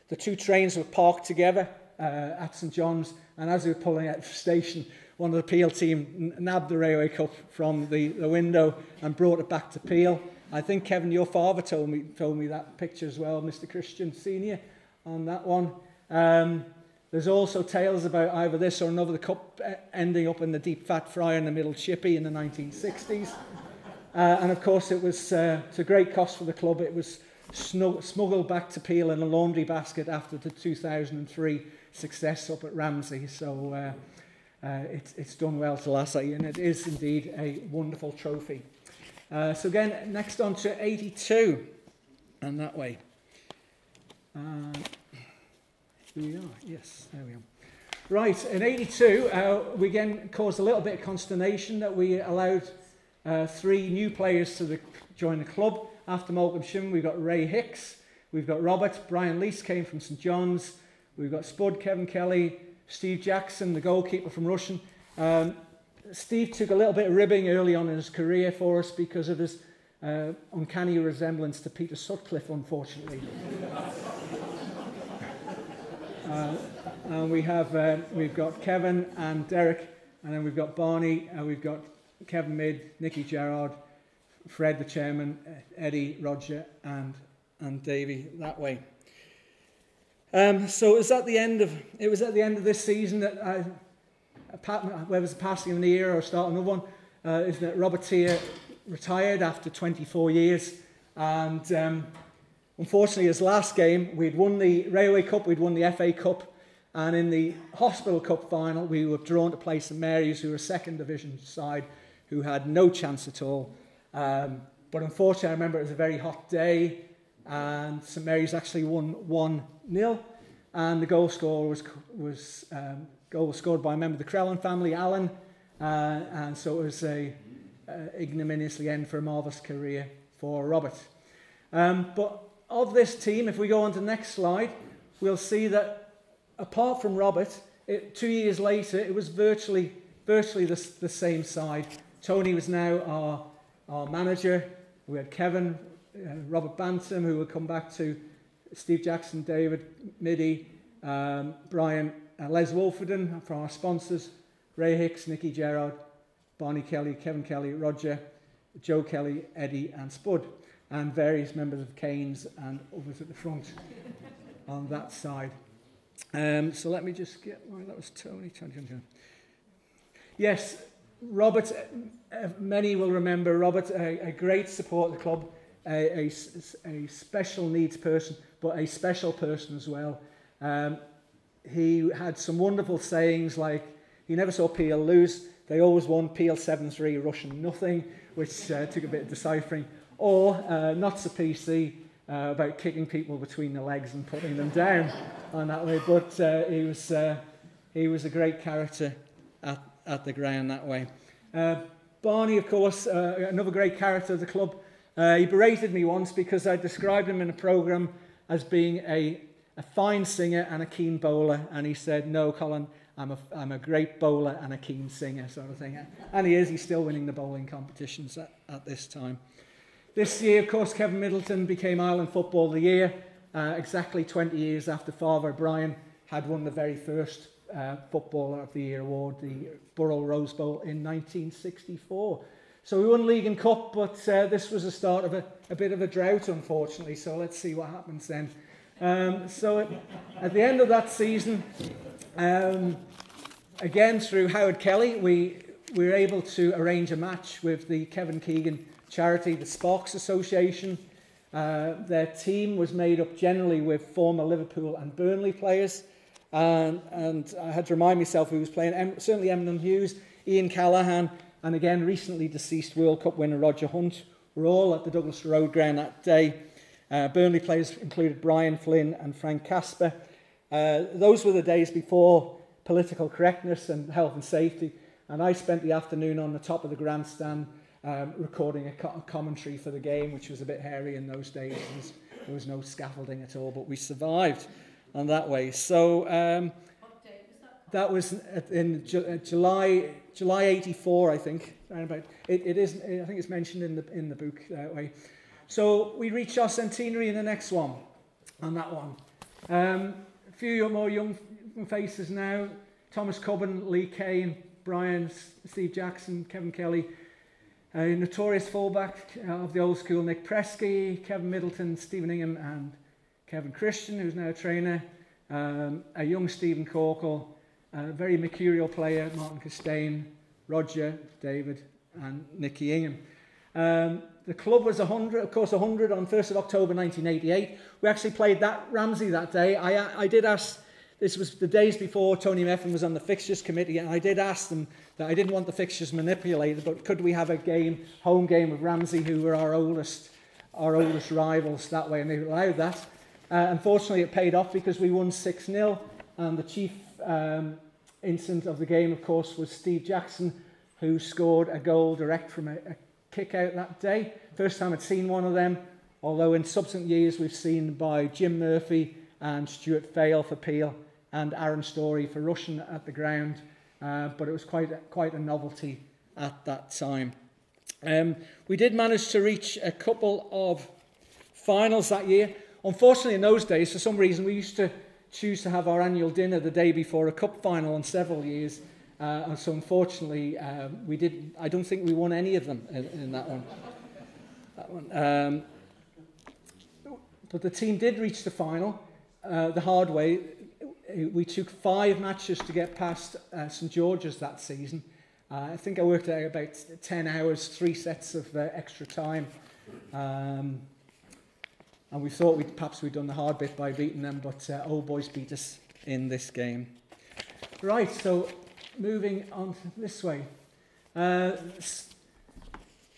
A: the two trains were parked together uh, at St John's and as we were pulling out of the station, one of the Peel team nabbed the railway cup from the, the window and brought it back to Peel. I think, Kevin, your father told me, told me that picture as well, Mr. Christian Sr., on that one. Um, there's also tales about either this or another the cup ending up in the deep fat fryer in the middle chippy in the 1960s. Uh, and of course, it was uh, to great cost for the club. It was smuggled back to Peel in a laundry basket after the 2003 success up at Ramsey. So uh, uh, it's, it's done well to Lassie, and it is indeed a wonderful trophy. Uh, so again, next on to 82, and that way. Uh, here we are, yes, there we are. Right, in 82, uh, we again caused a little bit of consternation that we allowed uh, three new players to the, join the club. After Malcolm Shim, we've got Ray Hicks, we've got Robert, Brian Lees came from St John's, we've got Spud, Kevin Kelly, Steve Jackson, the goalkeeper from Rushen. Um, Steve took a little bit of ribbing early on in his career for us because of his uh, uncanny resemblance to Peter Sutcliffe, unfortunately. uh, and we have uh, we've got Kevin and Derek, and then we've got Barney, and we've got Kevin Mid, Nicky Gerard, Fred the chairman, Eddie, Roger, and and Davy that way. Um, so it was at the end of it was at the end of this season that I whether it's passing of the year or starting another one, uh, is that Robert Teare retired after 24 years. And um, unfortunately, his last game, we'd won the Railway Cup, we'd won the FA Cup, and in the Hospital Cup final, we were drawn to play St Mary's, who were a second division side, who had no chance at all. Um, but unfortunately, I remember it was a very hot day, and St Mary's actually won 1 0, and the goal scorer was, was um, goal was scored by a member of the Crellin family, Alan, uh, and so it was a uh, ignominiously end for a marvellous career for Robert. Um, but of this team, if we go on to the next slide, we'll see that apart from Robert, it, two years later, it was virtually, virtually the, the same side. Tony was now our, our manager. We had Kevin, uh, Robert Bantam, who would come back to Steve Jackson, David Middy, um, Brian Les Wolfenden from our sponsors, Ray Hicks, Nicky Gerard, Barney Kelly, Kevin Kelly, Roger, Joe Kelly, Eddie and Spud, and various members of Canes and others at the front on that side. Um, so let me just get, well, that was Tony, Tony, Tony. Yes, Robert, uh, many will remember Robert, a, a great support of the club, a, a, a special needs person, but a special person as well. Um, he had some wonderful sayings like he never saw Peel lose. They always won Peel 7-3, Rushen nothing, which uh, took a bit of deciphering. Or uh, not so PC uh, about kicking people between the legs and putting them down on that way. But uh, he, was, uh, he was a great character at, at the ground that way. Uh, Barney, of course, uh, another great character of the club. Uh, he berated me once because I described him in a programme as being a a fine singer and a keen bowler. And he said, No, Colin, I'm a, I'm a great bowler and a keen singer, sort of thing. And he is, he's still winning the bowling competitions at, at this time. This year, of course, Kevin Middleton became Island Football of the Year, uh, exactly 20 years after Father Brian had won the very first uh, Footballer of the Year award, the Borough Rose Bowl in 1964. So we won League and Cup, but uh, this was the start of a, a bit of a drought, unfortunately. So let's see what happens then. Um, so at, the end of that season, Um, again, through Howard Kelly, we, we were able to arrange a match with the Kevin Keegan charity, the Sparks Association. Uh, their team was made up generally with former Liverpool and Burnley players. And, and I had to remind myself who was playing. Em, certainly Emlyn Hughes, Ian Callaghan, and again recently deceased World Cup winner Roger Hunt were all at the Douglas Road ground that day. Uh, Burnley players included Brian Flynn and Frank Casper. Uh, those were the days before political correctness and health and safety. And I spent the afternoon on the top of the grandstand um, recording a, co a commentary for the game, which was a bit hairy in those days. There was, there was no scaffolding at all, but we survived on that way. So um, that was in Ju uh, July, July 84, I think. About. It, it is, I think it's mentioned in the, in the book that way. So we reach our centenary in the next one, on that one. Um, a few more young faces now. Thomas Cobban, Lee Kane, Brian, Steve Jackson, Kevin Kelly, a notorious fullback of the old school, Nick Presky, Kevin Middleton, Stephen Ingham, and Kevin Christian, who's now a trainer, um, a young Stephen Corkill, a very mercurial player, Martin Costain, Roger, David, and Nicky Ingham. Um, the club was 100, of course, 100 on 1st of October 1988. We actually played that Ramsey that day. I, I did ask, this was the days before Tony Meffin was on the fixtures committee, and I did ask them that I didn't want the fixtures manipulated, but could we have a game, home game of Ramsey, who were our oldest, our oldest rivals that way, and they allowed that. Uh, unfortunately, it paid off because we won 6-0, and the chief um, incident of the game, of course, was Steve Jackson, who scored a goal direct from a, a kick out that day. First time I'd seen one of them, although in subsequent years we've seen by Jim Murphy and Stuart Fail for Peel and Aaron Story for Rushen at the ground. Uh, but it was quite a, quite a novelty at that time. Um, we did manage to reach a couple of finals that year. Unfortunately, in those days, for some reason, we used to choose to have our annual dinner the day before a cup final in several years. Uh, and so unfortunately, um, we did. I don't think we won any of them in, in that one. That one. Um, but the team did reach the final uh, the hard way. We took five matches to get past uh, St George's that season. Uh, I think I worked out about 10 hours, three sets of uh, extra time. Um, and we thought we'd, perhaps we'd done the hard bit by beating them, but uh, old boys beat us in this game. Right, so moving on this way. Uh,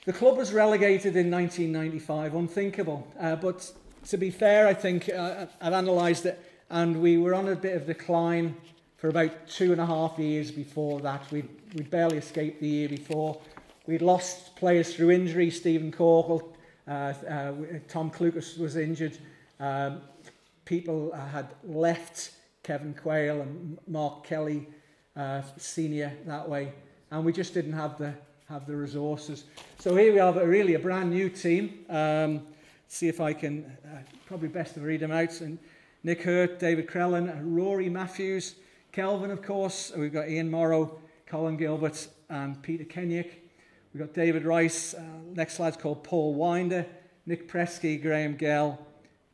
A: the club was relegated in 1995, unthinkable. Uh, but to be fair, I think uh, I've analysed it, and we were on a bit of decline for about two and a half years before that. We'd, we'd barely escaped the year before. We'd lost players through injury. Stephen Corkill, uh, uh, Tom Clucas was injured. Um, people uh, had left Kevin Quayle and Mark Kelly uh, senior that way, and we just didn't have the have the resources. So here we have a, really a brand new team. Um, see if I can uh, probably best to read them out. And Nick Hurt, David Crellin, Rory Matthews, Kelvin, of course. We've got Ian Morrow, Colin Gilbert, and Peter Kenyak. We've got David Rice. Uh, next lad's called Paul Winder, Nick Presky, Graham Gell,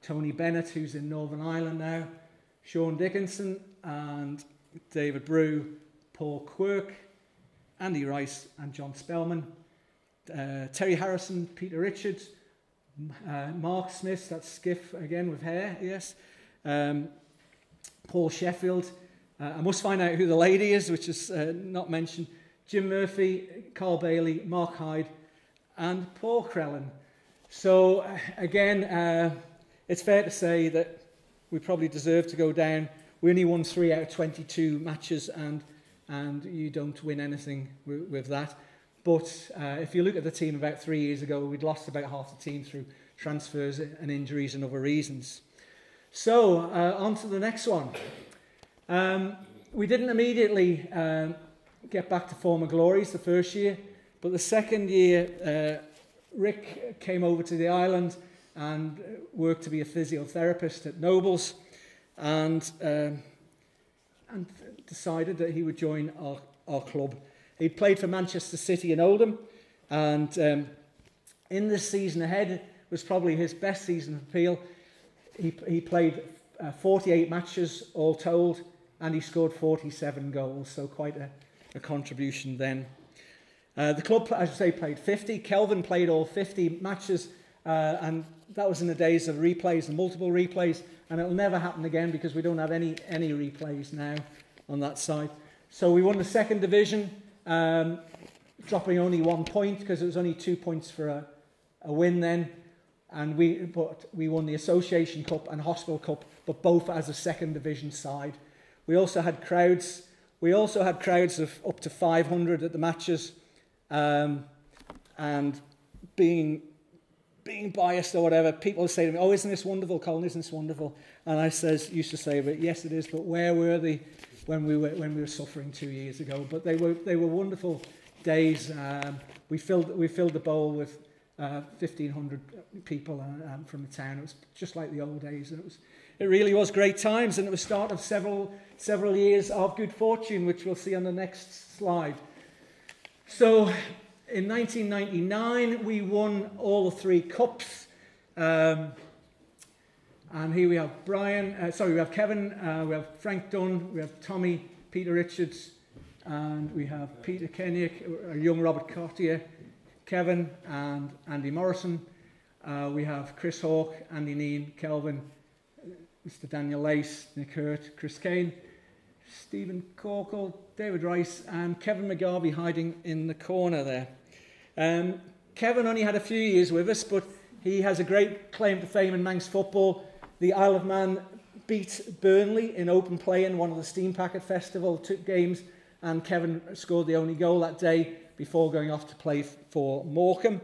A: Tony Bennett, who's in Northern Ireland now, Sean Dickinson, and David Brew, Paul Quirk, Andy Rice, and John Spellman. Uh, Terry Harrison, Peter Richards, uh, Mark Smith, that's Skiff again with hair, yes. Um, Paul Sheffield. Uh, I must find out who the lady is, which is uh, not mentioned. Jim Murphy, Carl Bailey, Mark Hyde, and Paul Crellin. So, uh, again, uh, it's fair to say that we probably deserve to go down we only won three out of 22 matches, and, and you don't win anything with, that. But uh, if you look at the team about three years ago, we'd lost about half the team through transfers and injuries and other reasons. So, uh, on to the next one. Um, we didn't immediately um, get back to former glories the first year, but the second year, uh, Rick came over to the island and worked to be a physiotherapist at Nobles and, um, and decided that he would join our, our club. He played for Manchester City and Oldham, and um, in this season ahead was probably his best season for Peel. He, he played uh, 48 matches all told and he scored 47 goals, so quite a, a contribution then. Uh, the club, as I say, played 50. Kelvin played all 50 matches, uh, and that was in the days of replays and multiple replays, and it'll never happen again because we don't have any, any replays now on that side. So we won the second division, um, dropping only one point because it was only two points for a, a win then. And we, but we won the Association Cup and Hospital Cup, but both as a second division side. We also had crowds. We also had crowds of up to 500 at the matches, um, and being being biased or whatever, people say to me, "Oh, isn't this wonderful, Colin? Isn't this wonderful?" And I says, used to say, "But yes, it is. But where were they when we were when we were suffering two years ago?" But they were they were wonderful days. Um, we filled we filled the bowl with uh, 1,500 people uh, um, from the town. It was just like the old days, and it was it really was great times, and it was start of several several years of good fortune, which we'll see on the next slide. So, in 1999, we won all the three cups. Um, and here we have Brian, uh, sorry, we have Kevin, uh, we have Frank Dunn, we have Tommy, Peter Richards, and we have Peter Kenyak, a young Robert Cartier, Kevin, and Andy Morrison. Uh, we have Chris Hawke, Andy Kneen, Kelvin, Mr. Daniel Lace, Nick Hurt, Chris Kane, Stephen Corkill, David Rice, and Kevin McGarvey hiding in the corner there. Um, Kevin only had a few years with us, but he has a great claim to fame in Manx football. The Isle of Man beat Burnley in open play in one of the Steam Packet Festival games, and Kevin scored the only goal that day before going off to play for Morecambe.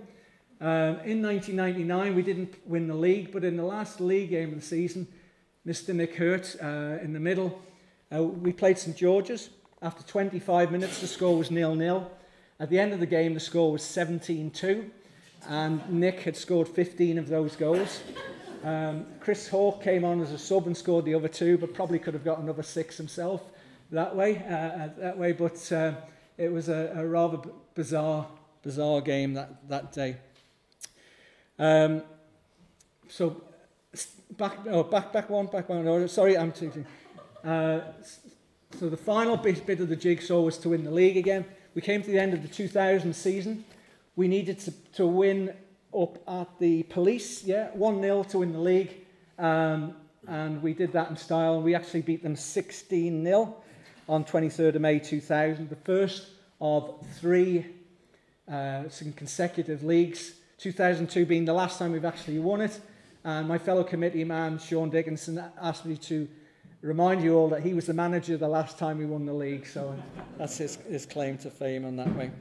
A: Um, in 1999, we didn't win the league, but in the last league game of the season, Mr. Nick Hurt uh, in the middle, uh, we played St George's. After 25 minutes, the score was nil-nil. At the end of the game, the score was 17-2, and Nick had scored 15 of those goals. Um, Chris Hawke came on as a sub and scored the other two, but probably could have got another six himself that way. Uh, uh that way, but uh, it was a, a rather bizarre, bizarre game that that day. Um, so back, oh, back, back one, back one. Sorry, I'm too. Uh, so the final bit, of the jigsaw was to win the league again. We came to the end of the 2000 season. We needed to, to win up at the police, yeah, 1-0 to win the league. Um, and we did that in style. We actually beat them 16-0 on 23rd of May 2000. The first of three uh, consecutive leagues. 2002 being the last time we've actually won it. And my fellow committee man, Sean Dickinson, asked me to remind you all that he was the manager the last time we won the league. So that's his, his claim to fame on that way.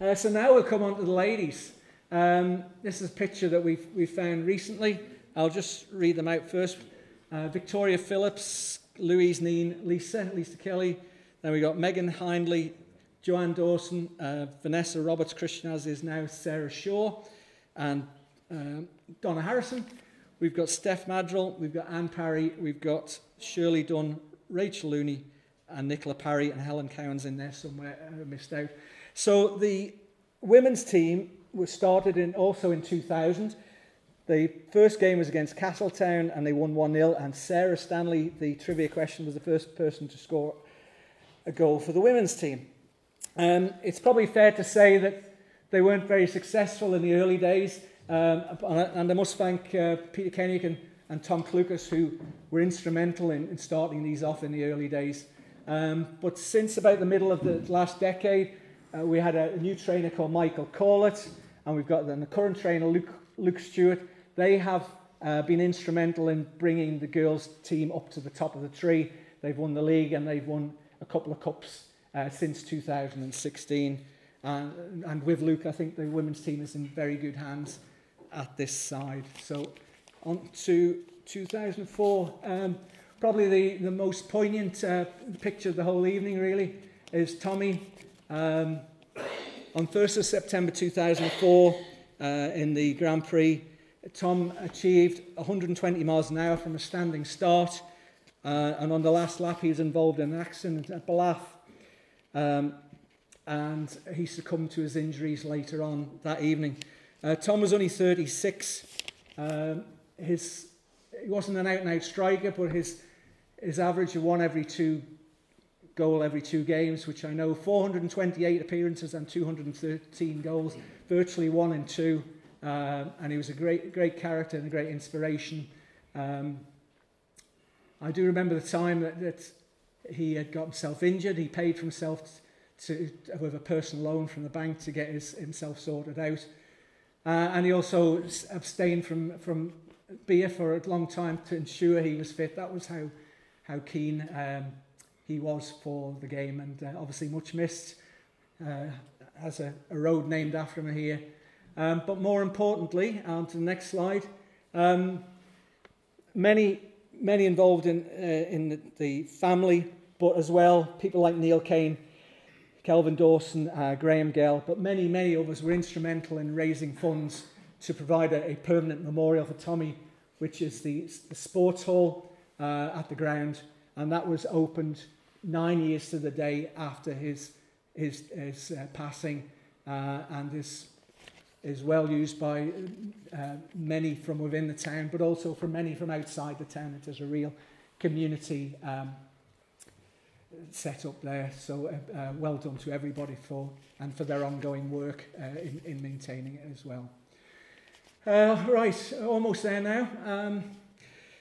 A: Uh, so now we'll come on to the ladies. Um, this is a picture that we've, we found recently. I'll just read them out first. Uh, Victoria Phillips, Louise Kneen, Lisa, Lisa Kelly. Then we got Megan Hindley, Joanne Dawson, uh, Vanessa Roberts, Christian as is now Sarah Shaw, and um, Donna Harrison. We've got Steph Maddrell, we've got Anne Parry, we've got Shirley Dunn, Rachel Looney, and Nicola Parry, and Helen Cowan's in there somewhere, uh, missed out. So the women's team was started in also in 2000. The first game was against Castletown and they won 1-0 and Sarah Stanley, the trivia question, was the first person to score a goal for the women's team. Um, it's probably fair to say that they weren't very successful in the early days. Um, and I must thank uh, Peter Kennick and, and Tom Clucas, who were instrumental in, in starting these off in the early days. Um, but since about the middle of the last decade, uh, we had a, a new trainer called Michael Corlett, and we've got the current trainer, Luke, Luke Stewart. They have uh, been instrumental in bringing the girls' team up to the top of the tree. They've won the league and they've won a couple of cups uh, since 2016. And, and with Luke, I think the women's team is in very good hands at this side. So on to 2004. Um, probably the, the most poignant uh, picture of the whole evening, really, is Tommy. Um, on 1st of September 2004, uh, in the Grand Prix, Tom achieved 120 miles an hour from a standing start. Uh, and on the last lap, he was involved in an accident at Ballaugh. Um, and he succumbed to his injuries later on that evening. Uh, Tom was only 36. Um, his, he wasn't an out-and-out striker, but his, his average of one every two goal every two games, which I know 428 appearances and 213 goals, virtually one in two. Um, and he was a great, great character and a great inspiration. Um, I do remember the time that, that he had got himself injured. He paid for himself to, to, with a personal loan from the bank to get his, himself sorted out. Uh, and he also abstained from, from beer for a long time to ensure he was fit. That was how, how keen um, he was for the game and uh, obviously much missed. Uh, has a, a road named after him here. Um, but more importantly, on to the next slide, um, many, many involved in, uh, in the, the family, but as well people like Neil Kane, Kelvin Dawson, uh, Graham Gale, but many, many us were instrumental in raising funds to provide a, a permanent memorial for Tommy, which is the, the sports hall uh, at the ground, and that was opened nine years to the day after his, his, his uh, passing uh, and is, is well used by uh, many from within the town, but also from many from outside the town. It is a real community um, set up there. So uh, uh, well done to everybody for and for their ongoing work uh, in, in maintaining it as well. Uh, right, almost there now. Um,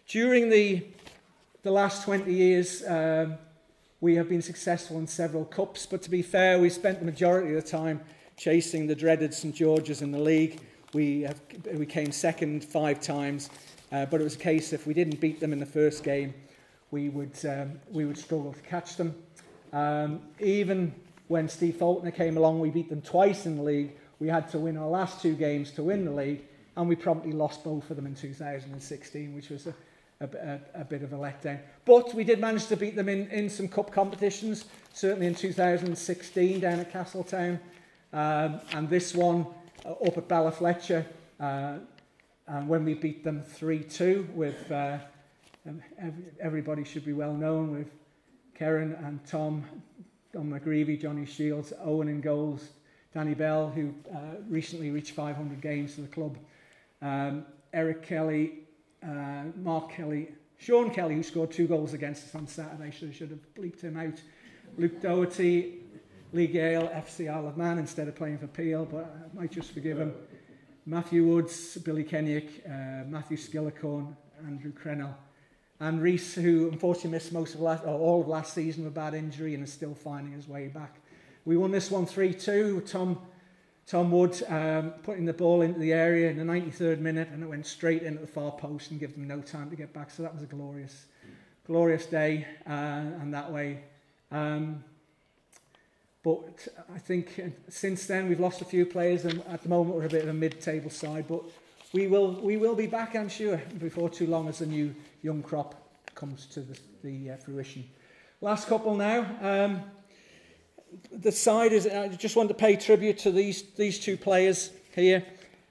A: during the the last 20 years, um, we have been successful in several cups, but to be fair, we spent the majority of the time chasing the dreaded St George's in the league. We, have, we came second five times, uh, but it was a case if we didn't beat them in the first game, we would, um, we would struggle to catch them. Um, even when Steve Faulkner came along, we beat them twice in the league. We had to win our last two games to win the league, and we promptly lost both of them in 2016, which was a, a, a, a bit of a letdown. But we did manage to beat them in, in some cup competitions, certainly in 2016 down at Castletown, um, and this one uh, up at Ballafletcher, uh, and when we beat them 3-2 with, uh, um, everybody should be well known, with Karen and Tom, Don McGreevy, Johnny Shields, Owen and goals, Danny Bell, who uh, recently reached 500 games for the club, um, Eric Kelly, uh, Mark Kelly, Sean Kelly, who scored two goals against us on Saturday, I should have bleeped him out. Luke Doherty, Lee Gale, FC Isle of Man, instead of playing for Peel, but I might just forgive him. Matthew Woods, Billy Kenyick, uh, Matthew Skillicorn, Andrew Crennell, and Reese, who unfortunately missed most of last, or all of last season with a bad injury and is still finding his way back. We won this one 3-2. Tom Tom Wood um, putting the ball into the area in the 93rd minute and it went straight into the far post and gave them no time to get back. So that was a glorious, glorious day uh, and that way. Um, but I think since then we've lost a few players and at the moment we're a bit of a mid-table side. But we will, we will be back, I'm sure, before too long as the new young crop comes to the, the uh, fruition. Last couple now. Um, the side is, I just want to pay tribute to these, these two players here.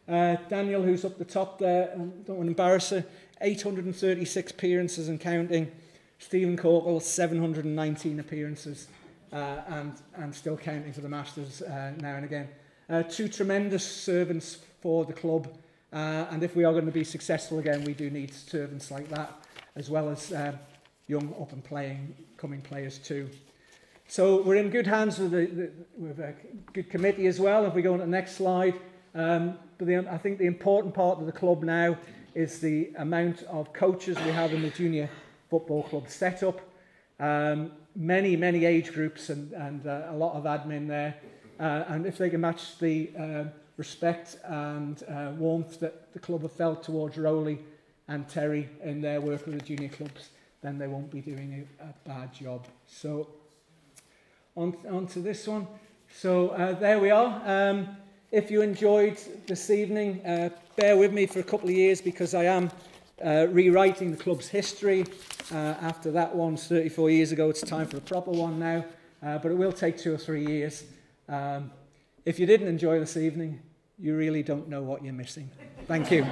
A: Uh, Daniel, who's up the top there, I don't want to embarrass her, 836 appearances and counting. Stephen Corkill, 719 appearances uh, and, and still counting for the Masters uh, now and again. Uh, two tremendous servants for the club. Uh, and if we are going to be successful again, we do need servants like that, as well as uh, young up and playing coming players too. So we're in good hands with, the, the, with a good committee as well. If we go on to the next slide, um, but the, I think the important part of the club now is the amount of coaches we have in the junior football club setup. Um, many, many age groups and, and uh, a lot of admin there. Uh, and if they can match the uh, respect and uh, warmth that the club have felt towards Rowley and Terry in their work with the junior clubs, then they won't be doing a, a bad job. So on, on to this one. So uh, there we are. Um, if you enjoyed this evening, uh, bear with me for a couple of years because I am uh, rewriting the club's history. Uh, after that one 34 years ago, it's time for a proper one now, uh, but it will take two or three years. Um, if you didn't enjoy this evening, you really don't know what you're missing. Thank you.